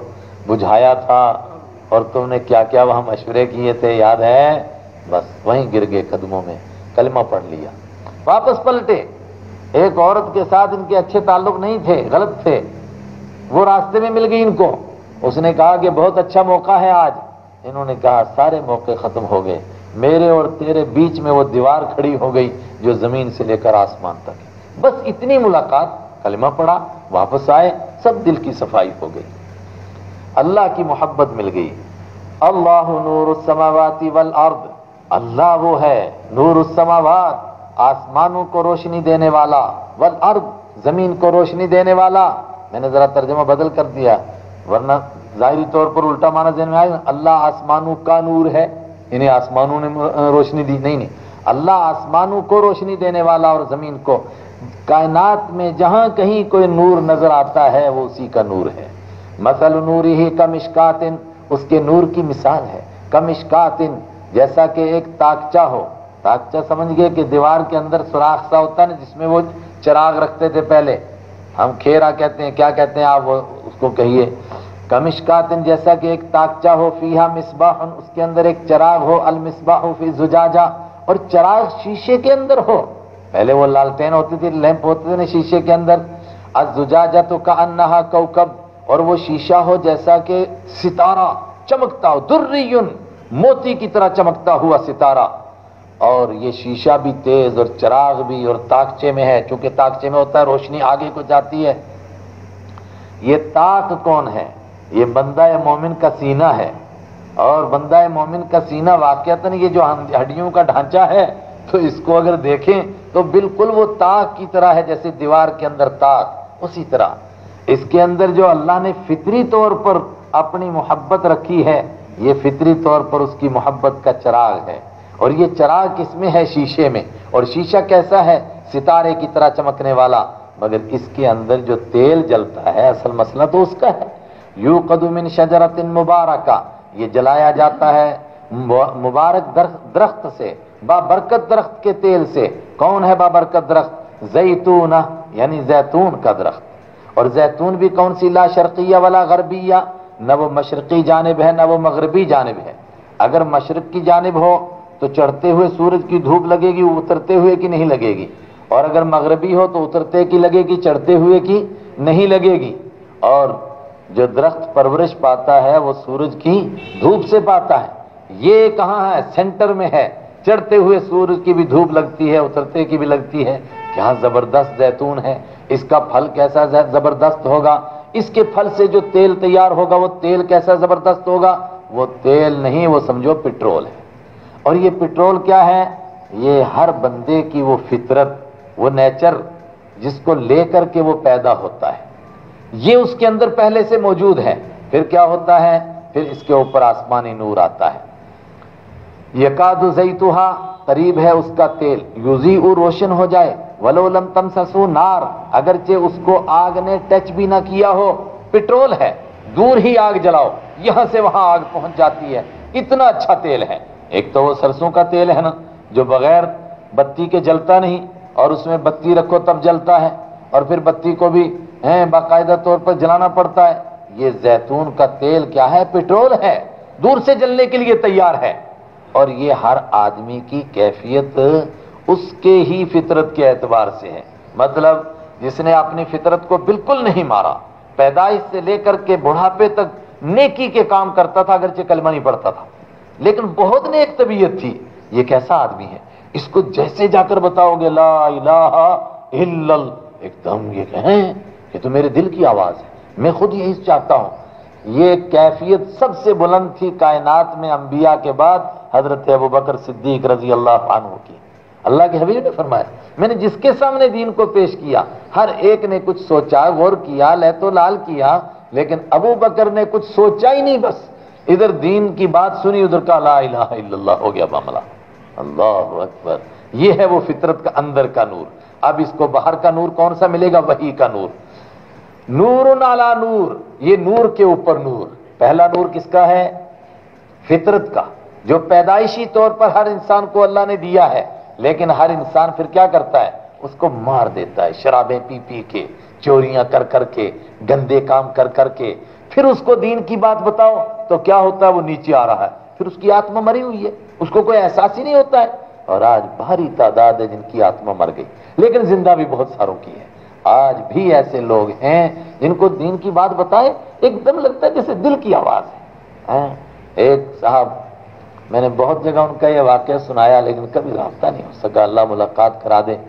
बुझाया था और तुमने क्या क्या वहाँ मशवरे किए थे, याद है? बस वहीं गिर गए कदमों में, कलमा पढ़ लिया। वापस पलटे। एक औरत के साथ इनके अच्छे ताल्लुक नहीं थे, गलत थे। वो रास्ते में मिल गई इनको। उसने कहा कि बहुत अच्छा मौका है आज। इन्होंने कहा, सारे मौके खत्म हो गए। मेरे और तेरे बीच में वो दीवार खड़ी हो गई जो ज़मीन से लेकर आसमान तक बस इतनी मुलाकात, कलमा पड़ा वापस आए, सब दिल की सफ़ाई हो गई। अल्लाह की मोहब्बत मिल गई। अल्लाह नूर समावाती वल अर्द। अल्लाह वो है नूर समावात, आसमानों को रोशनी देने वाला। वल अर्द, ज़मीन को रोशनी देने वाला। मैंने जरा तर्जमा बदल कर दिया, वरना जाहिरी तौर पर उल्टा माना जन्म आया, अल्लाह आसमानों का नूर है। इन्हें आसमानों ने रोशनी दी। नहीं नहीं। अल्लाह आसमानों को रोशनी देने वाला और ज़मीन को। कायनात में जहाँ कहीं कोई नूर नज़र आता है, वो उसी का नूर है। मसल नूर ही कम इश्कातिन उसके नूर की मिसाल है। कम इश्कातिन जैसा कि एक ताकचा हो। ताकचा समझ गए कि दीवार के अंदर सुराख सा होता ना, जिसमें वो चिराग रखते थे पहले। हम खेरा कहते हैं, क्या कहते हैं, आप वो उसको कहिए। कमिश्कातिन, जैसा कि एक ताकचा हो, फीहा मिसबाह उसके अंदर एक चराग हो, अल मिसबाह फ़ी जुजाजा। और चराग शीशे के अंदर हो। पहले वो लालटेन होती थी, लैंप होते थे ना शीशे के अंदर। अजुजाजा तो का अन्ना कौकब। और वो शीशा हो जैसा कि सितारा चमकता हो, दुर्रियुन, मोती की तरह चमकता हुआ सितारा। और ये शीशा भी तेज और चराग भी और ताकचे में है, क्योंकि ताकचे में होता है, रोशनी आगे को जाती है। ये ताक कौन है? ये बंदा मोमिन का सीना है। और बंदा मोमिन का सीना वाक्यतन ये जो हड्डियों का ढांचा है तो इसको अगर देखें तो बिल्कुल वो ताक की तरह है, जैसे दीवार के अंदर ताक, उसी तरह। इसके अंदर जो अल्लाह ने फितरी तौर पर अपनी मोहब्बत रखी है, ये फितरी तौर पर उसकी मोहब्बत का चराग है। और ये चराग किसमें है? शीशे में। और शीशा कैसा है? सितारे की तरह चमकने वाला। मगर इसके अंदर जो तेल जलता है, असल मसला तो उसका है। यू कदुमिन शजरत मुबारक। ये जलाया जाता है मुबारक दरख्त से बाबरकत दरख्त के तेल से। कौन है बाबरकत दरख्त? जैतून, यानी जैतून का दरख्त। और जैतून भी कौन सी ला शर्किया वाला गरबिया? न वो मशरकी जानब है, न वो मगरबी जानब है। अगर मशरक की जानब हो तो चढ़ते हुए सूरज की धूप लगेगी, उतरते हुए की नहीं लगेगी। और अगर मगरबी हो तो उतरते की लगेगी, चढ़ते हुए की नहीं लगेगी। और जो दरख्त परवरिश पाता है, वो सूरज की धूप से पाता है। ये कहाँ है? सेंटर में है। चढ़ते हुए सूरज की भी धूप लगती है, उतरते की भी लगती है। क्या ज़बरदस्त जैतून है। इसका फल कैसा ज़बरदस्त होगा? इसके फल से जो तेल तैयार होगा, वो तेल कैसा ज़बरदस्त होगा? वो तेल नहीं, वो समझो पेट्रोल है। और ये पेट्रोल क्या है? ये हर बंदे की वो फितरत, वो नेचर, जिसको लेकर के वो पैदा होता है। ये उसके अंदर पहले से मौजूद है। फिर क्या होता है? फिर इसके ऊपर आसमानी नूर आता है। यकादु जईतुहा करीब है उसका तेल। यूजी रोशन हो जाए। वलोलम तम ससु नार, अगरचे उसको आग ने टच भी ना किया हो। पेट्रोल है, दूर ही आग जलाओ, यहाँ से वहाँ आग पहुँच जाती है। इतना अच्छा तेल है। एक तो वो सरसों का तेल है ना, जो बगैर बत्ती के जलता नहीं, और उसमें बत्ती रखो तब जलता है, और फिर बत्ती को भी, है, बाकायदा तौर पर जलाना पड़ता है। ये जैतून का तेल क्या है? पेट्रोल है। दूर से जलने के लिए तैयार है। और ये हर आदमी की कैफियत उसके ही फितरत के एतबार से है। मतलब जिसने अपनी फितरत को बिल्कुल नहीं मारा, पैदाइश से लेकर के बुढ़ापे तक नेकी के काम करता था, अगरचे कलमा नहीं पड़ता था। लेकिन बहुत नेक तबीयत थी। ये कैसा आदमी है? इसको जैसे जाकर बताओगे, ला इलाहा एकदम ये कहें ये तो मेरे दिल की आवाज़ है। मैं खुद यही चाहता हूँ। ये कैफियत सबसे बुलंद थी कायनात में अंबिया के बाद हज़रत अबू बकर सिद्दीक रज़ी अल्लाह की। अल्लाह के हबीब ने फरमाया, मैंने जिसके सामने दीन को पेश किया, हर एक ने कुछ सोचा, गौर किया ले तो लाल किया, लेकिन अबू बकर ने कुछ सोचा ही नहीं बस। इधर दीन की बात सुनी, उधर का ला इला हो गया मामला। अल्लाह अकबर। ये है वो फितरत का अंदर का नूर। अब इसको बाहर का नूर कौन सा मिलेगा? वही का नूर। नूर नाला नूर। ये नूर के ऊपर नूर। पहला नूर किसका है? फितरत का। जो पैदाइशी तौर पर हर इंसान को अल्लाह ने दिया है। लेकिन हर इंसान फिर क्या करता है? उसको मार देता है शराबें पी पी के चोरियाँ कर करके गंदे काम कर करके। फिर उसको दीन की बात बताओ तो क्या होता है? वो नीचे आ रहा है। फिर उसकी आत्मा मरी हुई है। उसको कोई एहसास ही नहीं होता है। और आज भारी तादाद है जिनकी आत्मा मर गई। लेकिन ज़िंदा भी बहुत सारों की है। आज भी ऐसे लोग हैं जिनको दीन की बात बताए एकदम लगता है जैसे दिल की आवाज़ है, है? एक साहब मैंने बहुत जगह उनका यह वाक्य सुनाया, लेकिन कभी रहा नहीं हो सका। अल्लाह मुलाकात करा दे।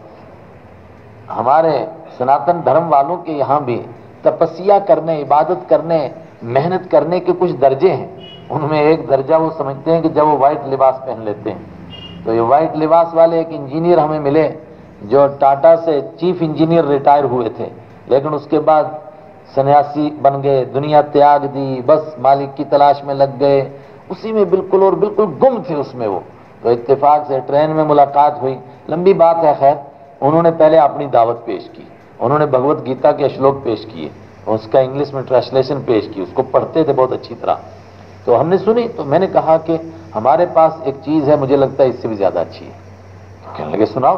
हमारे सनातन धर्म वालों के यहाँ भी तपस्या करने, इबादत करने, मेहनत करने के कुछ दर्जे हैं। उनमें एक दर्जा वो समझते हैं कि जब वो व्हाइट लिबास पहन लेते हैं। तो ये व्हाइट लिबास वाले एक इंजीनियर हमें मिले, जो टाटा से चीफ इंजीनियर रिटायर हुए थे। लेकिन उसके बाद सन्यासी बन गए, दुनिया त्याग दी, बस मालिक की तलाश में लग गए। उसी में बिल्कुल और बिल्कुल गुम थे उसमें वो। तो इत्तेफाक से ट्रेन में मुलाकात हुई। लंबी बात है, खैर। उन्होंने पहले अपनी दावत पेश की। उन्होंने भगवत गीता के श्लोक पेश किए। उसका इंग्लिश में ट्रांसलेशन पेश की। उसको पढ़ते थे बहुत अच्छी तरह। तो हमने सुनी तो मैंने कहा कि हमारे पास एक चीज़ है, मुझे लगता है इससे भी ज़्यादा अच्छी है। तो कहने लगे, सुनाओ।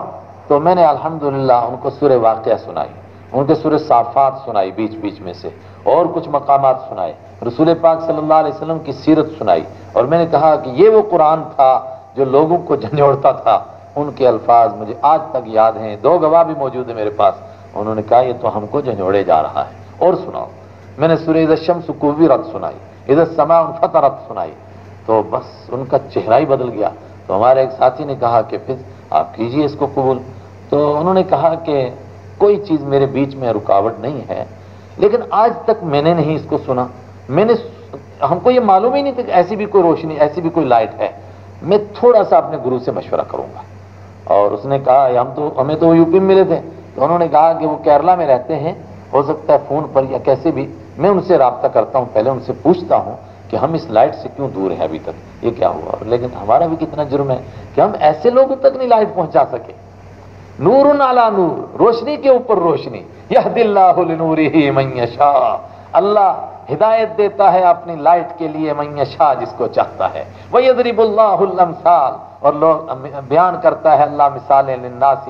तो मैंने, अल्हम्दुलिल्लाह, उनको सुर वाक़ सुनाई। उनके सुर साफात सुनाई, बीच बीच में से। और कुछ मकामात सुनाए। रसूल पाक सल्लल्लाहु अलैहि वसल्लम की सीरत सुनाई। और मैंने कहा कि ये वो कुरान था जो लोगों को झंझोड़ता था। उनके अल्फाज मुझे आज तक याद हैं। दो गवाह भी मौजूद है मेरे पास। उन्होंने कहा, ये तो हमको झंझोड़े जा रहा है। और सुनाओ। मैंने सुर इधर शम्स कुवी रत सुनाई। इधर समा फत रत सुनाई। तो बस उनका चेहरा ही बदल गया। तो हमारे एक साथी ने कहा कि, फिर आप कीजिए इसको कबूल। तो उन्होंने कहा कि कोई चीज़ मेरे बीच में रुकावट नहीं है, लेकिन आज तक मैंने नहीं इसको सुना। मैंने हमको ये मालूम ही नहीं था कि ऐसी भी कोई रोशनी, ऐसी भी कोई लाइट है। मैं थोड़ा सा अपने गुरु से मशवरा करूँगा। और उसने कहा, हम तो हमें तो यूपी में मिले थे। तो उन्होंने कहा कि वो केरला में रहते हैं। हो सकता है फ़ोन पर या कैसे भी, मैं उनसे रबता करता हूँ। पहले उनसे पूछता हूँ कि हम इस लाइट से क्यों दूर हैं अभी तक? ये क्या हुआ? लेकिन हमारा भी कितना जुर्म है कि हम ऐसे लोगों तक नहीं लाइट पहुँचा सके। नूर नाला नूर, रोशनी के ऊपर रोशनी। यह दिल्लाहूरी ही अल्लाह हिदायत देता है अपनी लाइट के लिए मैशा जिसको चाहता है। वही साल और लोग बयान करता है, अल्लाह मिसालें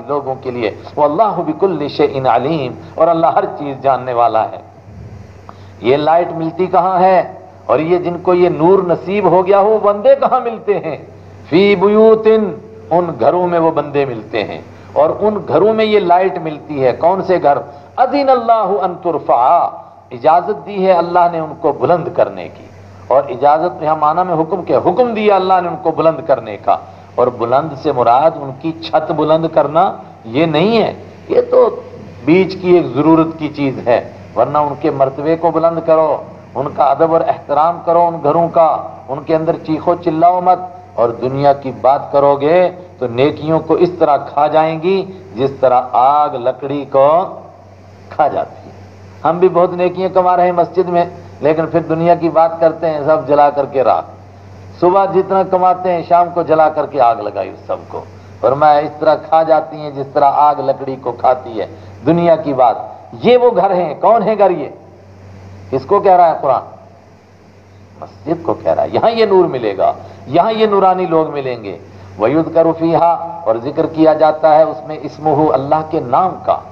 लोगों के लिए। वो अल्लाह बिकुल इन अलीम। और अल्लाह हर चीज़ जानने वाला है। ये लाइट मिलती कहाँ है? और ये जिनको ये नूर नसीब हो गया हो बंदे कहाँ मिलते हैं? फ़ी बुयूतिन, उन घरों में वो बंदे मिलते हैं। और उन घरों में ये लाइट मिलती है। कौन से घर? अदीन अल्लाह अनतुरफा इजाज़त दी है अल्लाह ने उनको बुलंद करने की। और इजाज़त यहाँ माना में हुक्म के हुक्म दिया अल्लाह ने उनको बुलंद करने का। और बुलंद से मुराद उनकी छत बुलंद करना ये नहीं है। ये तो बीच की एक ज़रूरत की चीज़ है। वरना उनके मरतबे को बुलंद करो, उनका अदब और एहतराम करो उन घरों का। उनके अंदर चीखो चिल्लाओ मत। और दुनिया की बात करोगे तो नेकियों को इस तरह खा जाएँगी जिस तरह आग, लकड़ी को खा जाती है। हम भी बहुत नेकियाँ कमा रहे हैं मस्जिद में, लेकिन फिर दुनिया की बात करते हैं, सब जला करके राख। सुबह जितना कमाते हैं, शाम को जला करके आग लगाई उस सबको। और मैं इस तरह खा जाती हैं जिस तरह आग, लकड़ी को खाती है। दुनिया की बात। ये वो घर हैं, कौन है घर ये? किसको कह रहा है कुरान? मस्जिद को कह रहा है, यहाँ ये नूर मिलेगा, यहाँ ये नूरानी लोग मिलेंगे। वयुद करूफीहा और ज़िक्र किया जाता है उसमें इसमोह अल्लाह के नाम का।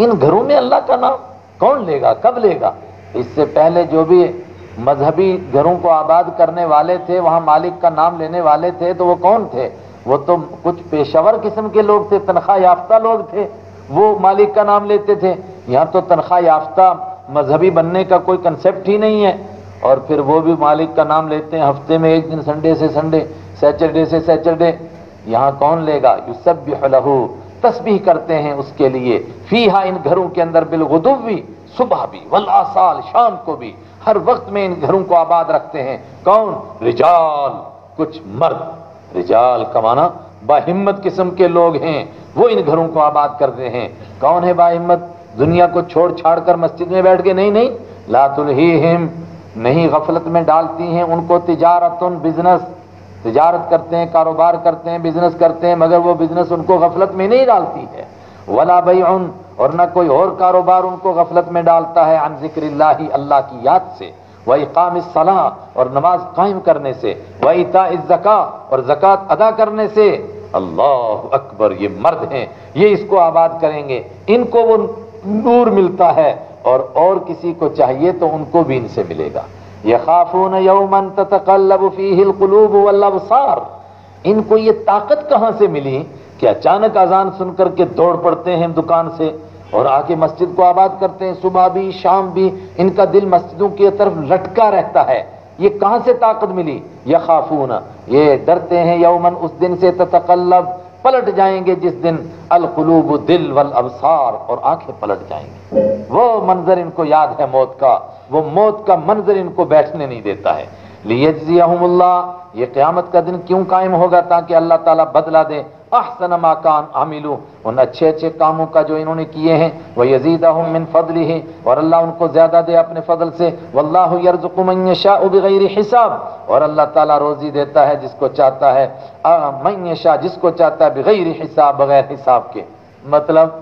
इन घरों में अल्लाह का नाम कौन लेगा, कब लेगा? इससे पहले जो भी मजहबी घरों को आबाद करने वाले थे, वहाँ मालिक का नाम लेने वाले थे तो वो कौन थे? वो तो कुछ पेशावर किस्म के लोग थे, तनख्वाह याफ्ता लोग थे, वो मालिक का नाम लेते थे। यहाँ तो तनख्वाह याफ्ता मजहबी बनने का कोई कंसेप्ट ही नहीं है। और फिर वो भी मालिक का नाम लेते हैं, हफ़्ते में एक दिन संडे से संडे सैटरडे से सैटरडे यहाँ कौन लेगा? युसब लहू। तस्बीह करते हैं उसके लिए। फीहा इन घरों के अंदर बिलगुदुवी सुबह भी वल्ला साल शाम को भी। हर वक्त में इन घरों को आबाद रखते हैं। कौन? रिजाल। कुछ मर्द। रिजाल कमाना बाहिम्मत किस्म के लोग हैं। वो इन घरों को आबाद करते हैं। कौन है बाहिम्मत? दुनिया को छोड़ छाड़ कर मस्जिद में बैठ के नहीं नहीं। लातुल ही हिम नहीं गफलत में डालती हैं उनको तजारत बिज़नेस तजारत करते हैं, कारोबार करते हैं बिज़नेस करते हैं, मगर वो बिज़नेस उनको गफलत में नहीं डालती है। वला भाई उन और न कोई और कारोबार उनको गफलत में डालता है, अन ज़िक्र अल्लाह की याद से। वह इकाम सलाह, और नमाज़ कायम करने से। वह इता जका और जक़ात अदा करने से। अल्लाह अकबर, ये मर्द हैं, ये इसको आबाद करेंगे। इनको वो नूर मिलता है और और किसी को चाहिए तो उनको भी इनसे मिलेगा। ये खाफून यौमन तकल्लबूब वल्लबसार इनको ये ताकत कहाँ से मिली कि अचानक अजान सुन करके दौड़ पड़ते हैं दुकान से और आके मस्जिद को आबाद करते हैं। सुबह भी, शाम भी इनका दिल मस्जिदों की तरफ़ लटका रहता है। ये कहाँ से ताकत मिली? यह खाफून ये डरते हैं यौमन उस दिन से ततकल्लब। पलट जाएँगे जिस दिन अलकलूब दिल वल अबसार, और आँखें पलट जाएँगे। वो मंजर इनको याद है मौत का। वो मौत का मंजर इनको बैठने नहीं देता है। लियजियाहुमुल्लाह ये क्यामत का दिन क्यों कायम होगा ताकि अल्लाह ताला बदला दे? अहसन माकान आमिलू उन अच्छे अच्छे कामों का जो इन्होंने किए हैं वह यजीदा मिन फजली है और अल्लाह उनको ज़्यादा दे अपने फजल से। यरजुकुमशाह बगैर हिसाब। और अल्लाह ताला रोजी देता है जिसको चाहता है मैशाह जिसको चाहता है बगैर हिसाब बगैर हिसाब के। मतलब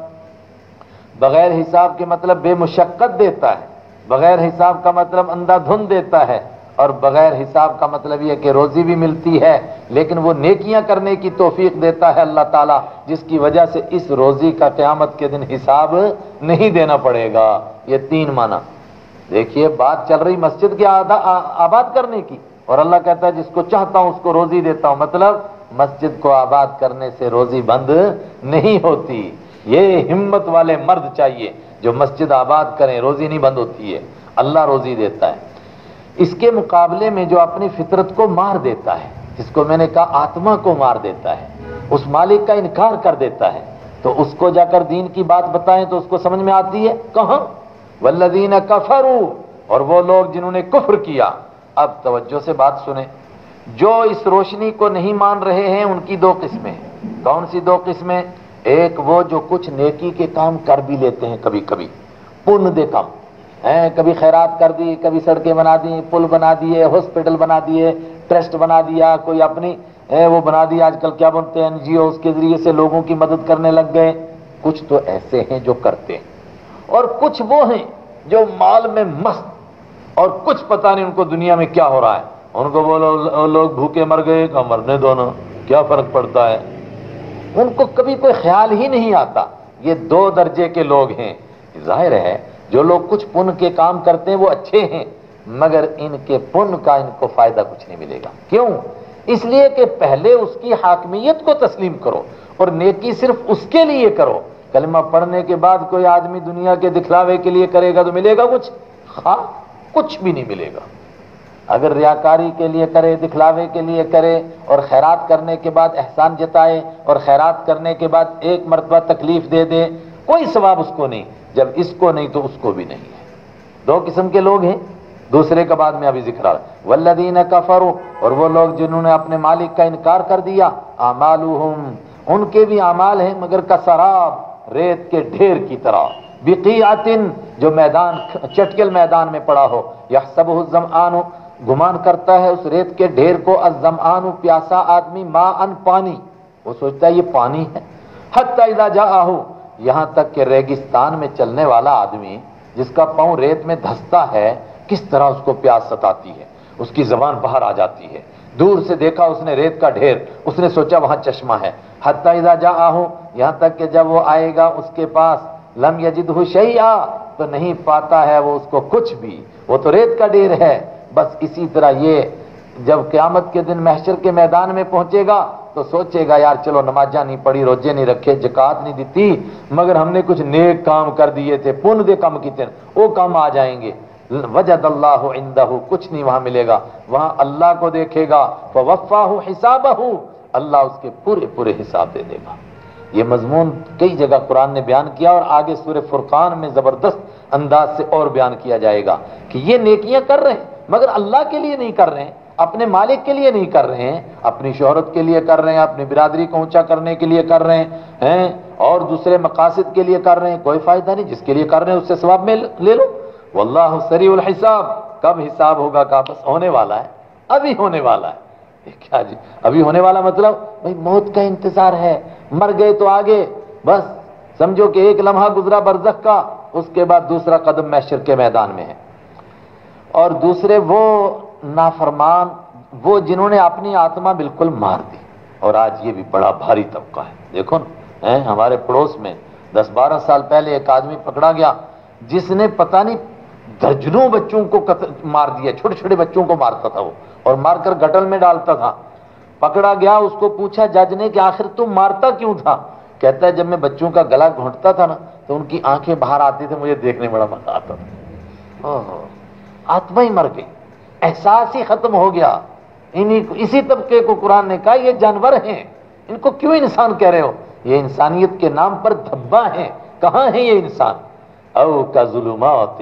बगैर हिसाब के मतलब बेमुशक्कत देता है। बगैर हिसाब का मतलब अंधाधुंध देता है। और बगैर हिसाब का मतलब यह कि रोजी भी मिलती है, लेकिन वो नेकियाँ करने की तोफीक देता है अल्लाह ताला, जिसकी वजह से इस रोजी का क्यामत के दिन हिसाब नहीं देना पड़ेगा। ये तीन माना। देखिए, बात चल रही मस्जिद के आबाद करने की, और अल्लाह कहता है, जिसको चाहता हूँ उसको रोजी देता हूँ। मतलब मस्जिद को आबाद करने से रोजी बंद नहीं होती। ये हिम्मत वाले मर्द चाहिए, जो मस्जिद आबाद करें, रोजी नहीं बंद होती है। अल्लाह रोजी देता है। इसके मुकाबले में जो अपनी फितरत को मार देता है, जिसको मैंने कहा आत्मा को मार देता है, उस मालिक का इनकार कर देता है तो उसको जाकर दीन की बात बताएँ तो उसको समझ में आती है, कहा? वल्लदीन कफरू, और वो लोग जिन्होंने कुफर किया। अब तवज्जो से बात सुने। जो इस रोशनी को नहीं मान रहे हैं, उनकी दो किस्में कौन सी दो किस्में? एक वो जो कुछ नेकी के काम कर भी लेते हैं कभी कभी पुण्य दे काम। हैं, कभी खैरात कर दी, कभी सड़कें बना दी, पुल बना दिए, हॉस्पिटल बना दिए, ट्रस्ट बना दिया, कोई अपनी, है, वो बना दी आजकल क्या बनते हैं, एनजीओ उसके ज़रिए से लोगों की मदद करने लग गए। कुछ तो ऐसे हैं जो करते हैं। और कुछ वो हैं जो माल में मस्त, और कुछ पता नहीं उनको दुनिया में क्या हो रहा है। उनको बोलो लोग भूखे मर गए का मरने दोनों क्या फ़र्क पड़ता है? उनको कभी कोई ख्याल ही नहीं आता। ये दो दर्जे के लोग हैं। ज़ाहिर है जो लोग कुछ पुण्य के काम करते हैं, वो अच्छे हैं, मगर इनके पुण्य का इनको फ़ायदा कुछ नहीं मिलेगा। क्यों? इसलिए कि पहले उसकी हाकमियत को तस्लीम करो और नेकी सिर्फ़ उसके लिए करो। कलमा पढ़ने के बाद कोई आदमी दुनिया के दिखलावे के लिए करेगा तो मिलेगा कुछ? हाँ कुछ भी नहीं मिलेगा। अगर रियाकारी के लिए करे, दिखलावे के लिए करे और खैरात करने के बाद एहसान जताए और खैरात करने के बाद एक मरतबा तकलीफ़ दे दे, कोई सवाब उसको नहीं। जब इसको नहीं तो उसको भी नहीं है। दो किस्म के लोग हैं। दूसरे का बाद में अभी ज़िक्र आ वल्लदीन कफरो, और वो लोग जिन्होंने अपने मालिक का इनकार कर दिया अमालुहुम उनके भी अमाल हैं, मगर का शराब रेत के ढेर की तरह। बिकियातिन जो मैदान, चटकेल मैदान में पड़ा हो। यह सब जमान गुमान करता है उस रेत के ढेर को अजमान प्यासा आदमी माँ अन पानी। वो सोचता है, ये पानी है। हत्या जा आहू यहाँ तक कि रेगिस्तान में चलने वाला आदमी, जिसका पाँव रेत में धसता है, किस तरह उसको प्यास सताती है? उसकी जबान बाहर आ जाती है। दूर से देखा उसने रेत का ढेर। उसने सोचा वहाँ चश्मा है। हत्या जा आहू यहाँ तक कि जब वो आएगा उसके पास, लम यजिद आ तो नहीं पाता है वो उसको कुछ भी। वो तो रेत का ढेर है। बस इसी तरह ये जब क्यामत के दिन महशर के मैदान में पहुंचेगा तो सोचेगा, यार, चलो, नमाजा नहीं पढ़ी, रोज़े नहीं रखे, जक़ात नहीं दी मगर हमने कुछ नेक काम कर दिए थे, पुण्य दे कम कितने, वो काम आ जाएँगे। वजद अल्लाह इंदहू, कुछ नहीं वहाँ मिलेगा। वहाँ अल्लाह को देखेगा वफ़ा हिसाब अल्लाह उसके पूरे पूरे हिसाब दे देगा। ये मजमून कई जगह कुरान ने बयान किया और आगे सूर्य फुरकान में ज़बरदस्त अंदाज से और बयान किया जाएगा कि ये नेकियाँ कर रहे हैं, मगर अल्लाह के लिए नहीं कर रहे हैं। अपने मालिक के लिए नहीं कर रहे हैं, अपनी शोहरत के लिए कर रहे हैं, अपनी बिरादरी को ऊँचा करने के लिए कर रहे हैं और दूसरे मकासद के लिए कर रहे हैं, कोई फ़ायदा नहीं, जिसके लिए कर रहे हैं, उससे स्वाब में ले लो। वल्लाह सरी हिसाब। कब हिसाब होगा का बस होने वाला है, अभी होने वाला है। क्या जी, अभी होने वाला मतलब भाई, मौत का इंतज़ार है, मर गए तो आगे, बस, समझो कि एक लम्हा गुजरा बरजक का, उसके बाद दूसरा कदम मैशर के मैदान में है। और दूसरे वो नाफरमान, वो जिन्होंने अपनी आत्मा बिल्कुल मार दी। और आज ये भी बड़ा भारी तबका है। देखो ना हमारे पड़ोस में दस बारह साल पहले एक आदमी पकड़ा गया, जिसने पता नहीं दर्जनों बच्चों को मार दिया छोटे छोटे बच्चों को मारता था वो, और मारकर गटल में डालता था। पकड़ा गया, उसको पूछा, जज ने, कि आखिर तुम मारता क्यों था? कहता है, जब मैं बच्चों का गला घोंटता था ना तो उनकी आँखें बाहर आती थी, मुझे देखने बड़ा मज़ा आता था। आत्मा ही मर गई। एहसास ही खत्म हो गया। इन्हीं इसी तबके को कुरान ने कहा, ये जानवर हैं। इनको क्यों इंसान कह रहे हो? ये इंसानियत के नाम पर धब्बा है। कहाँ है ये इंसान? औ का जुलुमात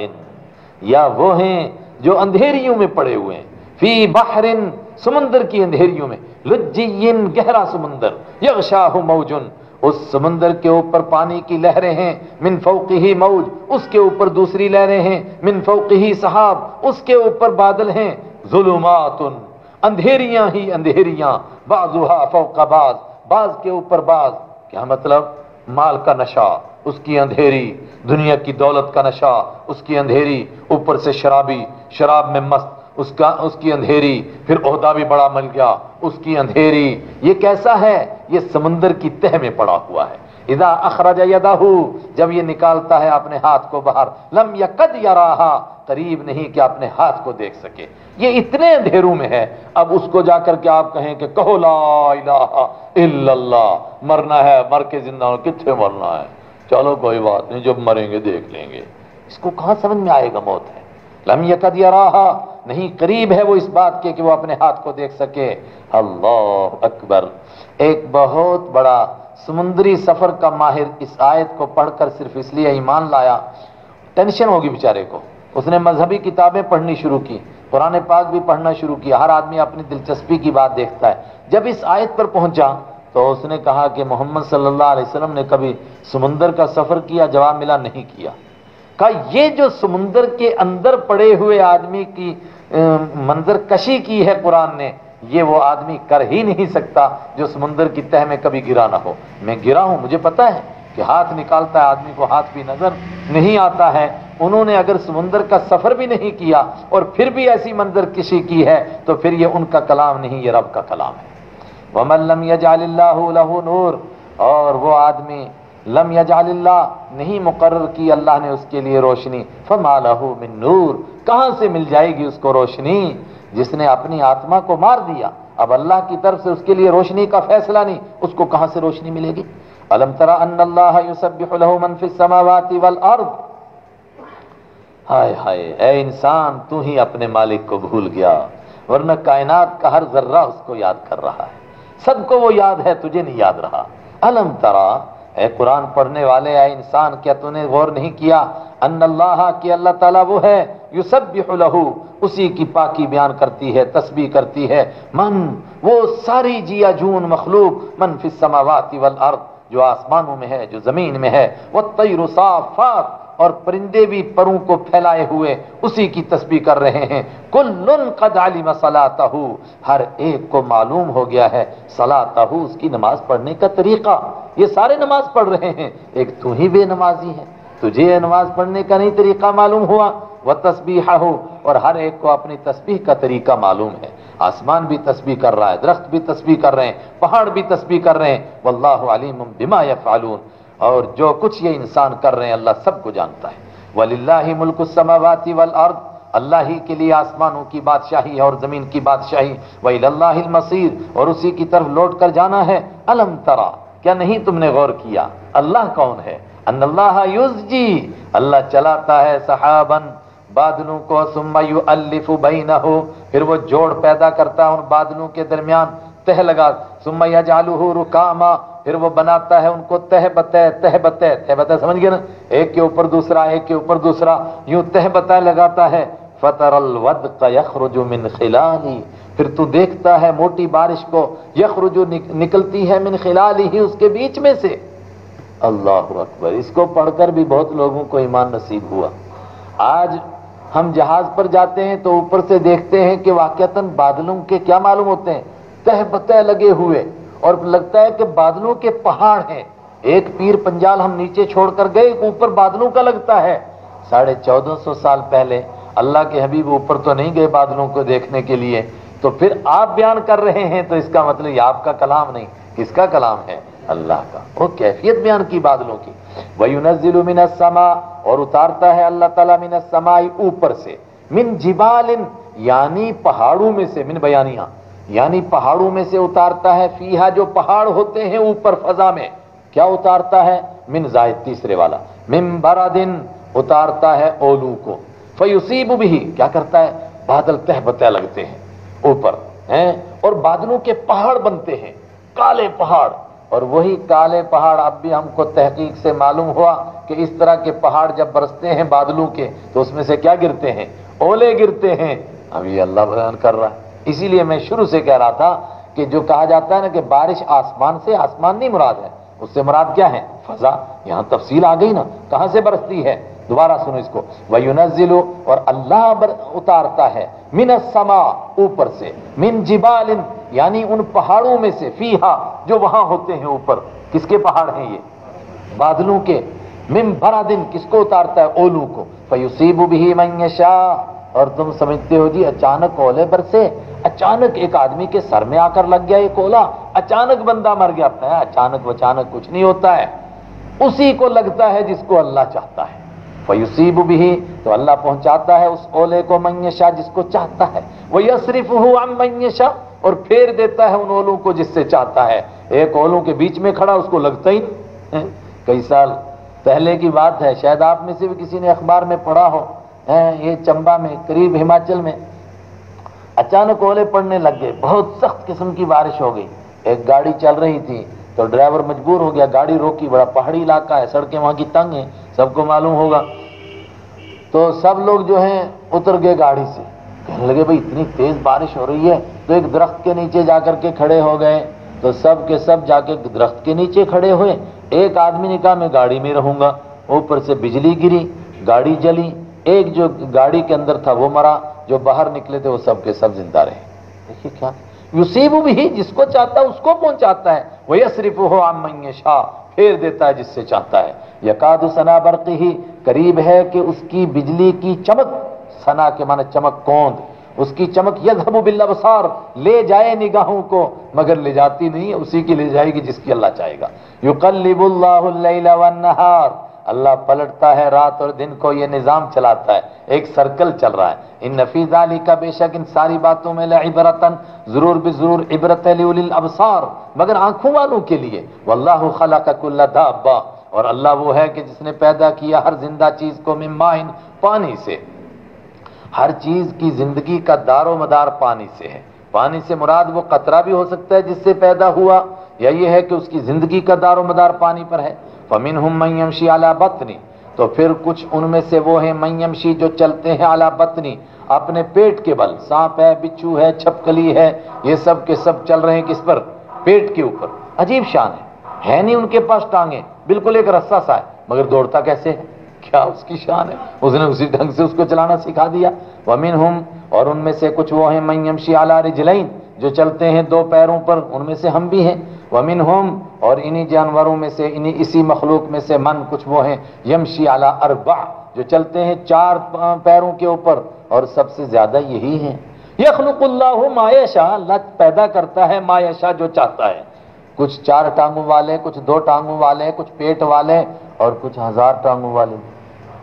या वो हैं जो अंधेरियों में पड़े हुए हैं। फ़ी बहरिन, समुंदर की अंधेरियों में। लुज्जिन गहरा समुंदर। यशाह मौजुन। उस समुंदर के ऊपर पानी की लहरें हैं, मिन ही मौज उसके ऊपर दूसरी लहरें हैं, मिन ही सहाब, उसके ऊपर बादल हैं। जुलुमातुन, अंधेरियाँ ही अंधेरियाँ, बाजुहा फौका बाज बाज के ऊपर बाज। क्या मतलब? माल का नशा, उसकी अंधेरी, दुनिया की दौलत का नशा, उसकी अंधेरी, ऊपर से शराबी, शराब में मस्त उसका, उसकी अंधेरी, फिर ओहदा भी बड़ा मिल गया, उसकी अंधेरी, ये कैसा है? ये समुंदर की तह में पड़ा हुआ है। इदा अखरज यदाहू, जब ये निकालता है अपने हाथ को बाहर, लम यकद यराहा, करीब नहीं कि अपने हाथ को देख सके। ये इतने अंधेरों में है, अब उसको जाकर के आप कहें कि कहो, ला इल्लल्लाह, मरना है, मर के ज़िंदा कितने मरना है? चलो कोई बात नहीं, जब मरेंगे देख लेंगे। इसको कहाँ समझ में आएगा मौत है? लम यकद यराहा नहीं, करीब है वो इस बात के कि वो अपने हाथ को देख सके। अल्लाह अकबर। एक बहुत बड़ा समुद्री सफ़र का माहिर इस आयत को पढ़कर सिर्फ़ इसलिए ईमान लाया। टेंशन होगी बेचारे को। उसने मजहबी किताबें पढ़नी शुरू की पुराने पाक भी पढ़ना शुरू किया। हर आदमी अपनी दिलचस्पी की बात देखता है। जब इस आयत पर पहुँचा तो उसने कहा कि मोहम्मद सल्लल्लाहु अलैहि वसल्लम ने कभी समुंदर का सफ़र किया, जवाब मिला नहीं किया। कहा, ये जो समुंदर के अंदर पड़े हुए आदमी की मंजर कशी की है कुरान ने, ये वो आदमी कर ही नहीं सकता जो समुंदर की तह में कभी गिरा ना हो। मैं गिरा हूँ, मुझे पता है कि हाथ निकालता है आदमी को, हाथ भी नज़र नहीं आता है। उन्होंने अगर समुंदर का सफ़र भी नहीं किया और फिर भी ऐसी मंजर किसी की है तो फिर ये उनका कलाम नहीं, ये रब का कलाम है। वमल्लम यजालहू नूर, और वो आदमी लम यजाल्ला नहीं मुकर की अल्लाह ने उसके लिए रोशनी। फमालहू मिन नूर, कहाँ से मिल जाएगी उसको रोशनी? जिसने अपनी आत्मा को मार दिया, अब अल्लाह की तरफ़ से उसके लिए रोशनी का फैसला नहीं, उसको कहाँ से रोशनी मिलेगी? अलम तरा मन समावाति वल अर्द। हाय हाय, ए इंसान, तू ही अपने मालिक को भूल गया, वरना कायनात का हर जर्रा उसको याद कर रहा है। सबको वो याद है, तुझे नहीं याद रहा। अलम तरा ए कुरान पढ़ने वाले है इंसान, क्या तूने गौर नहीं किया? अन्नल्लाह की अल्लाह ताला वो है, युसब्बिहु उसी की पाकी बयान करती है, तस्बीह करती है। मन, वो सारी जिया जून मखलूक, मन फिस समावाति वल अर्द, जो आसमानों में है, जो ज़मीन में है। वह तयरुसाफात और परिंदे भी परों को फैलाए हुए उसी की तस्बीह कर रहे हैं। कुल्लुन कद आलिम हर एक को मालूम हो गया है सलातहू उसकी नमाज़ पढ़ने का तरीका। ये सारे नमाज़ पढ़ रहे हैं। एक तू ही बेनमाजी है। तुझे नमाज़ पढ़ने का नहीं तरीका मालूम हुआ। वह तस्बीह हो और हर एक को अपनी तस्बीह का तरीका मालूम है। आसमान भी तस्बीह कर रहा है, दरख्त भी तस्बीह कर रहे हैं, पहाड़ भी तस्बी कर रहे हैं। वल्लाम बिमा यफ़ालून और जो कुछ ये इंसान कर रहे हैं, अल्लाह सबको जानता है। वलिल्ला मुल्क समावाती वल अर्द। अल्लाह ही के लिए आसमानों की बादशाही और ज़मीन की बादशाही। वही मसीर और उसी की तरफ़ लौट कर जाना है। अलम तरा। क्या नहीं तुमने गौर किया? अल्लाह कौन है? युजी अल्लाह चलाता है सहाबन। बादलों को हो फिर वो जोड़ पैदा करता है उन बादलों के दरमियान। तह लगा सुम्मया जालू रुकामा। फिर वो बनाता है उनको तह बतह तह बतह तह बतह, समझ गए ना? एक के ऊपर दूसरा, एक के ऊपर दूसरा, यूँ तह बतह लगाता है। फतरल वद मिन खिलाली। फिर तू देखता है मोटी बारिश को, यखरुजु निकलती है मिन खिलाली ही उसके बीच में से। अल्लाह अकबर। इसको पढ़कर भी बहुत लोगों को ईमान नसीब हुआ। आज हम जहाज़ पर जाते हैं तो ऊपर से देखते हैं कि वाक्यतन बादलों के क्या मालूम होते हैं। तह बतह लगे हुए। और लगता है कि बादलों के पहाड़ हैं। एक पीर पंजाल हम नीचे छोड़कर गए, ऊपर बादलों का लगता है। साढ़े चौदह सौ साल पहले अल्लाह के हबीब ऊपर तो नहीं गए बादलों को देखने के लिए। तो फिर आप बयान कर रहे हैं तो इसका मतलब ये आपका कलाम नहीं, किसका कलाम है? अल्लाह का। वो कैफियत बयान की बादलों की। वयुनजिल समा, और उतारता है अल्लाह ताला मिन समाई ऊपर से। मिन जिबालिन, यानी पहाड़ों में से, मिन बयानिया। यानी पहाड़ों में से उतारता है फीहा, जो पहाड़ होते हैं ऊपर फजा में। क्या उतारता है? मिन जायद तीसरे वाला। मिन दिन उतारता है ओलू को। फयुसीब भी क्या करता है? बादल तह बतह लगते हैं ऊपर, हैं? और बादलों के पहाड़ बनते हैं, काले पहाड़। और वही काले पहाड़, अब भी हमको तहकीक से मालूम हुआ कि इस तरह के पहाड़ जब बरसते हैं बादलों के तो उसमें से क्या गिरते हैं? ओले गिरते हैं। अभी अल्लाह बयान कर रहा है। इसीलिए मैं शुरू से कह रहा था कि जो कहा जाता है ना कि बारिश आसमान से, आसमान नहीं मुराद है, उससे मुराद क्या है? फजा। यहाँ तफसील आ गई ना। कहाँ से बरसती है? दोबारा सुनो इसको। वयुनजिलो और अल्लाह उतारता है, मिन समा ऊपर से। मिन जिबालिन, यानी उन पहाड़ों में से, फीहा, जो वहाँ होते हैं ऊपर। किसके पहाड़ हैं ये? बादलों के। मिम भरा दिन किसको उतारता है? ओलू को। फयुसीबु भी मैशा और तुम समझते हो जी, अचानक ओले बरसे, अचानक एक आदमी के सर में आकर लग गया एक ओला अचानक बंदा मर गया है, अचानक वचानक कुछ नहीं होता है। उसी को लगता है जिसको अल्लाह चाहता है। फयुसीब भी तो अल्लाह पहुंचाता है उस ओले को मैशा जिसको चाहता है। वो यसरिफ मैशा और फेर देता है उन ओलों को जिससे चाहता है। एक ओलों के बीच में खड़ा, उसको लगता ही? कई साल पहले की बात है, शायद आप में से भी किसी ने अखबार में पढ़ा है। ये चंबा में, करीब हिमाचल में। अचानक ओले पड़ने लग गए। बहुत सख्त किस्म की बारिश हो गई। एक गाड़ी चल रही थी तो ड्राइवर मजबूर हो गया। गाड़ी रोकी, बड़ा पहाड़ी इलाका है, सड़कें वहाँ की तंग है, सबको मालूम होगा। तो सब लोग जो हैं, उतर गए गाड़ी से। कहने लगे, भाई, इतनी तेज बारिश हो रही है तो एक दरख्त के नीचे जाकर के खड़े हो गए। तो सब के सब जाके दरख्त के नीचे खड़े हुए। एक आदमी ने कहा, मैं गाड़ी में रहूँगा। ऊपर से बिजली गिरी, गाड़ी जली। एक जो गाड़ी के अंदर था, वो मरा, जो बाहर निकले थे, वो सब के सब ज़िंदा रहे। देखिए क्या? युसीब भी जिसको चाहता है उसको पहुंचाता है? वह सिर्फ़ हो आम शाह फेर देता है जिससे चाहता है। यकाद सना बरती ही, करीब है कि उसकी बिजली की चमक, सना के माने चमक कौंद, उसकी चमक यजहबु बिल्लाबसार ले जाए निगाहों को, मगर ले जाती नहीं है, उसी की ले जाएगी जिसकी अल्लाह चाहेगा। युकल्लिबुल्लाहु लैला वन नहार अल्लाह पलटता है रात और दिन को ये निज़ाम चलाता है, एक सर्कल चल रहा है। इन नफीज अली का बेशक इन सारी बातों में इबरतन ज़रूर भी ज़रूर इबरत अबसार, मगर आँखों वालों के लिए। वल्लाह खला दाबा और अल्लाह वो है कि जिसने पैदा किया हर ज़िंदा चीज़ को मिमाइन पानी से। हर चीज़ की ज़िंदगी का दारो मदार पानी से है। पानी से मुराद वो कतरा भी हो सकता है जिससे पैदा हुआ, या ये है कि उसकी ज़िंदगी का दारो मदार पानी पर है। फमिन हम मैमशी आला बतनी। तो फिर कुछ उनमें से वो हैं मैमशी जो चलते हैं आला बतनी। अपने पेट के बल, सांप है, बिच्छू है, छपकली है, ये सब के सब चल रहे हैं किस पर? पेट के ऊपर। अजीब शान है। है नहीं उनके पास टांगे। बिल्कुल एक रस्सा सा है। मगर दौड़ता कैसे है? क्या उसकी शान है? उसने उसी ढंग से उसको चलाना सिखा दिया। वमिन हम और उनमें से कुछ वो हैं मैमशी आला रिजलैन। जो चलते हैं दो पैरों पर, उनमें से हम भी हैं। वमिन होम और इन्हीं जानवरों में से, इन्हीं इसी मखलूक में से मन कुछ वो हैं। यमशी आला अरबा, जो चलते हैं चार पैरों के ऊपर, और सबसे ज़्यादा यही है। यखलुकुल्लाह मायशा अल्लाह पैदा करता है मायशा जो चाहता है। कुछ चार टांगों वाले, कुछ दो टांगों वाले, कुछ पेट वाले, और कुछ हज़ार टांगों वाले।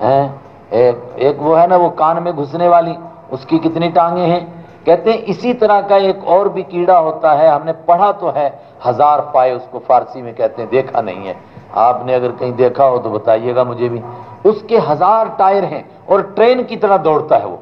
हैं? एक एक वो है ना, वो कान में घुसने वाली, उसकी कितनी टांगे हैं? कहते हैं, इसी तरह का एक और भी कीड़ा होता है, हमने पढ़ा तो है, हज़ार पाए उसको फारसी में कहते हैं, देखा नहीं है। आपने अगर कहीं देखा हो तो बताइएगा मुझे भी। उसके हज़ार टायर हैं और ट्रेन की तरह दौड़ता है वो,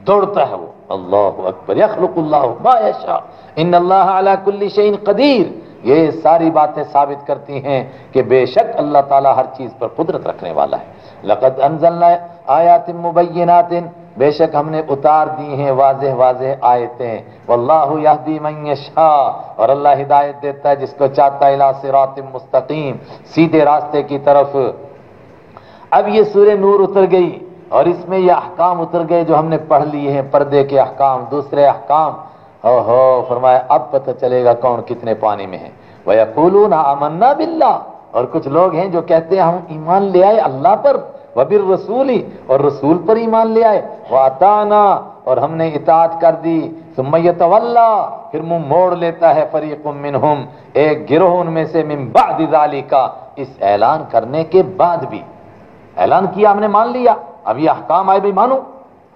दौड़ता है वो। अल्लाह अकबर, यखलुकुल्लाह इन अल्लाह अला कुल्ली शैन कदीर। ये सारी बातें साबित करती हैं कि बेशक अल्लाह ताला हर चीज़ पर कुदरत रखने वाला है। लकत अनजल आयातिन मुबैनातिन बेशक हमने उतार दी हैं वाजे वाजे आयतें। वल्लाहु यहदी और अल्लाह हिदायत देता है जिसको चाहता है सिरातिम मुस्तकीम। सीधे रास्ते की तरफ़। अब ये सूर्य नूर उतर गई और इसमें ये अहकाम उतर गए जो हमने पढ़ लिए हैं, पर्दे के अहकाम, दूसरे अहकाम। ओहो, फरमाया, अब पता चलेगा कौन कितने पानी में है। वह ना अमन्ना बिल्ला और कुछ लोग हैं जो कहते हैं, हम ईमान ले आए अल्लाह पर। वबिर रसूली और रसूल पर ईमान ले आए। वाताना, और हमने इतात कर दी। सुमैत वल्ला फिर मुँह मोड़ लेता है फरीक मिनहुम। एक गिरोह उनमें से मिन बादी का इस ऐलान करने के बाद भी। ऐलान किया, हमने मान लिया। अब ये अहकाम आए भी मानो।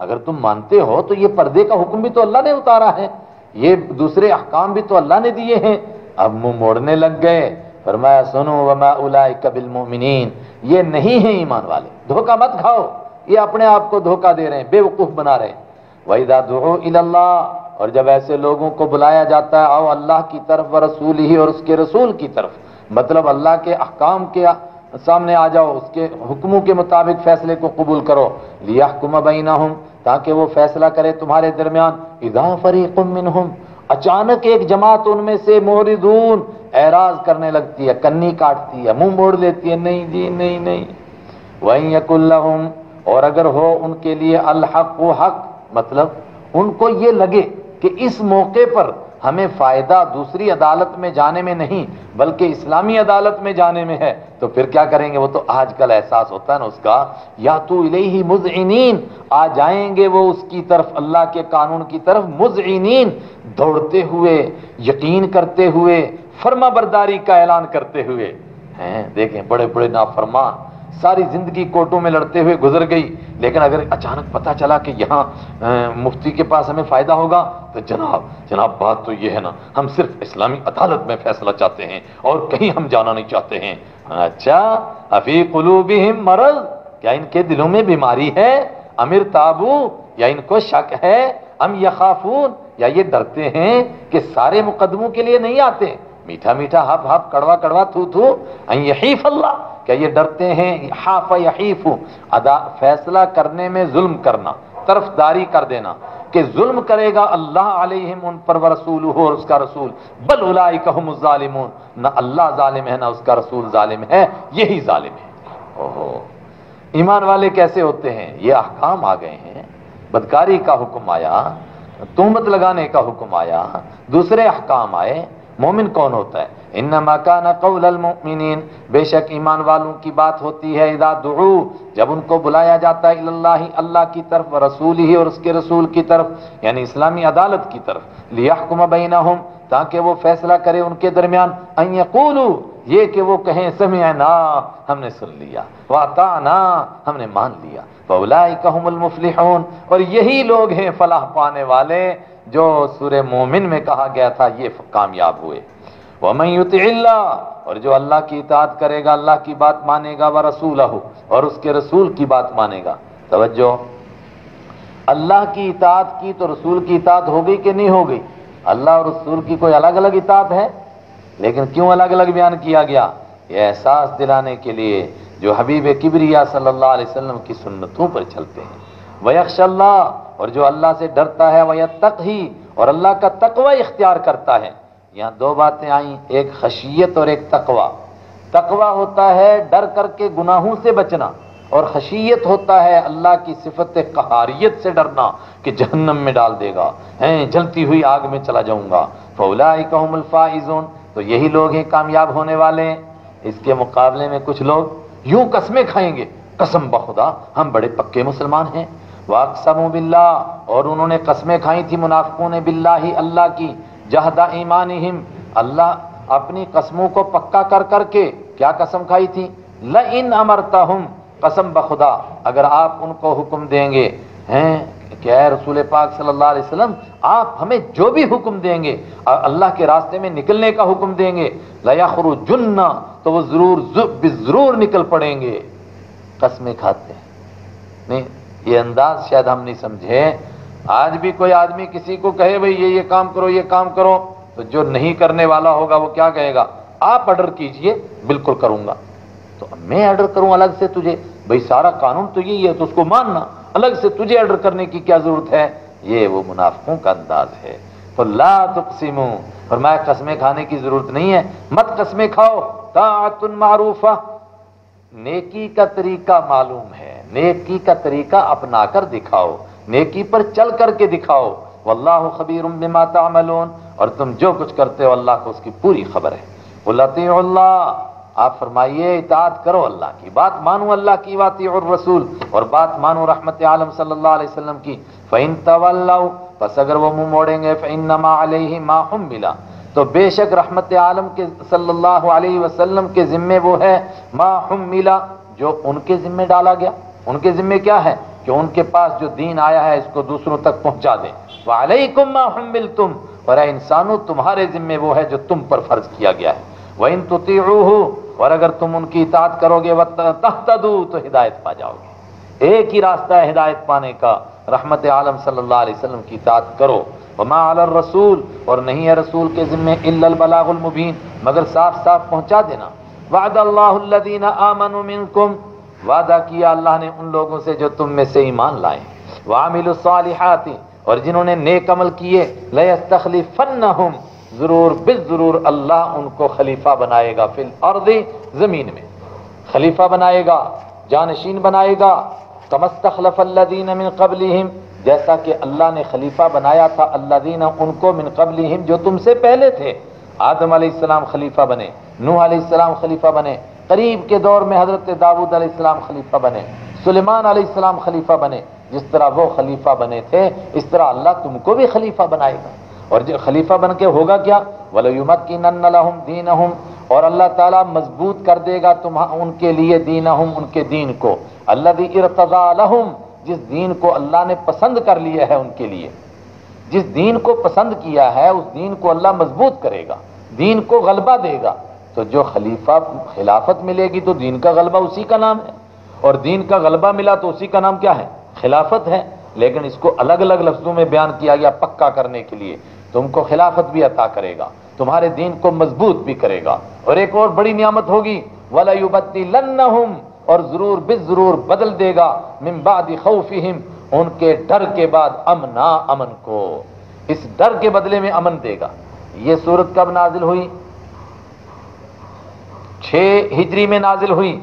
अगर तुम मानते हो तो ये पर्दे का हुक्म भी तो अल्लाह ने उतारा है। ये दूसरे अहकाम भी तो अल्लाह ने दिए हैं। अब मुँह मोड़ने लग गए। फरमाया, सुनो, वमा उलाई कबिल मोमिनीन, ये नहीं है ईमान वाले। धोखा मत खाओ। ये अपने आप को धोखा दे रहे हैं, बेवकूफ़ बना रहे हैं। वहीदा दुहो इल्लाह और जब ऐसे लोगों को बुलाया जाता है, आओ अल्लाह की तरफ़ व रसूल ही और उसके रसूल की तरफ़। मतलब अल्लाह के अहकाम के सामने आ जाओ, उसके हुक्मों के मुताबिक फैसले को कबूल करो। लिया हुकुम बैना ताकि वो फैसला करे तुम्हारे दरमियान। फरीकुम हम अचानक एक जमात उनमें से मोहरिदून एराज करने लगती है, कन्नी काटती है, मुँह मोड़ लेती है, नहीं जी, नहीं नहीं। वही यकुल्लहुम और अगर हो उनके लिए अलहक हक मतलब उनको ये लगे कि इस मौके पर हमें फ़ायदा दूसरी अदालत में जाने में नहीं, बल्कि इस्लामी अदालत में जाने में है। तो फिर क्या करेंगे? वो तो आजकल एहसास होता है ना उसका, या तो ही मुजइनीन, आ जाएँगे वो उसकी तरफ़, अल्लाह के कानून की तरफ़ मुजइनीन, दौड़ते हुए, यकीन करते हुए फर्मा बरदारी का ऐलान करते हुए। हैं, देखें बड़े बड़े नाफरमान सारी ज़िंदगी कोर्टों में लड़ते हुए गुजर गई। लेकिन अगर अचानक पता चला कि यहाँ मुफ्ती के पास हमें फ़ायदा होगा तो जनाब जनाब, बात तो ये है ना, हम सिर्फ़ इस्लामी अदालत में फैसला चाहते हैं और कहीं हम जाना नहीं चाहते हैं। अच्छा अफी कुलूबिहिम मरल, क्या इनके दिलों में बीमारी है? अमिर ताबू, या इनको शक है? हम यखाफून, या ये डरते हैं कि सारे मुकदमों के लिए नहीं आते? मीठा मीठा हफ हफ कड़वा कड़वा थू थू यहीफ अल्लाह। क्या ये डरते हैं? हाफ़ यहीफ। अदा, फैसला करने में जुल्म करना, तरफदारी कर देना, कि जुल्म करेगा अल्लाह अलैहिम उन पर रसूल हो और उसका रसूल। बल उलाई कहमजालिमून न अल्लाह जालिम है, ना उसका रसूल जालिम है, यही जालिम है। ओहो। ईमान वाले कैसे होते हैं? ये अहकाम आ गए हैं। बदकारी का हुक्म आया, तुहमत लगाने का हुक्म आया, दूसरे अहकाम आए मोमिन कौन होता है? इन मकान कौलमिन बेशक ईमान वालों की बात होती है इदा दुरू जब उनको बुलाया जाता है अल्लाह अल्लाह की तरफ़ रसूल ही और उसके रसूल की तरफ़, यानी इस्लामी अदालत की तरफ़ लियाकुम बैना ताकि वो फैसला करे उनके दरमियान अयकूलू ये कि वो कहें समय ना हमने सुन लिया वाता ना हमने मान लिया बउलाई कहमुलमुफलिहून और यही लोग हैं फलाह पाने वाले जो सूर्य मोमिन में कहा गया था, ये कामयाब हुए। वमयुतल्ला और जो अल्लाह की इतात करेगा, अल्लाह की बात मानेगा, व रसूल और उसके रसूल की बात मानेगा। तवज्जो, अल्लाह की इतात की तो रसूल की इतात हो गई कि नहीं हो गई? अल्लाह और रसूल की कोई अलग अलग इतात है? लेकिन क्यों अलग अलग बयान किया गया? यह एहसास दिलाने के लिए जो हबीब किबरिया सल्लल्लाहु अलैहि वसल्लम की सुन्नतों पर चलते हैं। वयक्षल्ला और जो अल्लाह से डरता है वह तक ही और अल्लाह का तकवा इख्तियार करता है। यहाँ दो बातें आई, एक खशियत और एक तकवा। तकवा होता है डर करके गुनाहों से बचना, और खशियत होता है अल्लाह की सिफत कहारियत से डरना कि जहन्नम में डाल देगा, हैं, जलती हुई आग में चला जाऊँगा। फौलाफाइजोन तो यही लोग हैं, कामयाब होने वाले हैं। इसके मुकाबले में कुछ लोग यूँ कस्में खाएँगे, कसम बखुदा, हम बड़े पक्के मुसलमान हैं। वाकसम बिल्ला और उन्होंने कस्में खाई थी मुनाफिकों ने बिल्ला ही अल्लाह की, जहदा ईमान हिम अल्लाह अपनी कस्मों को पक्का कर करके क्या कसम खाई थी? ल इन अमरता हम कसम बखुदा अगर आप उनको हुक्म देंगे, हैं? क्या रसूल पाक सल्लल्लाहु अलैहि वसल्लम, आप हमें जो भी हुक्म देंगे अल्लाह के रास्ते में निकलने का हुक्म देंगे लयाखरु जुन्ना तो वो ज़रूर ज़रूर निकल पड़ेंगे। कस्में खाते हैं। नहीं ये अंदाज शायद हम नहीं समझे। आज भी कोई आदमी किसी को कहे, भाई, ये ये काम करो, ये काम करो। तो जो नहीं करने वाला होगा, वो क्या कहेगा? आप ऑर्डर कीजिए, बिल्कुल करूँगा। तो मैं ऑर्डर करूँ अलग से तुझे? भाई, सारा कानून तो यही है तो उसको मानना। अलग से तुझे ऑर्डर करने की क्या ज़रूरत है? ये वो मुनाफों का अंदाज है। तो ला तुकसिमू और मैं कस्में खाने की ज़रूरत नहीं है। मत कस्में खाओ। तातुन मारूफा। नेकी का तरीका मालूम है। नेकी का तरीका अपना कर दिखाओ, नेकी पर चल करके दिखाओ। वल्लाह खबीर बिमा तामलून। और तुम जो कुछ करते हो, अल्लाह को उसकी पूरी खबर है। अल्लाह आप फरमाइए इतात करो अल्लाह की बात। मानो अल्लाह की बात और रसूल। और बात मानो रहमत आलम सल्लल्लाहु अलैहि वसल्लम की। फ़ैन तवल्लाउ बस अगर वो मुँह मोड़ेंगे फ़ैन अलैहि मा हम मिला तो बेशक रहमत आलम के सल्लल्लाहु अलैहि वसल्लम के जिम्मे वो है। मा हम मिला जो उनके जिम्मे डाला गया। उनके जिम्मे क्या है कि उनके पास जो दीन आया है, इसको दूसरों तक पहुँचा दें। वालेकुम मा हम मिल तुम और इंसानों, तुम्हारे जिम्मे वो है जो तुम पर फ़र्ज़ किया गया है। वह इन तुतीहू और अगर तुम उनकी इतात करोगे वह तख्तदू तो हिदायत पा जाओगे। एक ही रास्ता है हिदायत पाने का। रहमत आलम सल्लल्लाहु अलैहि वसल्लम की तात करो। वमा रसूल, और नहीं है रसूल के जिम्मे इल्लल मगर साफ़ साफ़ पहुँचा देना। वादा अल्लाहुल्लदीन आमनु वादा किया अल्लाह ने उन लोगों से जो तुम में से ईमान लाए। वामिलसालिहाती और जिन्होंने नेक अमल किए, लयस्तखलिफन्नहुम, ज़रूर बिल ज़रूर अल्लाह उनको खलीफा बनाएगा फिल अर्दी, ज़मीन में। खलीफा बनाएगा, जानशीन बनाएगा। कमस्तखलफल्लदीन मिन कबलिहिम, जैसा कि अल्लाह ने खलीफा बनाया था, अल्लादीन उनको मिन कबलिहिम, जो तुमसे पहले थे। आदम अलैहिस्सलाम खलीफा बने, नूह अलैहिस्सलाम खलीफा बने करीब के दौर में हज़रत दाऊद अलैहिस्सलाम खलीफा बने, सुलेमान अलैहिस्सलाम खलीफा बने, जिस तरह वो खलीफा बने थे, इस तरह अल्लाह तुमको भी खलीफा बनाएगा। और जो खलीफा बन के होगा क्या? वलयुमत की नन्नलहुम दीन हम और अल्लाह ताला मज़बूत कर देगा तुम उनके लिए दीन हम उनके दीन को। अल्लाह जिस दीन को अल्लाह ने पसंद कर लिया है उनके लिए। जिस दीन को पसंद किया है, उस दीन को अल्लाह मज़बूत करेगा, दीन को गलबा देगा। तो जो खलीफा खिलाफत मिलेगी तो दीन का गलबा उसी का नाम है। और दीन का गलबा मिला तो उसी का नाम क्या है? खिलाफत है। लेकिन इसको अलग अलग लफ्जों में बयान किया गया पक्का करने के लिए। तुमको खिलाफत भी अता करेगा। तुम्हारे दीन को मज़बूत भी करेगा। और एक और बड़ी नियामत होगी वलयुबत्ती लन्नहुम और ज़रूर बिज ज़रूर बदल देगा मिम्बादी खौफिहिम, उनके डर के बाद अमना अमन को। इस डर के बदले में अमन देगा। ये सूरत कब नाजिल हुई? छह हिजरी में नाजिल हुई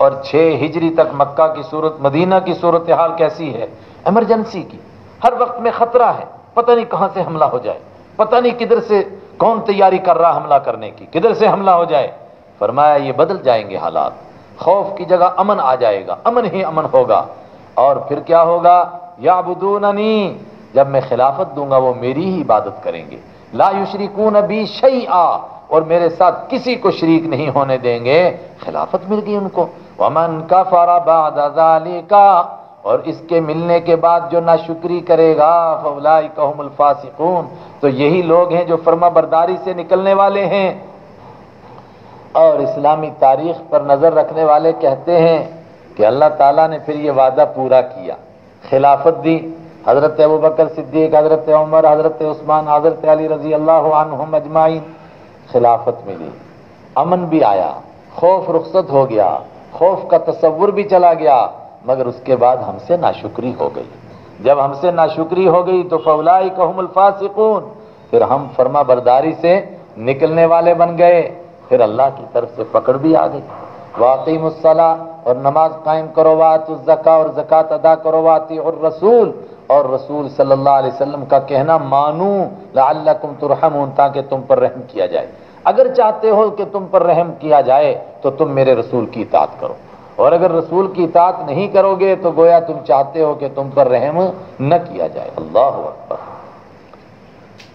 और छह हिजरी तक मक्का की सूरत, मदीना की सूरत हाल कैसी है? इमरजेंसी की। हर वक्त में खतरा है। पता नहीं कहाँ से हमला हो जाए। पता नहीं किधर से कौन तैयारी कर रहा हमला करने की। किधर से हमला हो जाए। फरमाया, ये बदल जाएँगे हालात। खौफ की जगह अमन आ जाएगा। अमन ही अमन होगा। और फिर क्या होगा? या बुदूननी जब मैं खिलाफत दूँगा, वो मेरी ही इबादत करेंगे। ला युशरिकून बी शई आ और मेरे साथ किसी को शरीक नहीं होने देंगे। खिलाफत मिल गई उनको। वमन का का और इसके मिलने के बाद जो नाशुक्री करेगा फवलाई तो यही लोग हैं जो फर्मा बरदारी से निकलने वाले हैं। और इस्लामी तारीख पर नज़र रखने वाले कहते हैं कि अल्लाह ताला ने फिर ये वादा पूरा किया। खिलाफत दी। हज़रत अबू बकर सिद्दीक, हज़रत उमर, हज़रत उस्मान, हज़रत अली रज़ी अल्लाह अजमाइन खिलाफत मिली। अमन भी आया। खौफ रुखसत हो गया। खौफ का तस्वुर भी चला गया। मगर उसके बाद हमसे नाशुक्री हो गई। जब हमसे नाशुक्री हो गई तो फौलाई कहमुलफासिकून फिर हम फर्मा बरदारी से निकलने वाले बन गए। फिर अल्लाह की तरफ़ से पकड़ भी आ गई। वाकई मुसला और नमाज़ कायम करो वात जका और जक़ात अदा करो वाती और रसूल और रसूल सल्लल्लाहु अलैहि का कहना, मानू लअल्लकुम तुरहमून ताकि तुम पर रहम किया जाए। अगर चाहते हो कि तुम पर रहम किया जाए तो तुम मेरे रसूल की इतात करो। और अगर रसूल की इतात नहीं करोगे तो गोया तुम चाहते हो कि तुम पर रहम न किया जाए। अल्लाह अकबर।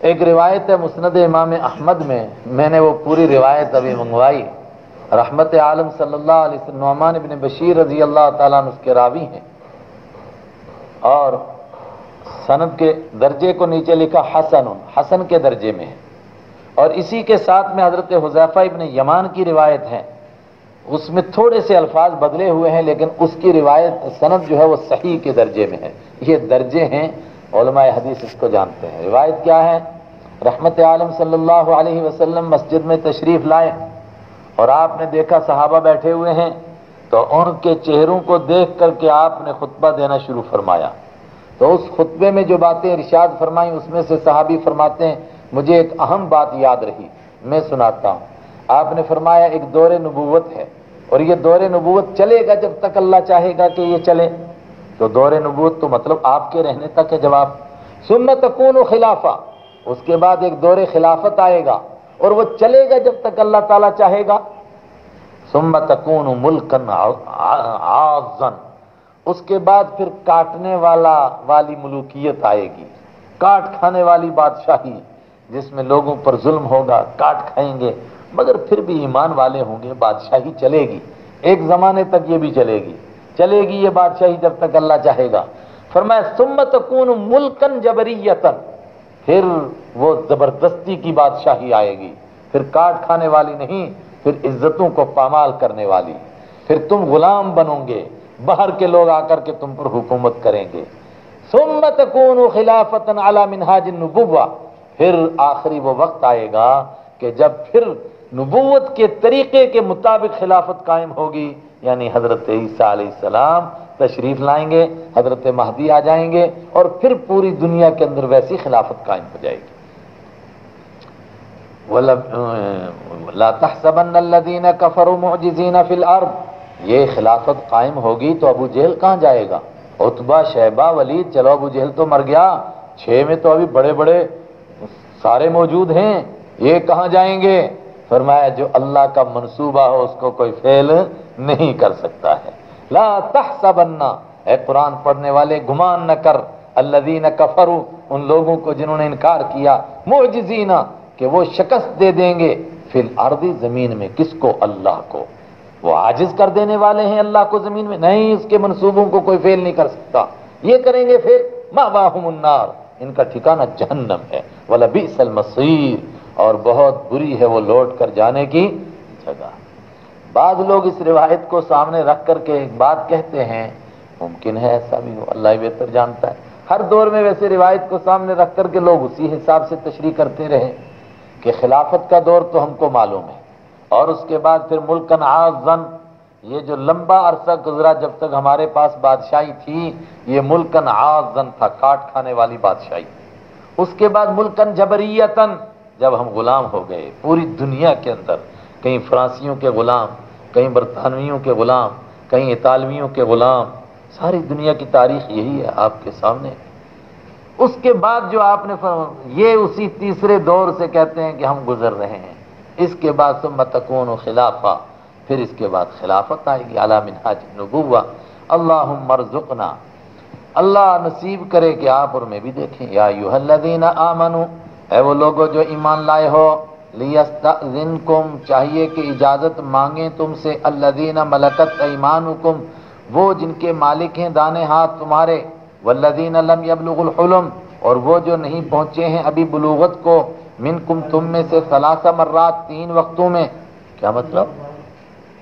एक रिवायत है मुस्ंद इमाम अहमद में, मैंने वो पूरी रिवायत अभी मंगवाई। रहमत आलम अलैहि वसल्लम बशीर रज़ी अल्लाह ताला उसके रावी हैं। और सनद के दर्जे को नीचे लिखा हसन हसन के दर्जे में है। और इसी के साथ में हज़रत हुजैफा इब्न यमान की रिवायत है। उसमें थोड़े से अल्फाज बदले हुए हैं, लेकिन उसकी रिवायत, सनद जो है वो सही के दर्जे में है। ये दर्जे हैं हदीस इसको जानते हैं। रिवायत क्या है? रहमत आलम सल्लल्लाहु अलैहि वसल्लम मस्जिद में तशरीफ़ लाए और आपने देखा सहाबा बैठे हुए हैं तो उनके चेहरों को देख करके आपने खुतबा देना शुरू फरमाया। तो उस खुतबे में जो बातें इरशाद फरमाई, उसमें से सहाबी फरमाते हैं मुझे एक अहम बात याद रही, मैं सुनाता हूँ। आपने फरमाया एक दौरे नबूवत है, और ये दौरे नबूवत चलेगा जब तक अल्लाह चाहेगा कि ये चले। तो दौरे नबूवत तो मतलब आपके रहने तक है जवाब। सुन्न तकून खिलाफा, उसके बाद एक दौरे खिलाफत आएगा, और वो चलेगा जब तक अल्लाह ताला चाहेगा। सुम्म तकून मुल्कन आजन, उसके बाद फिर काटने वाला वाली मुलूकियत आएगी, काट खाने वाली बादशाही। जिसमें लोगों पर जुल्म होगा, काट खाएँगे, मगर फिर भी ईमान वाले होंगे, बादशाही चलेगी। एक जमाने तक ये भी चलेगी। चलेगी ये बादशाही जब तक अल्लाह चाहेगा। फरमाया सुम्मत कून मुल्कन जबरीयतन। फिर वो ज़बरदस्ती की बादशाही आएगी। फिर काट खाने वाली नहीं, फिर इज्जतों को पामाल करने वाली। फिर तुम गुलाम बनोगे, बाहर के लोग आकर के तुम पर हुकूमत करेंगे। सुम्मत कून खिलाफतन अला मिनहाज नबुवा फिर आखिरी वो वक्त आएगा कि जब फिर नबूवत के तरीके के मुताबिक खिलाफत कायम होगी, यानी हज़रत ईसा सलाम तशरीफ़ लाएँगे, हज़रत महदी आ जाएँगे और फिर पूरी दुनिया के अंदर वैसी खिलाफत कायम हो जाएगी। फिल ये खिलाफत कायम होगी तो अबू जेहल कहाँ जाएगा? उतबा शहबा वलीद, चलो अबू जेहल तो मर गया। छह में तो अभी बड़े बड़े सारे मौजूद हैं, ये कहाँ जाएँगे? फरमाया, जो अल्लाह का मंसूबा हो, उसको कोई फेल नहीं कर सकता है। ला तहसबन्ना है कुरान पढ़ने वाले, गुमान न कर। अल्लदीन कफरू, उन लोगों को जिन्होंने इनकार किया मोजीना कि वो शिकस्त दे देंगे। फिर अर्दी ज़मीन में किसको? अल्लाह को। वो आजिज कर देने वाले हैं अल्लाह को ज़मीन में। नहीं, उसके मनसूबों को कोई फेल नहीं कर सकता। ये करेंगे फिर माबाहुमन्नार इनका ठिकाना जहन्नम है। वाला बीसल मसीर, और बहुत बुरी है वो लौट कर जाने की जगह। बाद लोग इस रिवायत को सामने रख करके एक बात कहते हैं, मुमकिन है ऐसा भी हो, अल्लाह बेहतर जानता है। हर दौर में वैसे रिवायत को सामने रख करके लोग उसी हिसाब से तशरी करते रहे कि खिलाफत का दौर तो हमको मालूम है, और उसके बाद फिर मुल्कन आजन ये जो लंबा अरसा गुजरा जब तक हमारे पास बादशाही थी, ये मुल्कन आजन था, काट खाने वाली बादशाही। उसके बाद मुल्कन जबरियतन, जब हम गुलाम हो गए, पूरी दुनिया के अंदर, कहीं फ्रांसियों के गुलाम, कहीं बरतानवियों के गुलाम, कहीं इतालवियों के गुलाम, सारी दुनिया की तारीख यही है आपके सामने। उसके बाद जो आपने ये उसी तीसरे दौर से कहते हैं कि हम गुजर रहे हैं। इसके बाद सुम तकून खिलाफा फिर इसके बाद खिलाफत आएगी, अला मिनहाज नबुआ अल्लाह मरजुकना अल्लाह नसीब करे कि आप और मैं भी देखें। या यूहल्लदीन आमनु है वो लोगो जो ईमान लाए हो लियस्तिनकुम चाहिए कि इजाज़त मांगे तुमसे। अल्लदीन मलकत ईमान वो जिनके मालिक हैं दाने हाथ तुम्हारे। वल्लदीन लम यबलुगुल और वो जो नहीं पहुँचे हैं अभी बलूगत को। मिन कुम तुम में से सलासा मर्रात तीन वक्तों में। क्या मतलब?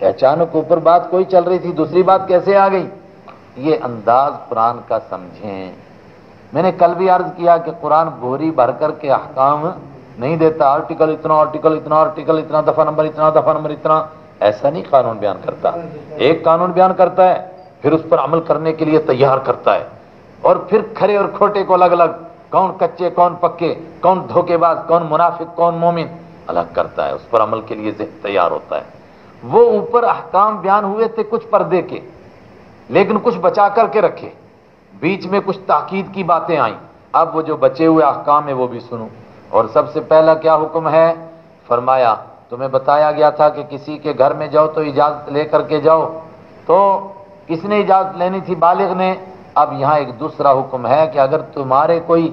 अचानक ऊपर बात कोई चल रही थी, दूसरी बात कैसे आ गई? ये अंदाज कुरान का समझें। मैंने कल भी अर्ज़ किया कि कुरान बोरी भर कर के अहकाम नहीं देता। आर्टिकल इतना आर्टिकल इतना आर्टिकल इतना, दफ़ा नंबर इतना, दफ़ा नंबर इतना। ऐसा नहीं कानून बयान करता। एक कानून बयान करता है, फिर उस पर अमल करने के लिए तैयार करता है। और फिर खरे और खोटे को अलग अलग कौन कच्चे, कौन पक्के, कौन धोखेबाज, कौन मुनाफिक, कौन मोमिन, अलग करता है। उस पर अमल के लिए तैयार होता है। वो ऊपर अहकाम बयान हुए थे कुछ पर्दे के, लेकिन कुछ बचा करके रखे। बीच में कुछ ताकीद की बातें आई। अब वो जो बचे हुए अहकाम है, वो भी सुनो। और सबसे पहला क्या हुक्म है? फरमाया, तुम्हें बताया गया था कि किसी के घर में जाओ तो इजाज़त लेकर के जाओ। तो किसने इजाज़त लेनी थी? बालिग ने। अब यहाँ एक दूसरा हुक्म है कि अगर तुम्हारे कोई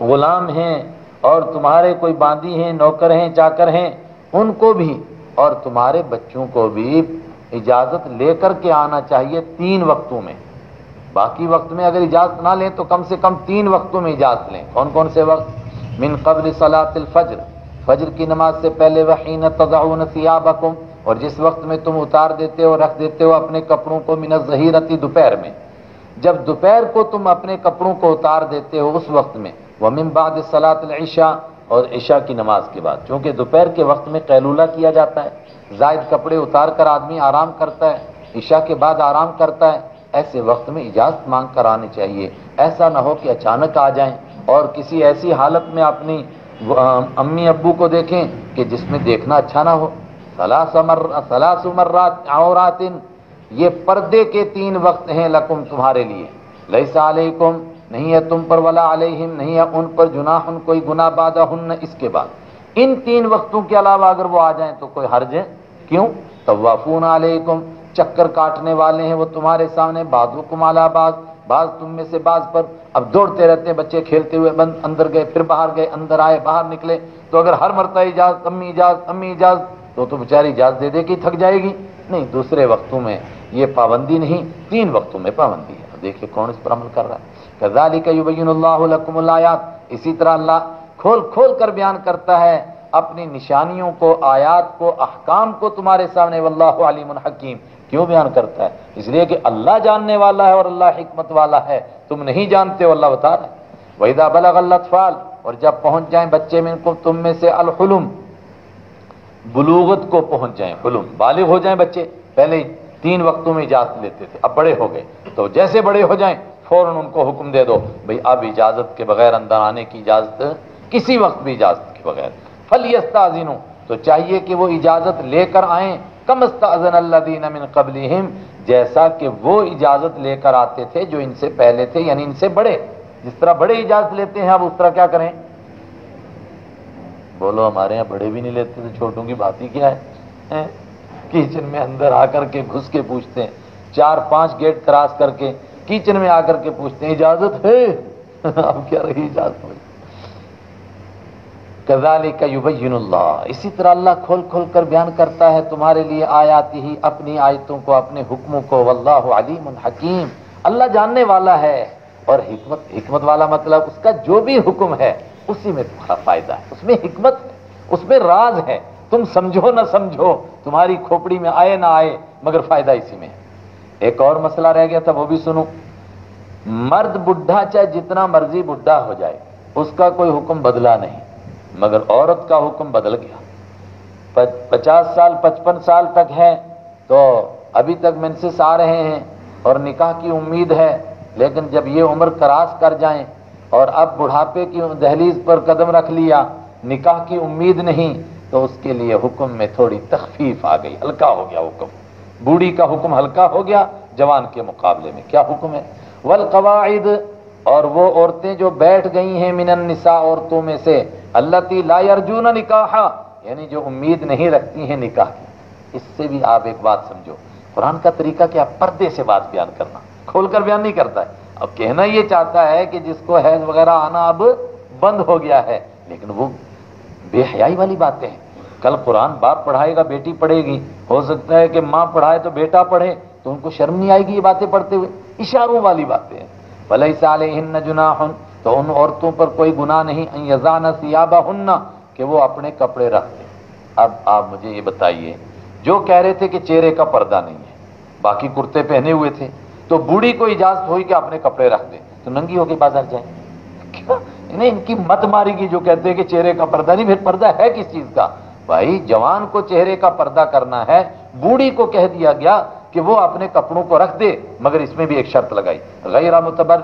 गुलाम हैं और तुम्हारे कोई बांदी हैं, नौकर हैं, चाकर हैं, उनको भी और तुम्हारे बच्चों को भी इजाज़त लेकर के आना चाहिए तीन वक्तों में। बाकी वक्त में अगर इजाज़त ना लें तो कम से कम तीन वक्तों में इजाज़त लें। कौन कौन से वक्त? मिन कबल सलातिल फज्र। फज्र की नमाज़ से पहले वहीन तजाउन सियाबकुम। और जिस वक्त में तुम उतार देते हो, रख देते हो अपने कपड़ों को मिन जहीरती दोपहर में। जब दोपहर को तुम अपने कपड़ों को उतार देते हो उस वक्त में। वमिन बाद सलात ईशा और ईशा की नमाज़ के बाद, क्योंकि दोपहर के वक्त में कैलूला किया जाता है। जायद कपड़े उतार कर आदमी आराम करता है ईशा के बाद आराम करता है। ऐसे वक्त में इजाज़त मांग कर आनी चाहिए। ऐसा ना हो कि अचानक आ जाएँ और किसी ऐसी हालत में अपनी अम्मी अबू को देखें कि जिसमें देखना अच्छा ना हो। सलासमर्रात औरातिन, ये पर्दे के तीन वक्त हैं लकुम तुम्हारे लिए। अलैकुम नहीं है तुम पर वला अलैहिम, नहीं है उन पर जुनाहन कोई गुना बादा इसके बाद। इन तीन वक्तों के अलावा अगर वो आ जाए तो कोई हर्ज है? क्यों? तवाफून अलैकुम, चक्कर काटने वाले हैं वो तुम्हारे सामने अला बाज बाज तुम में से बाज पर। अब दौड़ते रहते हैं बच्चे, खेलते हुए बंद, अंदर गए, फिर बाहर गए, अंदर आए, बाहर निकले। तो अगर हर मरता इजाज, अम्मी इजाज अम्मी इजाज तो तो बेचारी इजाज दे दे के थक जाएगी। नहीं, दूसरे वक्तों में ये पाबंदी नहीं, तीन वक्तों में पाबंदी है। देखिए कौन इस पर अमल कर रहा है। कजाली का युबैनयात इसी तरह अल्लाह खोल खोल कर बयान करता है अपनी निशानियों को, आयात को, अहकाम को तुम्हारे सामने, वल्लाहु अलीमुन हकीम। क्यों बयान करता है? इसलिए कि अल्लाह जानने वाला है और अल्लाह हिकमत वाला है। तुम नहीं जानते हो, अल्लाह बता रहा है। वहीदा बलगल्लतफाल और जब पहुँच जाए बच्चे में इनको, तुम में से अलहुलुम बुलूगत को पहुँच जाए, हुलुम। बालिग हो जाए बच्चे। पहले तीन वक्तों में इजाज़त लेते थे। अब बड़े हो गए। तो जैसे बड़े हो जाएँ फ़ौरन उनको हुक्म दे दो भाई अब इजाज़त के बगैर अंदर आने की इजाज़त किसी वक्त भी इजाज़त के बगैर। फल यस्ताजिनो तो चाहिए कि वो इजाज़त लेकर आए। कम अस्ताजन अल्लादीन मिन जैसा कि वो इजाज़त लेकर आते थे जो इनसे पहले थे यानी इनसे बड़े। जिस तरह बड़े इजाज़त लेते हैं अब उस तरह क्या करें? बोलो हमारे यहाँ बड़े भी नहीं लेते तो छोटों की बात ही क्या है, है? किचन में अंदर आकर के घुस के पूछते हैं। चार पाँच गेट क्रॉस करके किचन में आकर के पूछते हैं, इजाज़त है? अब क्या रही इजाज़त कजाली का युबैनल्ला इसी तरह अल्लाह खोल खोल कर बयान करता है, तुम्हारे लिए आयाती ही अपनी आयतों को, अपने हुक्मों को। वल्लाह अलीम हकीम। अल्लाह जानने वाला है, और हिकमत हिकमत वाला मतलब उसका जो भी हुक्म है, उसी में तुम्हारा फ़ायदा है। उसमें हिकमत है, उसमें राज है। तुम समझो ना समझो, तुम्हारी खोपड़ी में आए ना आए, मगर फ़ायदा इसी में है। एक और मसला रह गया था, वो भी सुनो। मर्द बुढ़ा चाहे जितना मर्ज़ी बुढ़ा हो जाए, उसका कोई हुक्म बदला नहीं, मगर औरत का हुक्म बदल गया। पचास साल, पचपन साल तक है तो अभी तक मेंसेस आ रहे हैं, और निकाह की उम्मीद है, लेकिन जब ये उम्र क्रास कर जाएँ, और अब बुढ़ापे की दहलीज पर कदम रख लिया, निकाह की उम्मीद नहीं तो उसके लिए हुक्म में थोड़ी तखफीफ आ गई, हल्का हो गया हुक्म। बूढ़ी का हुक्म हल्का हो गया, जवान के मुकाबले में क्या हुक्म है? वल कवाइद और वो औरतें जो बैठ गई हैं मिनन निसा औरतों में से अल्लाह ला अर्जुन निकाह, यानी जो उम्मीद नहीं रखती हैं निकाह की। इससे भी आप एक बात समझो, कुरान का तरीका क्या? पर्दे से बात बयान करना। खोलकर बयान नहीं करता है। अब कहना ये चाहता है कि जिसको हैज़ वगैरह आना अब बंद हो गया है, लेकिन वो बेहयाई वाली बातें हैं। कल कुरान बाप पढ़ाएगा, बेटी पढ़ेगी। हो सकता है कि माँ पढ़ाए तो बेटा पढ़े तो उनको शर्म नहीं आएगी ये बातें पढ़ते हुए। इशारों वाली बातें हैं। भले हिन्न जुनाहन तो उन औरतों पर कोई गुनाह नहीं यजान सियाबा हन्ना कि वो अपने कपड़े रख दें। अब आप मुझे ये बताइए, जो कह रहे थे कि चेहरे का पर्दा नहीं है, बाकी कुर्ते पहने हुए थे तो बूढ़ी को इजाज़त हुई कि अपने कपड़े रख दे तो नंगी होके बाज़ार जाए? इनकी मत मारेगी जो कहते हैं कि चेहरे का पर्दा नहीं, फिर पर्दा है किस चीज़ का? भाई, जवान को चेहरे का पर्दा करना है, बूढ़ी को कह दिया गया कि वो अपने कपड़ों को रख दे, मगर इसमें भी एक शर्त लगाई, गैर मुतबर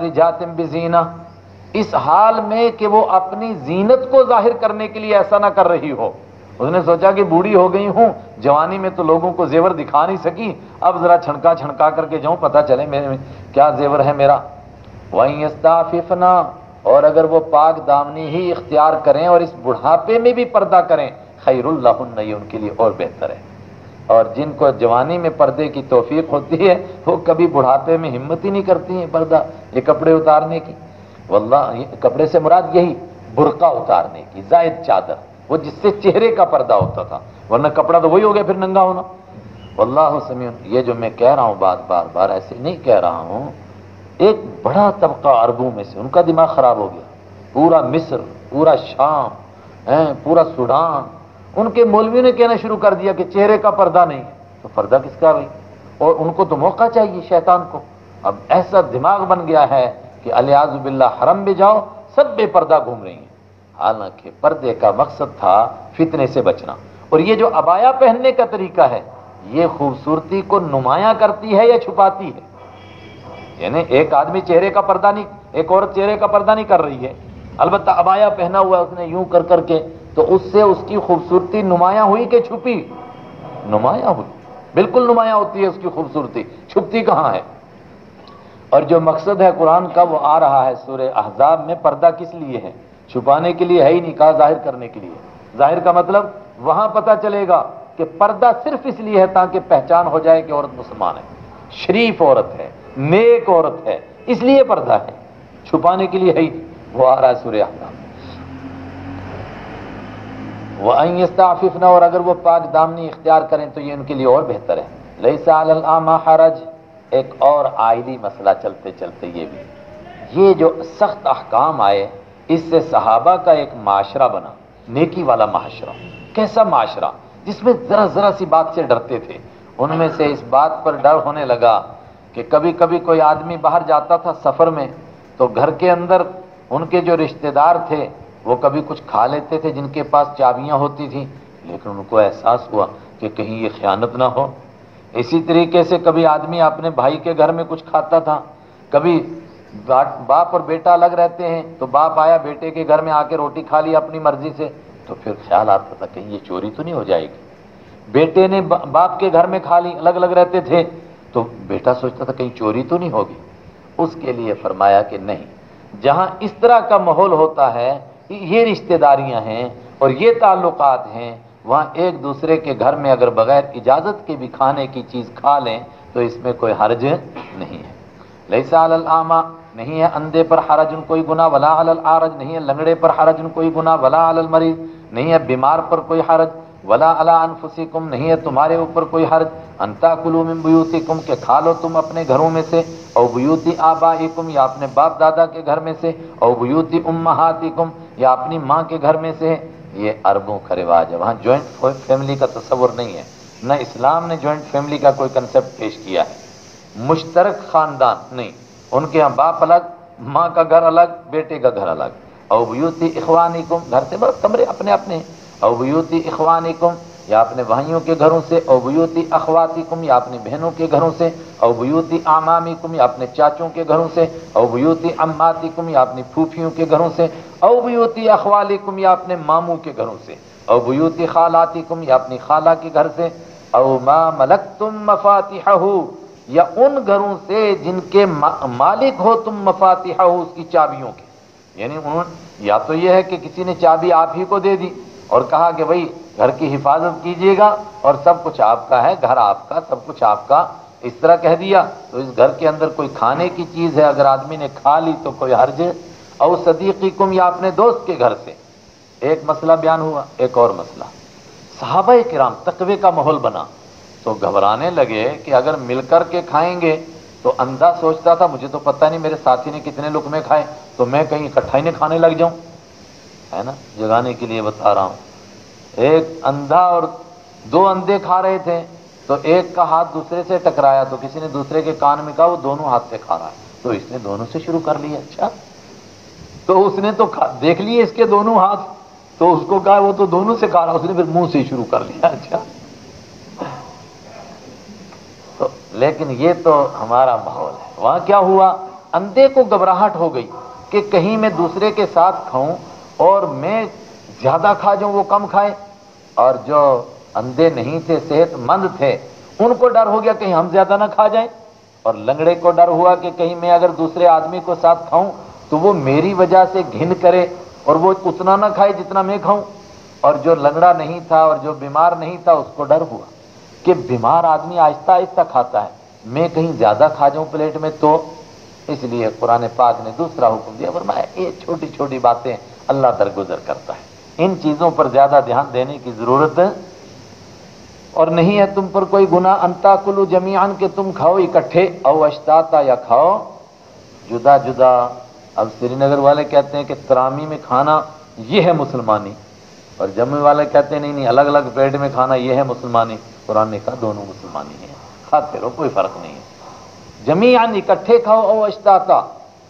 इस हाल में कि वो अपनी जीनत को ज़ाहिर करने के लिए ऐसा ना कर रही हो। उसने सोचा कि बूढ़ी हो गई हूँ, जवानी में तो लोगों को जेवर दिखा नहीं सकी, अब जरा छणका छणका करके जाऊँ, पता चले मेरे में क्या जेवर है मेरा। वहीं और अगर वो पाक दामनी ही इख्तियार करें और इस बुढ़ापे में भी पर्दा करें खैरुल्लाहन ये उनके लिए और बेहतर है। और जिनको जवानी में पर्दे की तोफीक होती है, वो कभी बुढ़ापे में हिम्मत ही नहीं करती है पर्दा, ये कपड़े उतारने की। वल्ला कपड़े से मुराद यही, बुरका उतारने की, जायद चादर, वो जिससे चेहरे का पर्दा होता था, वरना कपड़ा तो वही हो गया फिर नंगा होना। अल्लाह समीन ये जो मैं कह रहा हूँ बात बार बार ऐसे नहीं कह रहा हूँ, एक बड़ा तबका अरबों में से, उनका दिमाग खराब हो गया। पूरा मिस्र, पूरा शाम, है, पूरा सूडान उनके मौलवियों ने कहना शुरू कर दिया कि चेहरे का पर्दा नहीं है तो पर्दा किसका भाई? और उनको तो मौका चाहिए शैतान को। अब ऐसा दिमाग बन गया है कि अलियाजुबिल्ला हरम भी जाओ, सब बेपर्दा घूम रही हैं। हालाँकि पर्दे का मकसद था फितने से बचना। और ये जो अबाया पहनने का तरीका है, ये खूबसूरती को नुमाया करती है या छुपाती है? यानी एक आदमी चेहरे का पर्दा नहीं, एक औरत चेहरे का पर्दा नहीं कर रही है। अलबत् अबाया पहना हुआ उसने यूँ कर करके तो उससे उसकी खूबसूरती नुमाया हुई कि छुपी? नुमाया हुई। बिल्कुल नुमाया होती है उसकी खूबसूरती। छुपती कहाँ है? और जो मकसद है कुरान का, वो आ रहा है सूर्य अहजाब में। पर्दा किस लिए है? छुपाने के लिए है ही नहीं, कहा ज़ाहिर करने के लिए। ज़ाहिर का मतलब वहाँ पता चलेगा कि पर्दा सिर्फ़ इसलिए है ताकि पहचान हो जाए कि औरत मुसलमान है। शरीफ औरत है, नेक औरत है, इसलिए पर्दा है। छुपाने के लिए है ही वो आ रहा है सूर्य वह और अगर वो पाक दामनी इख्तियार करें तो ये उनके लिए और बेहतर है। लई लईसा हरज, एक और आयली मसला चलते चलते ये भी। ये जो सख्त अहकाम आए, इससे सहाबा का एक माशरा बना, नेकी वाला माशरा। कैसा माशरा? जिसमें जरा जरा सी बात से डरते थे। उनमें से इस बात पर डर होने लगा कि कभी कभी कोई आदमी बाहर जाता था सफ़र में तो घर के अंदर उनके जो रिश्तेदार थे वो कभी कुछ खा लेते थे जिनके पास चाबियाँ होती थी, लेकिन उनको एहसास हुआ कि कहीं ये ख्यानत ना हो। इसी तरीके से कभी आदमी अपने भाई के घर में कुछ खाता था। कभी बाप और बेटा अलग रहते हैं तो बाप आया बेटे के घर में आके रोटी खा ली अपनी मर्ज़ी से तो फिर ख्याल आता था कहीं ये चोरी तो नहीं हो जाएगी। बेटे ने बाप के घर में खा ली अलग अलग रहते थे तो बेटा सोचता था कहीं चोरी तो नहीं होगी। उसके लिए फरमाया कि नहीं, जहाँ इस तरह का माहौल होता है ये रिश्तेदारियाँ हैं और ये ताल्लुकात हैं, वहाँ एक दूसरे के घर में अगर बगैर इजाज़त के भी खाने की चीज़ खा लें तो इसमें कोई हर्ज नहीं है। लैसा आमा, नहीं है अंधे पर हरज कोई गुना वला अल आरज, नहीं है लंगड़े पर हरज कोई गुना वला अल मरीज़, नहीं है बीमार पर कोई हरज। वला अला अनफुसिकुम, नहीं है तुम्हारे ऊपर कोई हर्ज। अंता कुलूम बुयूतिकुम, के खा लो तुम अपने घरों में से। और बुयूती आबाइकुम या अपने बाप दादा के घर में से। और बुयूती उम्महातिकुम, या अपनी माँ के घर में से। ये अरबों का रिवाज है। वहाँ ज्वाइंट फैमिली का तस्वर नहीं है। न इस्लाम ने ज्वाइंट फैमिली का कोई कंसेप्ट पेश किया है। मुश्तरक ख़ानदान नहीं। उनके यहाँ बाप अलग, माँ का घर अलग, बेटे का घर अलग। और बुयूती इखवानिकुम, घर से बस कमरे अपने अपने बुयूती इखवानिकुम, या अपने भाइयों के घरों से बुयूती अखवातिकुम, या अपनी बहनों के घरों से बुयूती आमामिकुम, या अपने चाचों के घरों से बुयूती अम्मातिकुम, या अपनी फूफियों के घरों से बुयूती अखवालिकुम, या अपने मामू के घरों से बुयूती खालातिकुम, या अपनी खाला के घर से और मा मलक तुम मफातिहू या उन घरों से जिनके मालिक हो तुम मफातिहा उसकी चाबियों के। यानी उन या तो यह है कि किसी ने चाबी आप ही को दे दी और कहा कि भाई, घर की हिफाजत कीजिएगा और सब कुछ आपका है, घर आपका, सब कुछ आपका। इस तरह कह दिया तो इस घर के अंदर कोई खाने की चीज़ है, अगर आदमी ने खा ली तो कोई हर्ज है? और सदीकी कुम या अपने दोस्त के घर से। एक मसला बयान हुआ, एक और मसला। साहबा कराम, तकवे का माहौल बना। तो घबराने लगे कि अगर मिलकर के खाएँगे तो अंधा सोचता था, मुझे तो पता नहीं मेरे साथी ने कितने लुक में खाए तो मैं कहीं इकट्ठा ही नहीं खाने लग जाऊँ। है ना? जगाने के लिए बता रहा हूँ। एक अंधा और दो अंधे खा रहे थे तो एक का हाथ दूसरे से टकराया तो किसी ने दूसरे के कान में कहा, वो दोनों हाथ से खा रहा है। तो इसने दोनों से शुरू कर लिया। अच्छा। तो उसने तो देख लिए इसके दोनों हाथ तो उसको कहा, वो तो दोनों से खा रहा उसने फिर मुँह से शुरू कर लिया। अच्छा। तो लेकिन ये तो हमारा माहौल है। वहाँ क्या हुआ? अंधे को घबराहट हो गई कि कहीं मैं दूसरे के साथ खाऊं और मैं ज़्यादा खा जाऊँ, वो कम खाए। और जो अंधे नहीं थे, सेहतमंद थे, उनको डर हो गया कहीं हम ज़्यादा ना खा जाए। और लंगड़े को डर हुआ कि कहीं मैं अगर दूसरे आदमी को साथ खाऊं तो वो मेरी वजह से घिन करे और वो उतना ना खाए जितना मैं खाऊं। और जो लंगड़ा नहीं था और जो बीमार नहीं था, उसको डर हुआ कि बीमार आदमी आहिस्ता आहिस्ता खाता है। मैं कहीं ज़्यादा खा जाऊँ प्लेट में तो इसलिए कुरान पाक ने दूसरा हुक्म दिया, फरमाया, ये छोटी छोटी बातें अल्लाह दरगुजर करता है। इन चीज़ों पर ज़्यादा ध्यान देने की ज़रूरत है और नहीं है तुम पर कोई गुना अंता कुलू ज़मीन के तुम खाओ इकट्ठे। अवश्ताता या खाओ। जुदा जुदा। अब श्रीनगर वाले कहते हैं कि तरामी में खाना ये है मुसलमानी। और जम्मू वाले कहते हैं, नहीं नहीं अलग अलग प्लेट में खाना ये है मुसलमानी। कुरान ने कहा दोनों मुसलमानी है। खाते रहो, कोई फ़र्क नहीं है। ज़मीन इकट्ठे खाओ अवश्ताता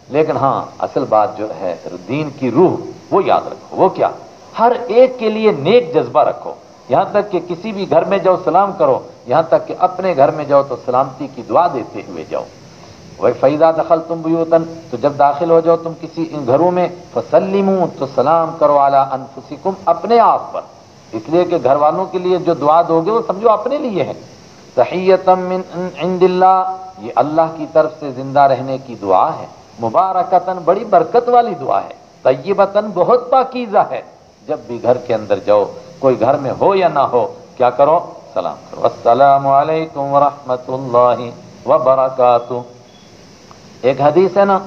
लेकिन हाँ असल बात जो है दीन की रूह वो याद रखो, वो क्या? हर एक के लिए नेक जज्बा रखो। यहाँ तक कि किसी भी घर में जाओ, सलाम करो। यहाँ तक कि अपने घर में जाओ तो सलामती की दुआ देते हुए जाओ। वही फैदा दखल तुम बुयूतन तो जब दाखिल हो जाओ तुम किसी इन घरों में फसलिमू तो सलाम करो आला अनफुसिकुम अपने आप पर। इसलिए कि घर वालों के लिए जो दुआ दोगे, वो समझो अपने लिए है। तहीयतम इंदिल्ला, ये अल्लाह की तरफ़ से ज़िंदा रहने की दुआ है। मुबारकतन, बड़ी बरकत वाली दुआ है। तय्यबतन बहुत पाकिजा है। जब भी घर के अंदर जाओ, कोई घर में हो या ना हो, क्या करो? सलाम करो। वालेकुम वरहमतुल्लाहि व एक हदीस है ना,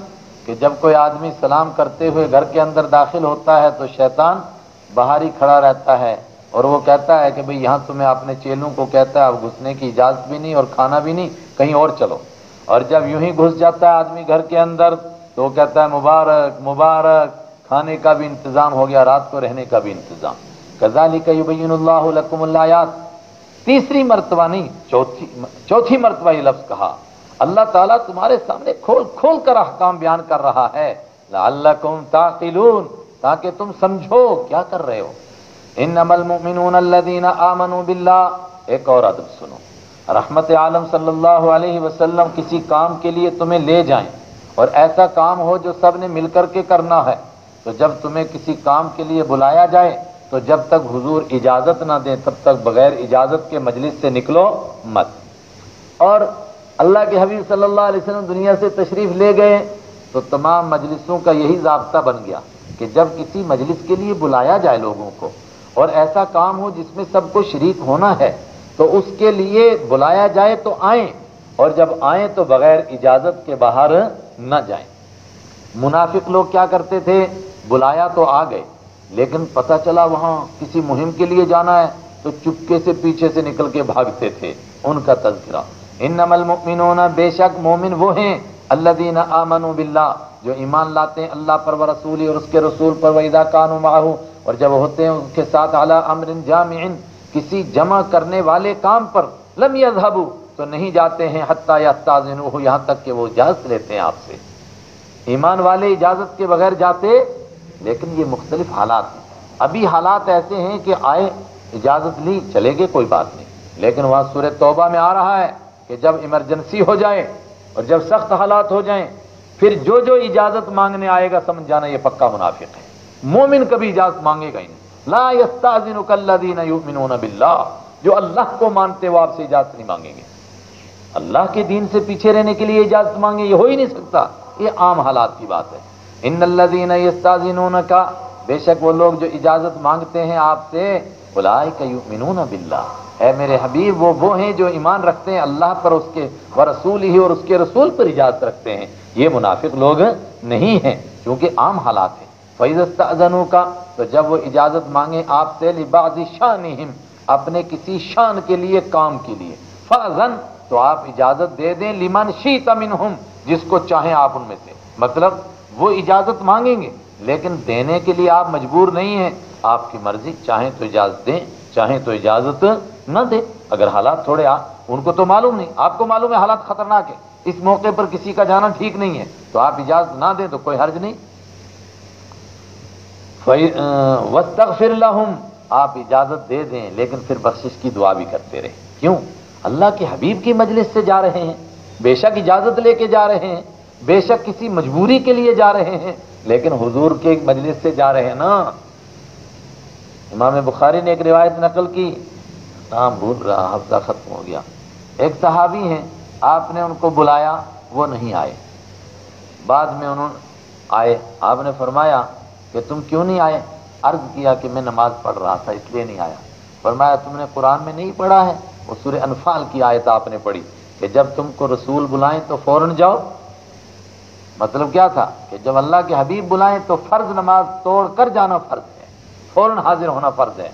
कि जब कोई आदमी सलाम करते हुए घर के अंदर दाखिल होता है तो शैतान बाहर ही खड़ा रहता है और वो कहता है कि भाई, यहाँ तुम्हें अपने चेलों को कहता है, अब घुसने की इजाज़त भी नहीं और खाना भी नहीं, कहीं और चलो। और जब यूँ ही घुस जाता है आदमी घर के अंदर तो वो कहता है, मुबारक मुबारक। खाने का भी इंतज़ाम हो गया, रात को रहने का भी इंतज़ाम। कजाली कयुबैनकुमयात तीसरी मरतबा नहीं, चौथी चौथी मरतबा ये लफ्ज कहा। अल्लाह ताला तुम्हारे सामने खोल खोल कर अहकाम बयान कर रहा है। ताकि तुम समझो क्या कर रहे हो। इन अमल मुमिनून आमनु बिल्लाह। एक और अदब सुनो। रहमत आलम सल्लल्लाहु अलैहि वसल्लम, किसी काम के लिए तुम्हें ले जाएँ। और ऐसा काम हो जो सबने मिलकर के करना है। तो जब तुम्हें किसी काम के लिए बुलाया जाए तो जब तक हुजूर इजाज़त ना दें, तब तक बगैर इजाज़त के मजलिस से निकलो मत। और अल्लाह के हबीब सल्लल्लाहु अलैहि वसल्लम दुनिया से तशरीफ़ ले गए तो तमाम मजलिसों का यही जबता बन गया कि जब किसी मजलिस के लिए बुलाया जाए लोगों को, और ऐसा काम हो जिसमें सबको शरीक होना है तो उसके लिए बुलाया जाए तो आए, और जब आए तो बगैर इजाज़त के बाहर न जाए। मुनाफिक लोग क्या करते थे? बुलाया तो आ गए, लेकिन पता चला वहाँ किसी मुहिम के लिए जाना है तो चुपके से पीछे से निकल के भागते थे, उनका तस्करा इन नमल मुमिनोना बेशक मोमिन वो हैं, अल्लादीन आमनु बिल्ला जो ईमान लाते हैं अल्लाह पर व रसूल और उसके रसूल पर वईदा कानू माहू, और जब होते हैं उसके साथ अला अमरिन जामिन किसी जमा करने वाले काम पर लम यजहबू तो नहीं जाते हैं, हत्ता या हो यहाँ तक कि वो इजाज़त लेते हैं आपसे। ईमान वाले इजाज़त के बगैर जाते लेकिन ये मुख्तलिफ़ हालात हैं। अभी हालात ऐसे हैं कि आए, इजाज़त ली चले गए कोई बात नहीं। लेकिन वहाँ सूर्य तौबा में आ रहा है कि जब इमरजेंसी हो जाए और जब सख्त हालात हो जाएँ, फिर जो जो इजाज़त मांगने आएगा, समझ जाना ये पक्का मुनाफिक है। मोमिन कभी इजाज़त मांगेगा ही नहीं। ला यस्ताजिन बिल्ला जो अल्लाह को मानते वो आपसे इजाज़त नहीं मांगेंगे। अल्लाह के दीन से पीछे रहने के लिए इजाज़त मांगे, ये हो ही नहीं सकता। ये आम हालात की बात है। इन यस्ताजिन का बेशक वो लोग जो इजाज़त मांगते हैं आपसे बुलाए कयूमिनून बिल्ला है मेरे हबीब, वो वो हैं जो ईमान रखते हैं अल्लाह पर, उसके व रसूल ही और उसके रसूल पर इजाज़त रखते हैं। ये मुनाफिक लोग नहीं हैं, क्योंकि आम हालात है। फैजस्तनू का तो जब वो इजाज़त मांगे आपसे, लिबाजी शान अपने किसी शान के लिए, काम के लिए। फजन तो आप इजाज़त दे दें, लिमन शी तमिन जिसको चाहें आप उनमें से। मतलब वो इजाज़त मांगेंगे। लेकिन देने के लिए आप मजबूर नहीं हैं। आपकी मर्ज़ी, चाहें तो इजाज़त दें, चाहे तो इजाज़त न दे। अगर हालात थोड़े आ, उनको तो मालूम नहीं। आपको मालूम है हालात खतरनाक है। इस मौके पर किसी का जाना ठीक नहीं है। तो आप इजाज़त ना दें तो कोई हर्ज नहीं। वस्तक फिर लहुम। आप इजाज़त दे दें, लेकिन फिर बख्शिश की दुआ भी करते रहे। क्यों? अल्लाह के हबीब की मजलिस से जा रहे हैं। बेशक इजाज़त लेके जा रहे हैं। बेशक किसी मजबूरी के लिए जा रहे हैं, लेकिन हुजूर के एक मजलिस से जा रहे हैं ना। इमाम बुखारी ने एक रिवायत नकल की। नाम भूल रहा, हफ़्ता खत्म हो गया। एक सहाबी हैं, आपने उनको बुलाया, वो नहीं आए। बाद में उन्होंने आए। आपने फरमाया कि तुम क्यों नहीं आए? अर्ज़ किया कि मैं नमाज़ पढ़ रहा था, इसलिए नहीं आया। फरमाया, तुमने कुरान में नहीं पढ़ा है? वो सूर्य अनफाल की आयत आपने पढ़ी कि जब तुमको रसूल बुलाएँ तो फ़ौरन जाओ। मतलब क्या था कि जब अल्लाह के हबीब बुलाएँ तो फ़र्ज़ नमाज़ तोड़ कर जाना फ़र्ज़ है, फ़ौरन हाजिर होना फ़र्ज़ है।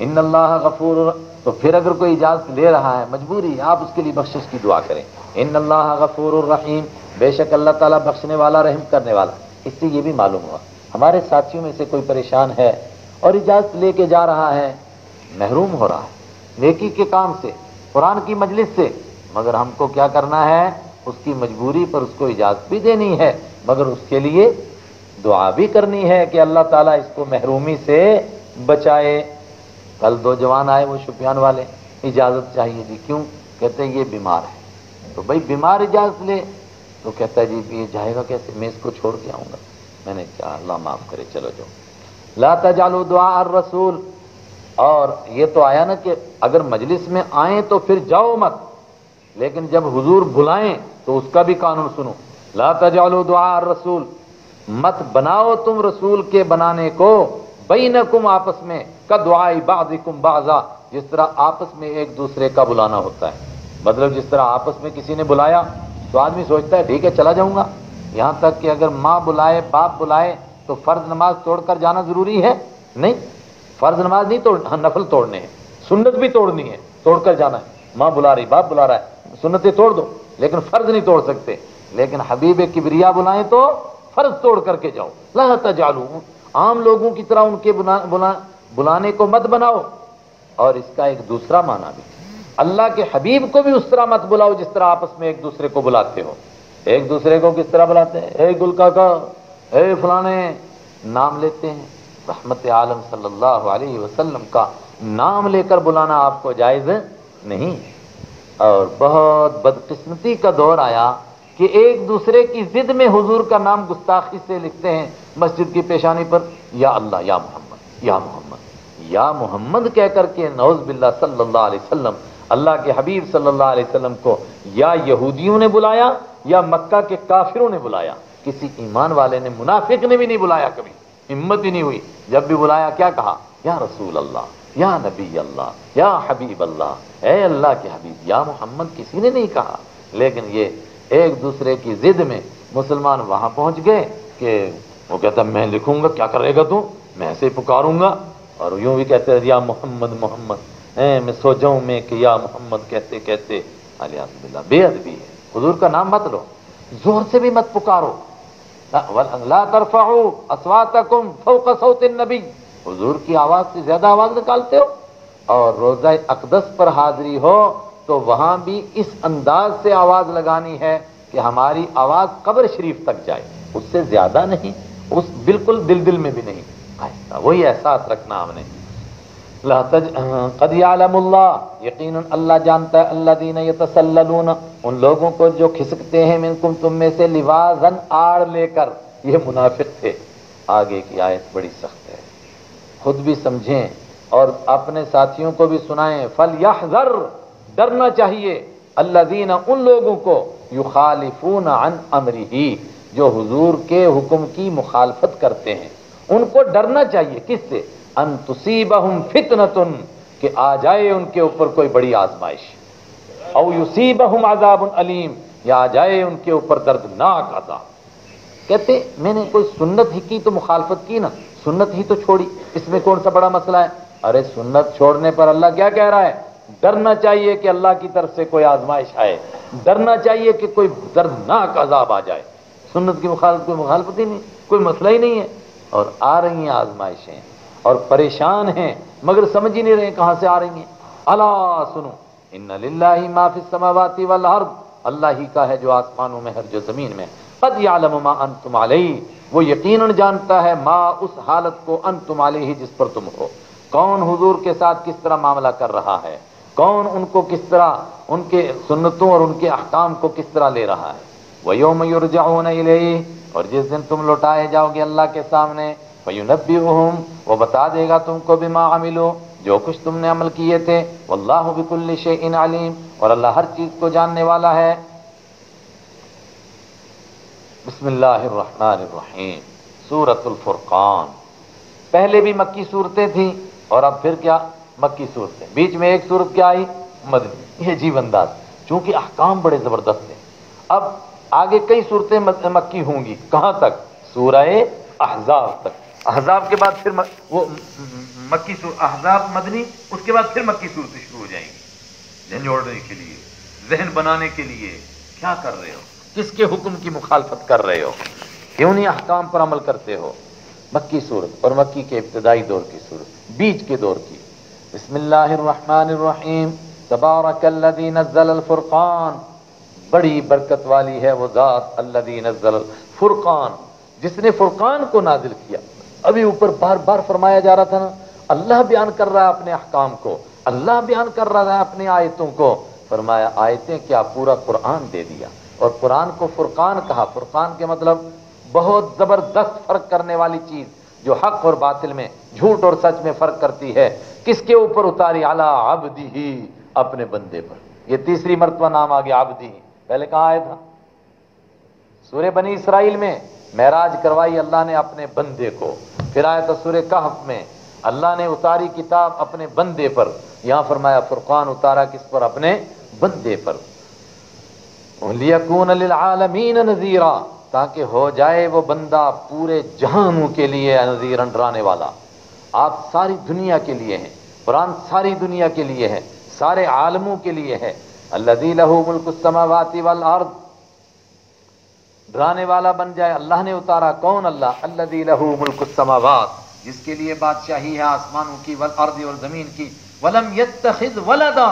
इन अल्लाह गफूर तो फिर अगर कोई इजाज़त ले रहा है, मजबूरी, आप उसके लिए बख्शिश की दुआ करें। इन अल्लाह गफूर रहीम, बेशक अल्लाह ताला बख्शने वाला, रहम करने वाला। इससे ये भी मालूम हुआ, हमारे साथियों में से कोई परेशान है और इजाज़त लेके जा रहा है, महरूम हो रहा है, नेकी के काम से, कुरान की मजलिस से। मगर हमको क्या करना है? उसकी मजबूरी पर उसको इजाज़त भी देनी है, मगर उसके लिए दुआ भी करनी है कि अल्लाह ताला इसको महरूमी से बचाए। कल दो जवान आए, वो शुपियान वाले, इजाज़त चाहिए जी, क्यों? कहते हैं, ये बीमार है। तो भाई, बीमार इजाज़त ले। तो कहता है, जी, ये जाएगा कैसे? मैं इसको छोड़ के आऊँगा। मैंने कहा, अल्लाह माफ़ करे, चलो जो ला तजालू दुआ रसूल। और ये तो आया ना कि अगर मजलिस में आए तो फिर जाओ मत, लेकिन जब हुजूर बुलाएँ तो उसका भी कानून सुनो। ला तजालू दुआ रसूल। मत बनाओ तुम रसूल के बनाने को। बैनकुम आपस में, कदवाई बाजिकुम बाजा। जिस तरह आपस में एक दूसरे का बुलाना होता है। मतलब जिस तरह आपस में किसी ने बुलाया तो आदमी सोचता है, ठीक है, चला जाऊँगा। यहाँ तक कि अगर माँ बुलाए, बाप बुलाए तो फ़र्ज़ नमाज़ तोड़कर जाना ज़रूरी है? नहीं। फ़र्ज़ नमाज़ नहीं तोड़ हाँ नफल तोड़ने हैं। सुन्नत भी तोड़नी है, तोड़कर जाना है। माँ बुला रही, बाप बुला रहा है। सुन्नतें तोड़ दो। लेकिन फ़र्ज़ नहीं तोड़ सकते। लेकिन हबीब किबरिया बुलाए तो फ़र्ज़ तोड़ करके जाओ। ला तजालू। आम लोगों की तरह उनके बुला, बुला, बुलाने को मत बनाओ। और इसका एक दूसरा माना भी। अल्लाह के हबीब को भी उस तरह मत बुलाओ जिस तरह आपस में एक दूसरे को बुलाते हो। एक दूसरे को किस तरह बुलाते हैं? हे गुल काका हे फलाने नाम लेते हैं। रहमत आलम सल्लल्लाहु अलैहि वसल्लम का नाम लेकर बुलाना आपको जायज़ नहीं और बहुत बदकिस्मती का दौर आया कि एक दूसरे की जिद में हुजूर का नाम गुस्ताखी से लिखते हैं मस्जिद की पेशानी पर, या अल्लाह, या मोहम्मद या मोहम्मद या मोहम्मद कह करके नौज बिल्ला अलैहि अल्लाह के हबीब सल्लल्लाहु अलैहि वसल्लम को, या यहूदियों ने बुलाया, या मक्का के काफिरों ने बुलाया। किसी ईमान वाले ने, मुनाफिक ने भी नहीं बुलाया कभी, हिम्मत ही नहीं हुई। जब भी बुलाया, क्या कहा? या रसूल अल्लाह या नबी अल्लाह, या हबीब अल्लाह। ए अल्लाह के हबीब, या मोहम्मद, किसी ने नहीं कहा। लेकिन ये एक दूसरे की जिद में मुसलमान वहाँ पहुँच गए कि वो कहता मैं लिखूँगा, क्या करेगा तू? मैं ऐसे पुकारूँगा। और यूँ भी कहते या मोहम्मद मोहम्मद मैं सोचाऊं मैं कि या मोहम्मद कहते कहते अलिया बेअदबी है। हुजूर का नाम मत लो। ज़ोर से भी मत पुकारो। ला तरफाऊ असवातकुम फौक सौतिन नबी। हुजूर की आवाज़ से ज़्यादा आवाज़ निकालते हो? और रोजा अकदस पर हाजिरी हो तो वहाँ भी इस अंदाज से आवाज़ लगानी है कि हमारी आवाज़ कब्र शरीफ तक जाए। उससे ज़्यादा नहीं, उस बिल्कुल दिल दिल में भी नहीं। ऐसा वही एहसास रखना हमने। यकीन अल्लाह जानता है अल्लाह दीन यतसल्लून उन लोगों को जो खिसकते हैं मिनकुम, तुम में से लिवाजन आड़ लेकर। ये मुनाफिक थे। आगे की आयत बड़ी सख्त खुद भी समझें और अपने साथियों को भी सुनाएँ। फल यहजर, डरना चाहिए। अल्लाह दीन उन लोगों को, युखालिफून अन अमरी ही जो हुजूर के हुक्म की मुखालफत करते हैं। उनको डरना चाहिए। किससे? अन तुसीबहुम फितनतुन, कि आ जाए उनके ऊपर कोई बड़ी आजमाइश। और आजाब अलीम, या आ जाए उनके ऊपर दर्दनाक आजाब कहते, मैंने कोई सुन्नत ही की तो मुखालफत की ना? सुन्नत ही तो छोड़ी। इसमें कौन सा बड़ा मसला है? अरे सुन्नत छोड़ने पर अल्लाह क्या कह रहा है? डरना चाहिए कि अल्लाह की तरफ़ से कोई आजमाइश आए। डरना चाहिए कि कोई दर्दनाक अजाब आ जाए। सुन्नत की मुखालफत, कोई मुखालफत ही नहीं, कोई मसला ही नहीं है। और आ रही हैं आजमाइशें। और परेशान हैं, मगर समझ ही नहीं रहे कहाँ से आ रही हैं। अला सुनो इन माफ़ी समावाती वाल अल्लाह ही का है जो आसमानों में हर जो ज़मीन में कद यालमा अन तुम वो यकीन जानता है, माँ उस हालत को अन तुम ही जिस पर तुम हो। कौन हुजूर के साथ किस तरह मामला कर रहा है? कौन उनको किस तरह, उनके सुन्नतों और उनके अहकाम को किस तरह ले रहा है? वयोम युरजाऊन और जिस दिन तुम लौटाए जाओगे अल्लाह के सामने फयुनबी वो बता देगा तुमको भी माँ अमिलो। जो कुछ तुमने अमल किए थे, वल्लाह बिकुल्ल इन अलीम। और अल्लाह हर चीज़ को जानने वाला है। बिस्मिल्लाहिर्रहमानिर्रहीम। सूरतुल पहले भी मक्की सूरतें थी और अब फिर क्या मक्की सूरतें। बीच में एक सूरत क्या आई? मदनी। ये जीवनदास चूँकि अहकाम बड़े ज़बरदस्त हैं अब आगे कई सूरतें मक्की होंगी। कहाँ तक? सूरह अहजाब तक। अहजाब के बाद फिर म, वो मक्की अहजाब मदनी उसके बाद फिर मक्की सूरतें शुरू हो जाएँगी। झंझोड़ने के लिए जहन बनाने के लिए। क्या कर रहे हो? किसके हुक्म की मुखालफत कर रहे हो? क्यों नहीं अहकाम पर अमल करते हो? मक्की सूरत और मक्की के इब्तदाई दौर की सूरत, बीच के दौर की। तबारकल्लज़ी नज़्ज़ल फुरकान। बड़ी बरकत वाली है वो ज़ात नज़्ज़ल फुरकान। जिसने फुरकान को नाजिल किया। अभी ऊपर बार बार फरमाया जा रहा था ना, अल्लाह बयान कर रहा है अपने अहकाम को। अल्लाह बयान कर रहा है अपनी आयतों को। फरमाया, आयतें क्या पूरा कुरान दे दिया? और कुरान को फुरकान कहा। फुरकान के मतलब बहुत ज़बरदस्त फ़र्क करने वाली चीज़, जो हक और बातिल में, झूठ और सच में फ़र्क करती है। किसके ऊपर उतारी? आला आबदी ही अपने बंदे पर। यह तीसरी मरतबा नाम आ गया आबदी पहले कहा आया था? सूर्य बनी इसराइल में। महराज करवाई अल्लाह ने अपने बंदे को। फिर आया था सूर्य कहफ में। अल्लाह ने उतारी किताब अपने बंदे पर। यहाँ फरमाया, फुरकान उतारा किस पर? अपने बंदे पर। ताकि हो जाए वो बंदा पूरे जहानों के लिए नजीर डराने वाला आप सारी दुनिया के लिए हैं कुरान सारी दुनिया के लिए है सारे आलमों के लिए है अल्लाह लहू मुल्क समावाती वाल अर्द डराने वाला बन जाए अल्लाह ने उतारा कौन अल्लाह अल्लाह लहू मुल्क समावात जिसके लिए बादशाही है आसमानों की वल अर्द और ज़मीन की वलम यत्तखिज वलदा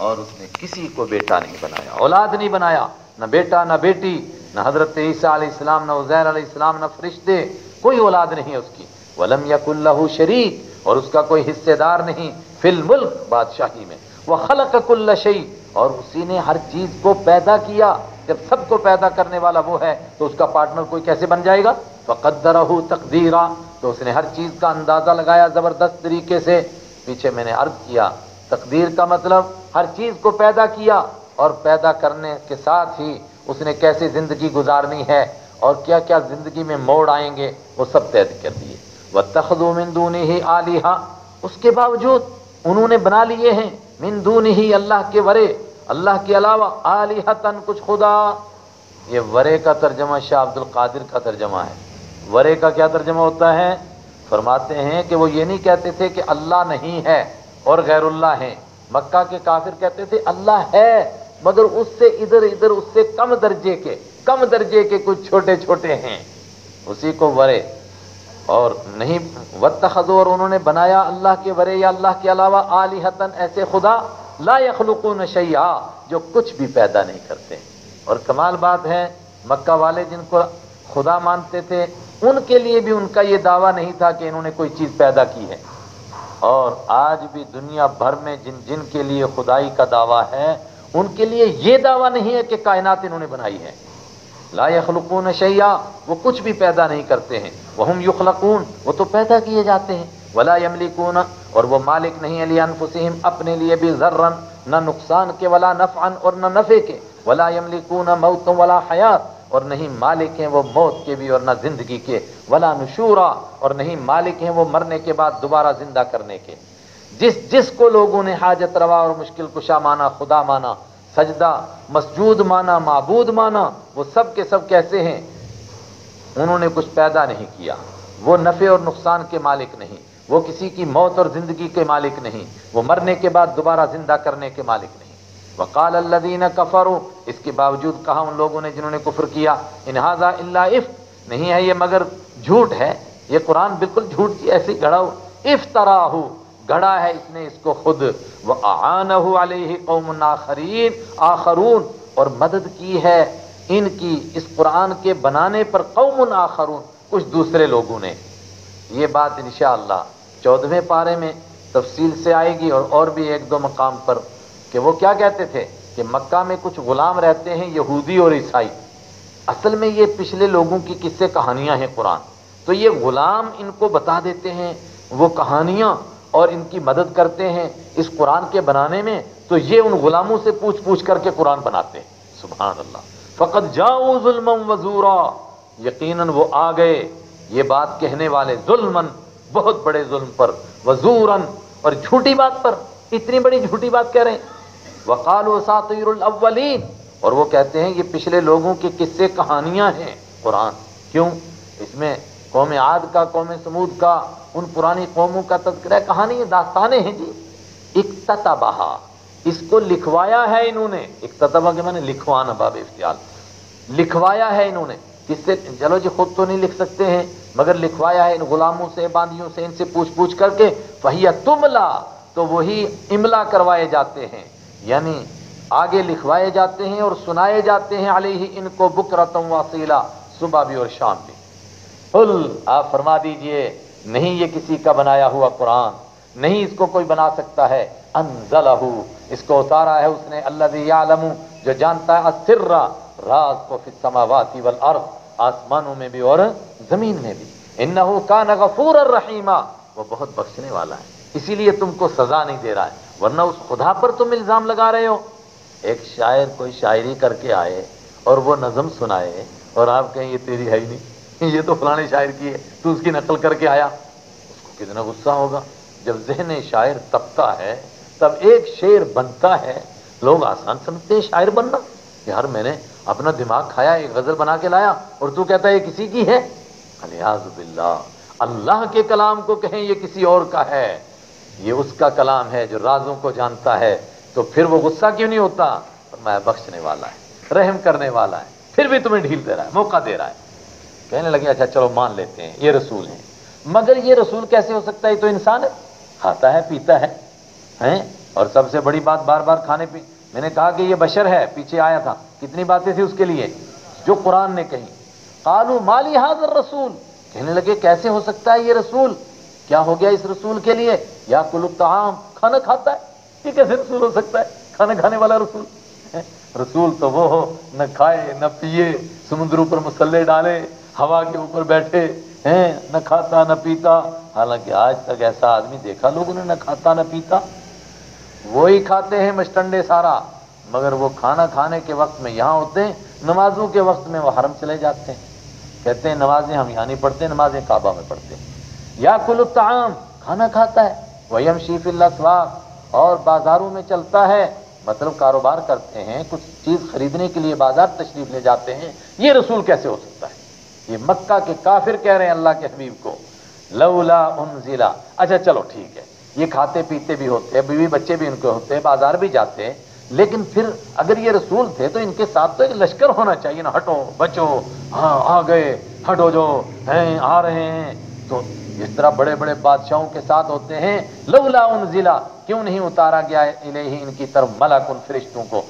और उसने किसी को बेटा नहीं बनाया, औलाद नहीं बनाया, न बेटा, न बेटी, न हज़रत ईसा इस्लाम न उजैर इस्लाम न फरिश्ते, कोई औलाद नहीं है उसकी। वलम यकुल्लहू शरीक, और उसका कोई हिस्सेदार नहीं, फिल मुल्क बादशाही में। वह खलक कुल्ल शई, और उसी ने हर चीज़ को पैदा किया। जब सबको पैदा करने वाला वो है तो उसका पार्टनर कोई कैसे बन जाएगा? कद्दर तकदीरा तो उसने हर चीज़ का अंदाज़ा लगाया ज़बरदस्त तरीके से। पीछे मैंने अर्ज़ किया तकदीर का मतलब हर चीज़ को पैदा किया और पैदा करने के साथ ही उसने कैसे ज़िंदगी गुजारनी है और क्या क्या ज़िंदगी में मोड़ आएँगे, वो सब तय कर दिए। वह मिंदूनी ही आलिहा। उसके बावजूद उन्होंने बना लिए हैं मिंदूनी ही अल्लाह के वरे। अल्लाह के अलावा आलिहतन कुछ खुदा। ये वरे का तर्जमा शाह अब्दुल कादिर का तर्जमा है। वरे का क्या तर्जमा होता है? फरमाते हैं कि वो ये नहीं कहते थे कि अल्लाह नहीं है। और गैरुल्ला है। मक्का के काफिर कहते थे, अल्लाह है, मगर उससे इधर इधर, उससे कम दर्जे के, कम दर्जे के कुछ छोटे छोटे हैं। उसी को वरे। और नहीं, वत्तखजो, और उन्होंने बनाया अल्लाह के वरे या अल्लाह के अलावा आलिहतन ऐसे खुदा, ला यखलुकून शैया जो कुछ भी पैदा नहीं करते और कमाल बात है, मक्का वाले जिनको खुदा मानते थे, उनके लिए भी उनका ये दावा नहीं था कि इन्होंने कोई चीज़ पैदा की है। और आज भी दुनिया भर में जिन जिन के लिए खुदाई का दावा है, उनके लिए ये दावा नहीं है कि कायनात इन्होंने बनाई है। ला यखलकून शैया वो कुछ भी पैदा नहीं करते हैं। वह युखलकून, वो तो पैदा किए जाते हैं। वला यमलिकून, और वो मालिक नहीं अली अनफुसहिम अपने लिए भी जर्रन, न नुकसान के, वला नफ़ान और न नफ़े के। वला यमलिकून मौतों वला हयात। और नहीं मालिक हैं वो मौत के भी और ना ज़िंदगी के। वला नशूरा, और नहीं मालिक हैं वो मरने के बाद दोबारा ज़िंदा करने के। जिस जिसको लोगों ने हाजत रवा और मुश्किल कुशा माना, खुदा माना, सजदा, मसजूद माना, मबूद माना, वो सब के सब कैसे हैं? उन्होंने कुछ पैदा नहीं किया। वो नफ़े और नुकसान के मालिक नहीं। वो किसी की मौत और ज़िंदगी के मालिक नहीं। वो मरने के बाद दोबारा ज़िंदा करने के मालिक नहीं। वकाल अल्लादीन कफ़र, इसके बावजूद कहा उन लोगों ने जिन्होंने कुफर किया इनहाजा इफ़ नहीं है ये मगर झूठ है, ये कुरान बिल्कुल झूठ की ऐसी गढ़ा इफ़ तराहू गढ़ा है इसने इसको खुद, व आन कौम आखरीन, आखरून, और मदद की है इनकी, इस कुरान के बनाने पर कौम आखरून, कुछ दूसरे लोगों ने। ये बात इन चौदहवें पारे में तफसील से आएगी और और भी एक दो मकाम पर कि वो क्या कहते थे कि मक्का में कुछ गुलाम रहते हैं यहूदी और ईसाई। असल में ये पिछले लोगों की किस्से कहानियाँ हैं कुरान। तो ये गुलाम इनको बता देते हैं, वो कहानियाँ और इनकी मदद करते हैं इस कुरान के बनाने में तो ये उन गुलामों से पूछ पूछ करके कुरान बनाते हैं। सुबह अल्लाह फ़कत जाओ जुल्मम वजूरा। यकीनन वो आ गए। ये बात कहने वाले जुल्मन बहुत बड़े जुल्म पर, वजूरन। और झूठी बात पर, इतनी बड़ी झूठी बात कह रहे हैं। वकाल अव्वलीन। और वो कहते हैं, ये पिछले लोगों के किस्से कहानियाँ हैं कुरान। क्यों? इसमें कौम आद का, कौम समूद का, उन पुरानी कौमों का तस्करा कहानी, दास्ताने हैं जी। इकतबहा इसको लिखवाया है इन्होंने। इकतबा के मैंने लिखवाना बाब इफ्तियाल। लिखवाया है इन्होंने। किससे, चलो जी, खुद तो नहीं लिख सकते हैं, मगर लिखवाया है इन गुलामों से, बांदियों से, इनसे पूछ पूछ करके वही तुमला तो वही इमला करवाए जाते हैं। यानी आगे लिखवाए जाते हैं और सुनाए जाते हैं अली ही इनको बुकरतम वासीला, सुबह भी और शाम भी। फुल आप फरमा दीजिए, नहीं ये किसी का बनाया हुआ कुरान, नहीं इसको कोई बना सकता है। अनजलहू इसको उतारा है उसने अल्लाह जो जानता है अस्थिर्रा राज को फिर समावाती वल अर्थ आसमानों में भी और ज़मीन में भी। इन का नगफूर रहीमा, वो बहुत बख्शने वाला है, इसीलिए तुमको सजा नहीं दे रहा है। वरना उस खुदा पर तुम इल्ज़ाम लगा रहे हो। एक शायर कोई शायरी करके आए और वो नज़म सुनाए और आप कहें, ये तेरी है ही नहीं। ये तो फलाने शायर की है। तू उसकी नकल करके आया। उसको कितना गुस्सा होगा। जब जहन शायर तपता है, तब एक शेर बनता है। लोग आसान समझते हैं शायर बनना। यार, मैंने अपना दिमाग खाया, एक गज़ल बना के लाया और तू कहता है, ये किसी की है? अलियाजुबिल्ला अल्लाह के कलाम को कहें, ये किसी और का है। ये उसका कलाम है जो राजों को जानता है। तो फिर वो गुस्सा क्यों नहीं होता? मैं बख्शने वाला है, रहम करने वाला है, फिर भी तुम्हें ढील दे रहा है, मौका दे रहा है। कहने लगे अच्छा चलो, मान लेते हैं, ये रसूल है। मगर ये रसूल कैसे हो सकता है? तो इंसान है, खाता है, पीता है, हैं? और सबसे बड़ी बात बार बार खाने पी, मैंने कहा कि ये बशर है, पीछे आया था। कितनी बातें थी उसके लिए, जो कुरान ने कही। कालू माली हाजर रसूल। कहने लगे, कैसे हो सकता है ये रसूल? क्या हो गया इस रसूल के लिए? या कुलुब तहाम खाना खाता है? ये कैसे रसूल हो सकता है? खाना खाने वाला रसूल? रसूल तो वो हो, न खाए, न पिए, समुद्र ऊपर मसल्ले डाले, हवा के ऊपर बैठे, हैं, न खाता, न पीता। हालाँकि आज तक ऐसा आदमी देखा, लोगों ने न खाता, न पीता। वो ही खाते हैं मस्टंडे सारा, मगर वो खाना खाने के वक्त में यहाँ होते हैं, नमाजों के वक्त में वो हरम चले जाते हैं। कहते हैं, नमाजें हम यहाँ नहीं पढ़ते, नमाजें काबा में पढ़ते हैं। या कुलुत्ताम खाना खाता है। वयम शीफिल्लासवाक और बाजारों में चलता है। मतलब कारोबार करते हैं, कुछ चीज़ खरीदने के लिए बाज़ार तशरीफ़ ले जाते हैं। ये रसूल कैसे हो सकता है? ये मक्का के काफिर कह रहे हैं अल्लाह के हबीब को। लौला उन जिला अच्छा चलो, ठीक है। ये खाते पीते भी होते हैं, बीवी बच्चे भी इनके होते हैं, बाज़ार भी जाते हैं। लेकिन फिर अगर ये रसूल थे तो इनके साथ तो एक लश्कर होना चाहिए ना, हटो, बचो। हाँ आ गए, हटो जो हैं, आ रहे हैं। तो इस तरह बड़े बड़े बादशाहों के साथ होते हैं। लवला उन जिला क्यों नहीं उतारा गया इन्हें इनकी तरफ़ मलाकुन फरिश्तों को?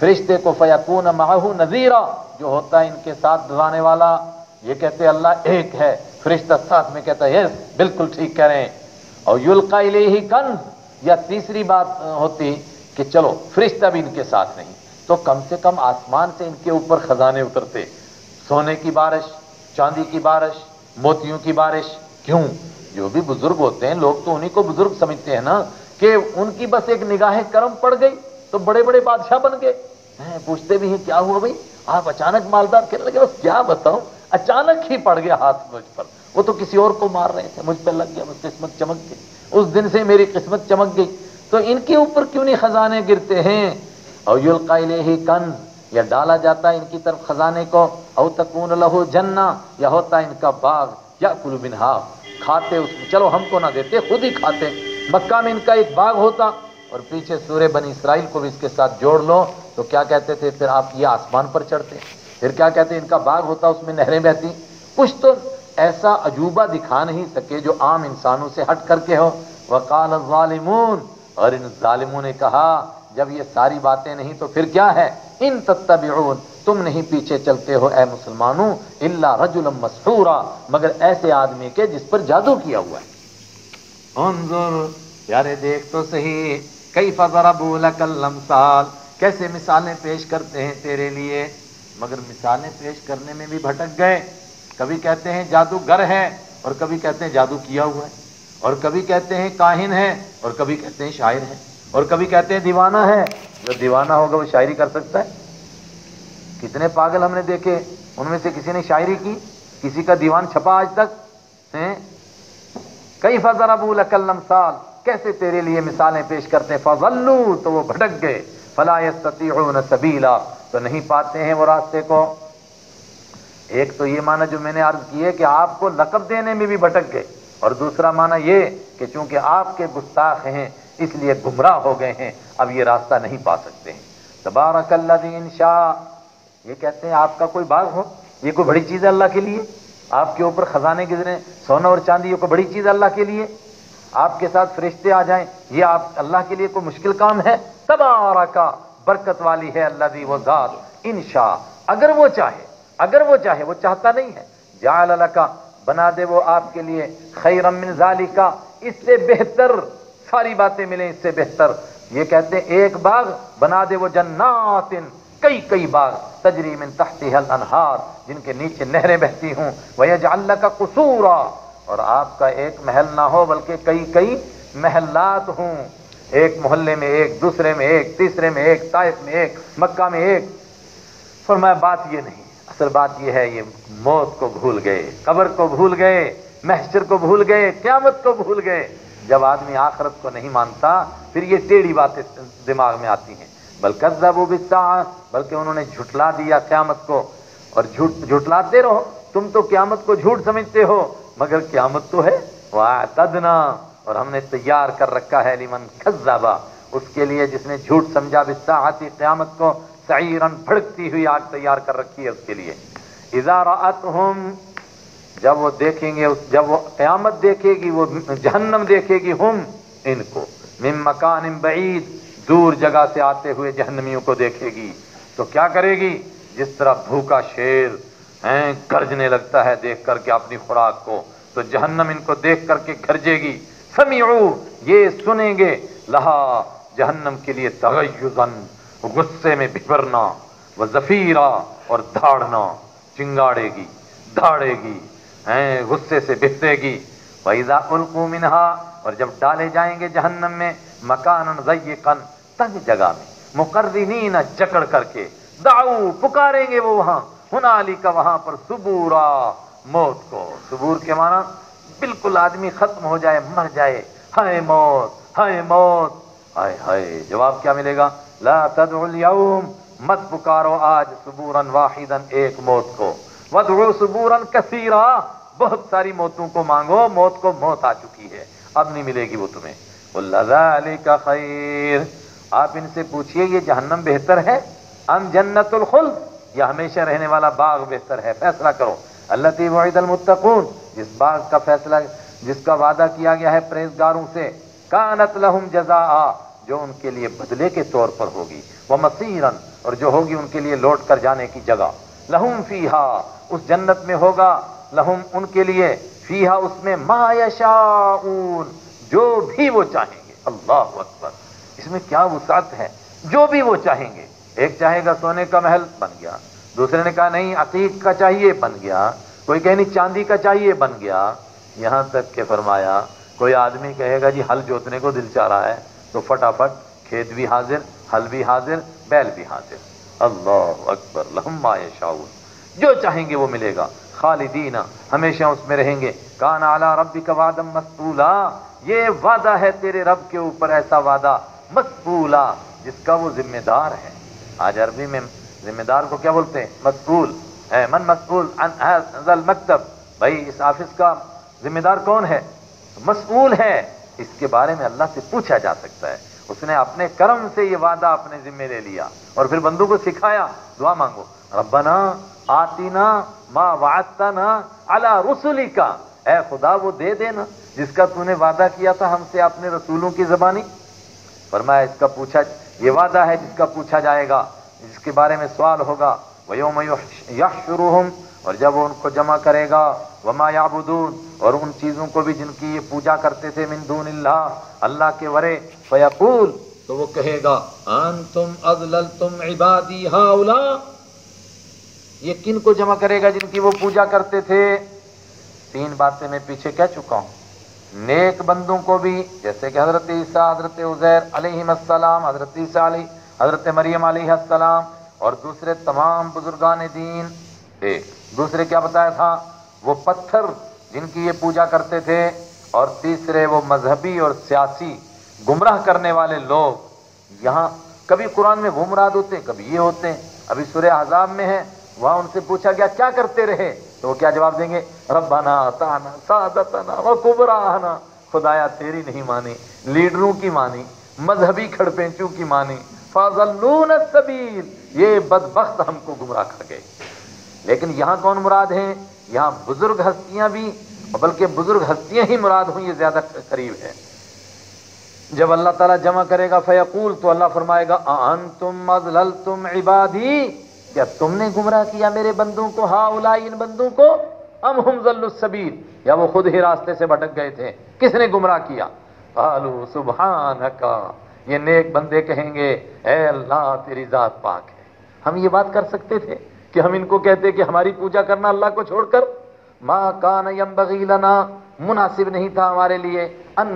फरिश्ते को फयाकून माहू नजीरा, जो होता है इनके साथ डराने वाला। ये कहते अल्लाह एक है। फरिश्ता साथ में कहता है बिल्कुल ठीक हैं। और युल्का ही कंज या तीसरी बात होती कि चलो, फरिश्ता भी इनके साथ नहीं। तो कम से कम आसमान से इनके ऊपर खजाने उतरते। सोने की बारिश, चांदी की बारिश मोतियों की बारिश। क्यों? जो भी बुज़ुर्ग होते हैं, लोग तो उन्हीं को बुज़ुर्ग समझते हैं ना, कि उनकी बस एक निगाह कर्म पड़ गई तो बड़े बड़े बादशाह बन गए। पूछते भी हैं, क्या हुआ भाई? आप अचानक मालदार कहने लगे, बस क्या बताऊँ? अचानक ही पड़ गया हाथ मुझ पर। वो तो किसी और को मार रहे थे, मुझ पर लग गया बस किस्मत चमक गई। उस दिन से मेरी किस्मत चमक गई। तो इनके ऊपर क्यों नहीं खजाने गिरते हैं? और युल्काइले ही कंज या डाला जाता है इनकी तरफ़ खजाने को, औ तकून लहू जन्ना, या होता इनका बाग या कुलबिनहा खाते उसमें, चलो हमको ना देते, खुद ही खाते। मक्का में इनका एक बाग होता, और पीछे सूर्य बनी इसराइल को भी इसके साथ जोड़ लो तो क्या कहते थे, फिर आप ये आसमान पर चढ़ते। फिर क्या कहते, इनका बाग होता, उसमें नहरें बहती। कुछ तो ऐसा अजूबा दिखा नहीं सके, जो आम इंसानों से हट करके हो। वकाल और इन जालिमों ने कहा जब ये सारी बातें नहीं तो फिर क्या है? इन तत्तबिऊन, तुम नहीं पीछे चलते हो ए मुसलमानों, इल्ला रजुलम मसहूरा मगर ऐसे आदमी के जिस पर जादू किया हुआ है। यारे देख तो सही कई फजरबूलकल्लम साल कैसे मिसालें पेश करते हैं तेरे लिए? मगर मिसालें पेश करने में भी भटक गए। कभी कहते हैं जादूगर है, और कभी कहते हैं जादू किया हुआ है। और कभी कहते हैं काहिन है, और कभी कहते हैं शायर है। और कभी कहते हैं, दीवाना है। जो दीवाना होगा, वो शायरी कर सकता है। कितने पागल हमने देखे, उनमें से किसी ने शायरी की, किसी का दीवान छपा आज तक, हैं? कई फजर अबू लकल्लम साल कैसे तेरे लिए मिसालें पेश करते हैं? फजल्लू तो वो भटक गए। फलायस्तीन सबीला तो नहीं पाते हैं वो रास्ते को। एक तो ये माना जो मैंने अर्ज़ की है कि आपको लकब देने में भी भटक गए। और दूसरा माना ये कि चूँकि आपके गुस्ताख हैं इसलिए गुमराह हो गए हैं, अब ये रास्ता नहीं पा सकते हैं। तबारकल्लादीन शाह ये कहते हैं, आपका कोई बाग हो? ये कोई बड़ी चीज़ है अल्लाह के लिए? आपके ऊपर खजाने गिजरे सोना और चांदी ये कोई बड़ी चीज़ अल्लाह के लिए? आपके साथ फरिश्ते आ जाएँ, ये आप अल्लाह के लिए कोई मुश्किल काम है? तबारा का बरकत वाली है अल्लाह दी वो जात इन अगर वो चाहे, अगर वो चाहे, वो चाहता नहीं है। जाल का बना दे वो आपके लिए खैरम जाली का इससे बेहतर सारी बातें मिले इससे बेहतर। ये कहते हैं, एक बाग बना दे वो जन्नातिन। कई कई बाग। तजरी मिन हल अनहार जिनके नीचे नहरें बहती हूँ। वह जल्ला का कसूरा। और आपका एक महल ना हो, बल्कि कई कई महलात हूँ। एक मोहल्ले में एक, दूसरे में एक, तीसरे में एक, ताइफ में एक, मक्का में एक। फरमाया, बात ये नहीं। असल बात यह है, ये मौत को भूल गए, कब्र को भूल गए, महशर को भूल गए, क्यामत को भूल गए। जब आदमी आखरत को नहीं मानता फिर ये टेढ़ी बातें दिमाग में आती हैं। बल्कि बिस्सा बल्कि उन्होंने झुटला दिया क्यामत को। और झूठ जुट, झुटलाते रहो तुम तो क्यामत को झूठ समझते हो मगर क्यामत तो है। वाह तदना और हमने तैयार कर रखा है लिमन खजाबा उसके लिए जिसने झूठ समझा बिस्सा आती क्यामत को सईरन भड़कती हुई आग तैयार कर रखी है उसके लिए। इजारात जब वो देखेंगे जब वो क्यामत देखेगी, वो जहन्नम देखेगी हम इनको। मिम मकान बईद, दूर जगह से आते हुए जहन्नमियों को देखेगी। तो क्या करेगी? जिस तरह भूखा शेर हैं, गर्जने लगता है देख करके अपनी खुराक को तो जहन्नम इनको देख करके गरजेगी। समीऊ ये सुनेंगे, लहा, जहन्नम के लिए तगयुजन, गुस्से में बिबरना, व जफीरा और धाड़ना, चिंगाड़ेगी, धाड़ेगी। गुस्से से बिफरेगी वैजा उल्कू मिनहा, और जब डाले जाएँगे जहन्नम में मकान जयकन तंग जगह में। मुकर्रीन जकड़ करके, दाऊ पुकारेंगे वो वहाँ, हुनाली का वहाँ पर सुबूरा, मौत को। सुबूर के माना, बिल्कुल आदमी खत्म हो जाए, मर जाए। हाय मौत हाय मौत। हाय हाय। जवाब क्या मिलेगा? ला तदउल यौम, मत पुकारो आज सुबूरन वाहिदन एक मौत को। सुबूरन कसीरा। बहुत सारी मौतों को मांगो, मौत को मौत आ चुकी है। अब नहीं मिलेगी वो तुम्हें। का खैर। आप इनसे पूछिए, ये जहन्नम बेहतर है? अम जन्नतुल खुल या हमेशा रहने वाला बाग बेहतर है। फैसला करो। अल्लाह जिस बाग का फैसला, जिसका वादा किया गया है प्रेसगारों से, कानत लहुम जजा जो उनके लिए बदले के तौर पर होगी। वह मसीरन। और जो होगी, उनके लिए लौट कर जाने की जगह। लहुम फीहा, उस जन्नत में होगा। लहुम उनके लिए, फीहा उसमें मायशाऊन, जो भी वो चाहेंगे। अल्लाह अकबर। इसमें क्या वसात है? जो भी वो चाहेंगे। एक चाहेगा सोने का महल, बन गया। दूसरे ने कहा, नहीं अतीक का चाहिए, बन गया। कोई कहे, नहीं, चांदी का चाहिए, बन गया। यहाँ तक के फरमाया, कोई आदमी कहेगा, जी, हल जोतने को दिल चाह रहा है। तो फटाफट खेत भी हाजिर, हल भी हाजिर, बैल भी हाजिर। अल्लाह अकबर शाउन जो चाहेंगे वो मिलेगा। खालिदीना, हमेशा उसमें रहेंगे। कान आला रबी का वादम मस्तूला। ये वादा है तेरे रब के ऊपर, ऐसा वादा मस्तूला, जिसका वो जिम्मेदार है। आज अरबी में जिम्मेदार को क्या बोलते हैं? मस्तूल है। मन मस्तूल मकतब। भाई, इस ऑफ़िस का जिम्मेदार कौन है? मसूल है। इसके बारे में अल्लाह से पूछा जा सकता है। उसने अपने कर्म से ये वादा अपने जिम्मे ले लिया और फिर बंदू को सिखाया, दुआ मांगो, रब्बना आतीना माँ वातना अला रसुली का ए खुदा, वो दे देना, जिसका तूने वादा किया था हमसे अपने रसूलों की जबानी। फरमाया, इसका पूछा, ये वादा है जिसका पूछा जाएगा, जिसके बारे में सवाल होगा। वयोम यशुरुहम और जब वो उनको जमा करेगा, वमा याबुदून और उन चीज़ों को भी जिनकी ये पूजा करते थे मिंदून अल्लाह के वरे, फयकूल। तो वो कहेगा तुम अजलल तुम इबादी हाउला। ये किन को जमा करेगा जिनकी वो पूजा करते थे? तीन बातें मैं पीछे कह चुका हूँ। नेक बंदों को भी, जैसे कि हज़रत ईसा, हज़रत उजैर अलैहिस्सलाम हज़रत ईसा अली हज़रत मरियम अलैहिस्सलाम और दूसरे तमाम बुजुर्गान दीन। एक, दूसरे क्या बताया था? वो पत्थर जिनकी ये पूजा करते थे, और तीसरे वो मजहबी और सियासी गुमराह करने वाले लोग, यहाँ कभी कुरान में वो मुराद होते हैं, कभी ये होते हैं। अभी सूर्य आजाब में है, वहाँ उनसे पूछा गया, क्या करते रहे? तो वो क्या जवाब देंगे, रब्बाना ताना सादतना व कुबराना। खुदाया, तेरी नहीं मानी, लीडरों की मानी, मजहबी खड़पेंचू की मानी। फाजलून सबील, ये बदबख्त हमको गुमराह कर गए। लेकिन यहाँ कौन मुराद है? यहाँ बुज़ुर्ग हस्तियाँ भी, बल्कि बुज़ुर्ग हस्तियाँ ही मुराद हुई, ये ज़्यादा करीब है। जब अल्लाह ताला जमा करेगा, फयकूल तो अल्लाह फरमाएगा अन तुम मजलल तुम इबादी। क्या तुमने गुमराह किया मेरे बंदों को हा उलाई इन बंदों को? अम हम सबील। या वो खुद ही रास्ते से भटक गए थे। किसने गुमराह किया? आलू सुबहान का ये नेक बंदे कहेंगे, ए अल्लाह, तेरी जात पाक है। हम ये बात कर सकते थे? कि हम इनको कहते कि हमारी पूजा करना अल्लाह को छोड़कर, माँ कान यम बगीलना मुनासिब नहीं था हमारे लिए, अन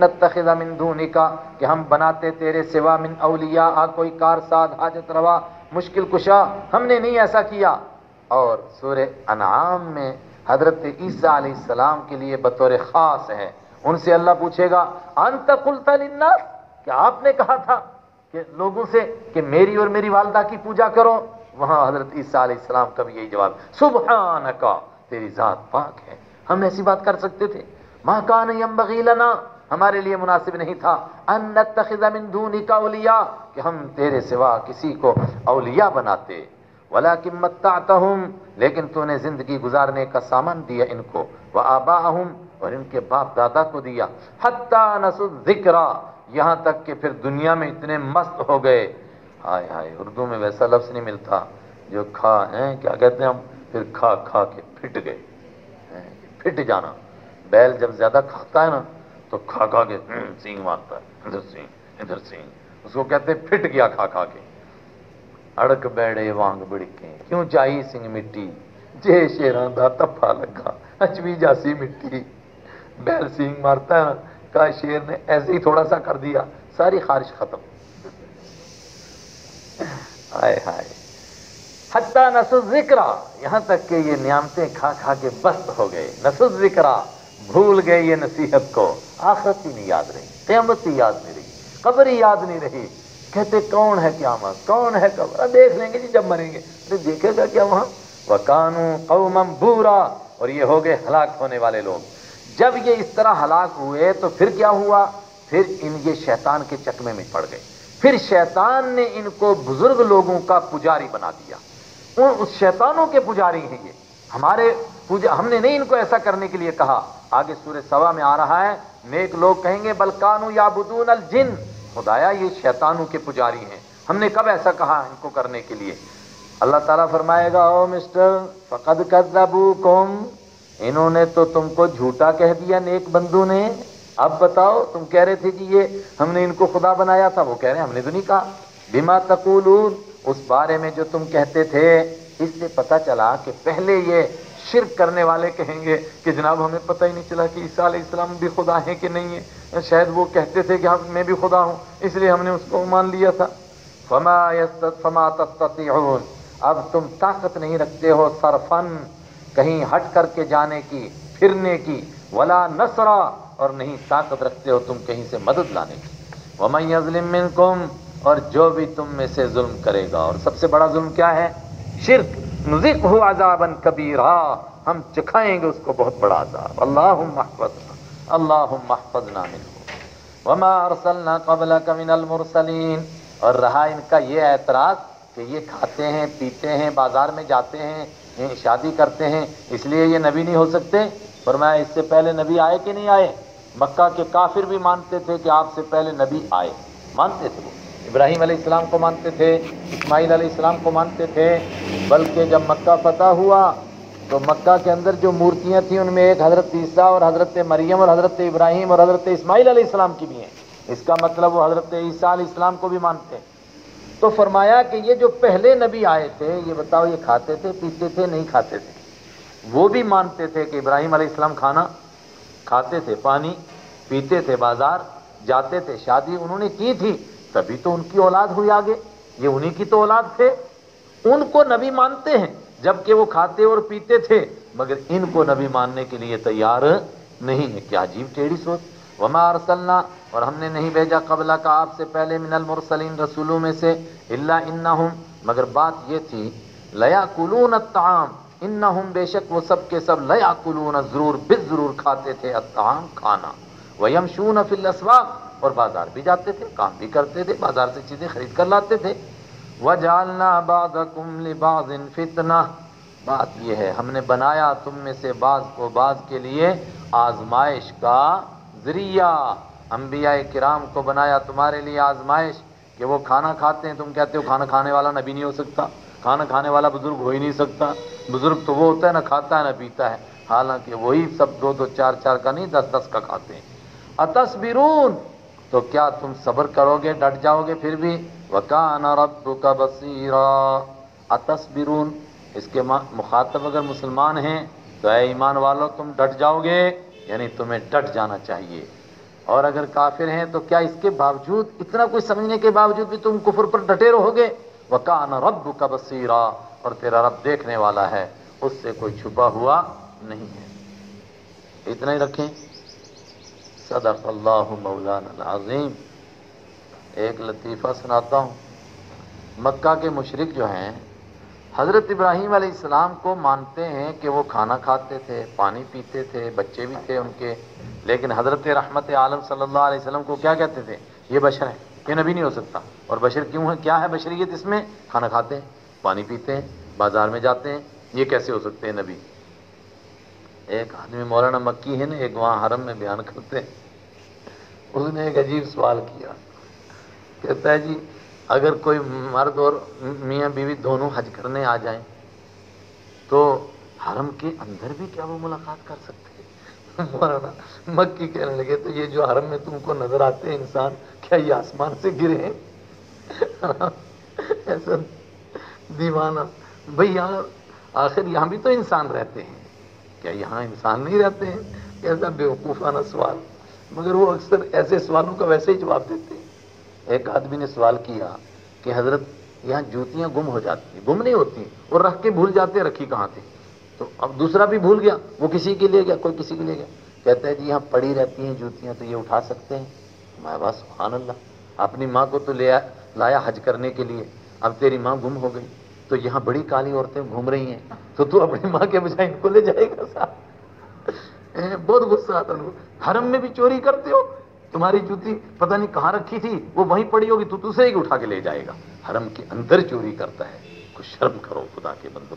मिन का कि हम बनाते तेरे सिवा मिन अलिया आ कोई कार साद हाजत रवा, मुश्किल कुशा, हमने नहीं ऐसा किया। और सूर अनाम में हज़रत ईसा सलाम के लिए बतौर ख़ास है। उनसे अल्लाह पूछेगा, अंत कुलता क्या आपने कहा था कि लोगों से कि मेरी और मेरी वालदा की पूजा करो। वहाँ हज़रत ईसा का भी यही जवाब सुबह का तेरी जात पाक है। हम ऐसी बात कर सकते थे। माँ कान यम बगीलना हमारे लिए मुनासिब नहीं था। अन दूनी का उलिया कि हम तेरे सिवा किसी को अलिया बनाते। वला कि हूँ लेकिन तूने ज़िंदगी गुजारने का सामान दिया इनको। वह आबा और इनके बाप दादा को दिया। हत्ता नसुजिक्रा यहाँ तक कि फिर दुनिया में इतने मस्त हो गए। हाय हाय उर्दू में वैसा लफ्ज नहीं मिलता। जो खा है क्या कहते हैं हम? फिर खा खा के फिट गए। फिट जाना। बैल जब ज़्यादा खाता है ना तो खा खा के हम्म, सिंह मारता है। इधर सिंह इधर सिंह उसको कहते हैं फिट गया खा खा के। अड़क बैड़े वांग बिड़के। क्यों चाहिए सिंह मिट्टी? जे शेरा दा तफा लगा अचवी जासी मिट्टी। बैल सिंह मारता है ना का शेर ने ऐसे ही थोड़ा सा कर दिया सारी खारिश खत्म। हाय हाय। हत्ता नसुजिक्रा यहाँ तक के ये नियामतें खा खा के बस्त हो गए। नसुजिक्रा भूल गए ये नसीहत को। आखिरत ही नहीं याद रही। क्यामत ही याद नहीं रही। कब्र ही याद नहीं रही। कहते, कौन है क्यामत? कौन है कब्र? देख लेंगे जी जब मरेंगे। तो देखेगा क्या वहाँ? वकानू कौमम बूरा। और ये हो गए हलाक होने वाले लोग। जब ये इस तरह हलाक हुए तो फिर क्या हुआ? फिर इन ये शैतान के चकमे में पड़ गए। फिर शैतान ने इनको बुज़ुर्ग लोगों का पुजारी बना दिया। उन, उस शैतानों के पुजारी हैं ये। हमारे पूजा, हमने नहीं इनको ऐसा करने के लिए कहा। आगे सूर्य सवा में आ रहा है। नेक लोग कहेंगे बलकानू या बुदून अल जिन। खुदाया, ये शैतानों के पुजारी हैं। हमने कब ऐसा कहा इनको करने के लिए? अल्लाह ताला फरमाएगा, ओ मिस्टर, फकद कदबू कौम इन्होंने तो तुमको झूठा कह दिया नेक बंधु ने। अब बताओ, तुम कह रहे थे कि ये हमने इनको खुदा बनाया था, वो कह रहे हैं, हमने तो नहीं कहा। बिमा तकूलून, उस बारे में जो तुम कहते थे, इससे पता चला कि पहले ये शिरक करने वाले कहेंगे कि जनाब, हमें पता ही नहीं चला कि ईसा इस्लाम भी खुदा है कि नहीं है। शायद वो कहते थे कि हम मैं भी खुदा हूँ, इसलिए हमने उसको मान लिया था। फमा फमा अब तुम ताकत नहीं रखते हो सरफन, कहीं हट करके जाने की, फिरने की। वला नसरा और नहीं ताकत रखते हो तुम कहीं से मदद लाने की। वमई अजलिम और जो भी तुम में से जुल्म करेगा। और सबसे बड़ा जुल्म क्या है? शिरक। नुजिक हो आजाबन कबीरा। हम चखाएँगे उसको बहुत बड़ा आजाब अल्लाह महफज अल्लाह महफज नामिन वमा कबल कमिनल मुरसलीन। और रहा इनका ये एतराज़ कि ये खाते हैं, पीते हैं, बाज़ार में जाते हैं शादी करते हैं, इसलिए ये नबी नहीं हो सकते। फरमाया, इससे पहले नबी आए कि नहीं आए? मक्का के काफिर भी मानते थे कि आपसे पहले नबी आए। मानते थे वो। इब्राहिम इस्लाम को मानते थे इस्माईल इस्लाम को मानते थे, बल्कि जब मक्का फतह हुआ तो मक्का के अंदर जो मूर्तियाँ थी, उनमें एक हज़रत ईसा और हज़रत मरियम और हज़रत इब्राहिम और हज़रत इस्माईल इस्लाम की भी हैं। इसका मतलब वो हज़रत ईसा इस्लाम को भी मानते। हैं तो फरमाया कि ये जो पहले नबी आए थे, ये बताओ, ये खाते थे, पीते थे, नहीं खाते थे? वो भी मानते थे कि इब्राहिम इस्लाम खाना खाते थे पानी, पीते थे बाज़ार, जाते थे शादी उन्होंने की थी, तभी तो उनकी औलाद हुई आगे। ये उन्हीं की तो औलाद थे। उनको नबी मानते हैं, जबकि वो खाते और पीते थे, मगर इनको नबी मानने के लिए तैयार नहीं है। क्या अजीब टेढ़ी सोच। वमा अरसलना, और हमने नहीं भेजा कबला का आपसे पहले मिनल मुरसलीन रसूलों में से, इल्ला इन्ना मगर बात ये थी लया कुलून ताम इन्ना हम बेशक वो सब के सब लया कुलून ज़रूर बिज ज़रूर खाते थे अताम खाना। वयमशून फिल असवाक और बाज़ार भी जाते थे, काम भी करते थे, बाज़ार से चीज़ें खरीद कर लाते थे। वह जालना बाजिन फितना। बात यह है, हमने बनाया तुम में से बाज को बाज के लिए आजमाइश का ज़रिया। अम्बिया किराम को बनाया तुम्हारे लिए आजमाइश, कि वो खाना खाते हैं, तुम कहते हो खाना खाने वाला नबी नहीं हो सकता। खाना खाने वाला बुज़ुर्ग हो ही नहीं सकता। बुज़ुर्ग तो वो होता है ना, खाता है ना, पीता है। हालाँकि वही सब दो दो चार चार का नहीं, दस दस का खाते हैं। अतस्बिरून तो क्या तुम सब्र करोगे, डट जाओगे फिर भी? वकान रब का बसीरा। अतस्बिरून, इसके मुखातब अगर मुसलमान हैं तो है ईमान वालों, तुम डट जाओगे, यानी तुम्हें डट जाना चाहिए। और अगर काफिर हैं तो क्या इसके बावजूद, इतना कुछ समझने के बावजूद भी तुम कुफर पर डटे रहोगे? वकान रब का बसीरा और तेरा रब देखने वाला है, उससे कोई छुपा हुआ नहीं है। इतना ही रखें। सदक़ल्लाहु मौलाना अज़ीम एक लतीफ़ा सुनाता हूँ। मक्का के मुशरक जो हैं, हज़रत इब्राहिम इस्लाम को मानते हैं कि वो खाना खाते थे, पानी पीते थे, बच्चे भी थे उनके। लेकिन हज़रत रहमत आलम सल्लल्लाहु अलैहि वसल्लम को क्या कहते थे? ये बशर है। ये नबी नहीं हो सकता। और बशर क्यों है? क्या है बशरीत इसमें? खाना खाते हैं, पानी पीते हैं, बाज़ार में जाते हैं। ये कैसे हो सकते हैं नबी? एक आदमी मौलाना मक्की है ना, एक वहाँ हरम में बयान करते हैं। उसने एक अजीब सवाल किया। कहता है जी, अगर कोई मर्द और मियाँ बीवी दोनों हज करने आ जाएँ तो हरम के अंदर भी क्या वो मुलाकात कर सकते मौलाना मक्की कहने लगे तो ये जो हरम में तुमको नज़र आते हैं इंसान, क्या ये आसमान से गिरे हैं? ऐसा दीवाना। भाई यार आखिर यहाँ भी तो इंसान रहते हैं। क्या यहाँ इंसान नहीं रहते हैं? ऐसा बेवकूफ़ाना सवाल। मगर वो अक्सर ऐसे सवालों का वैसे ही जवाब देते हैं। एक आदमी ने सवाल किया कि, हज़रत, यहाँ जूतियाँ गुम हो जाती हैं, गुम नहीं होती और रख के भूल जाते रखी कहाँ थी? तो अब दूसरा भी भूल गया वो किसी के लिए गया कोई किसी के लिए गया। कहता है जी यहाँ पड़ी रहती हैं जूतियाँ तो ये उठा सकते हैं। मैं बस सुबहान अल्लाह अपनी माँ को तो ले आ, लाया हज करने के लिए। अब तेरी माँ गुम हो गई। तो यहाँ बड़ी काली औरतें घूम रही हैं। तो तू अपनी माँ के बजाय इनको ले जाएगा साहब। बहुत गुस्सा आता हरम में भी चोरी करते हो? तुम्हारी जूती पता नहीं कहाँ रखी थी वो वहीं पड़ी होगी तू दूसरे ही उठा के ले जाएगा। हरम के अंदर चोरी करता है। कुछ शर्म करो खुदा के बंदों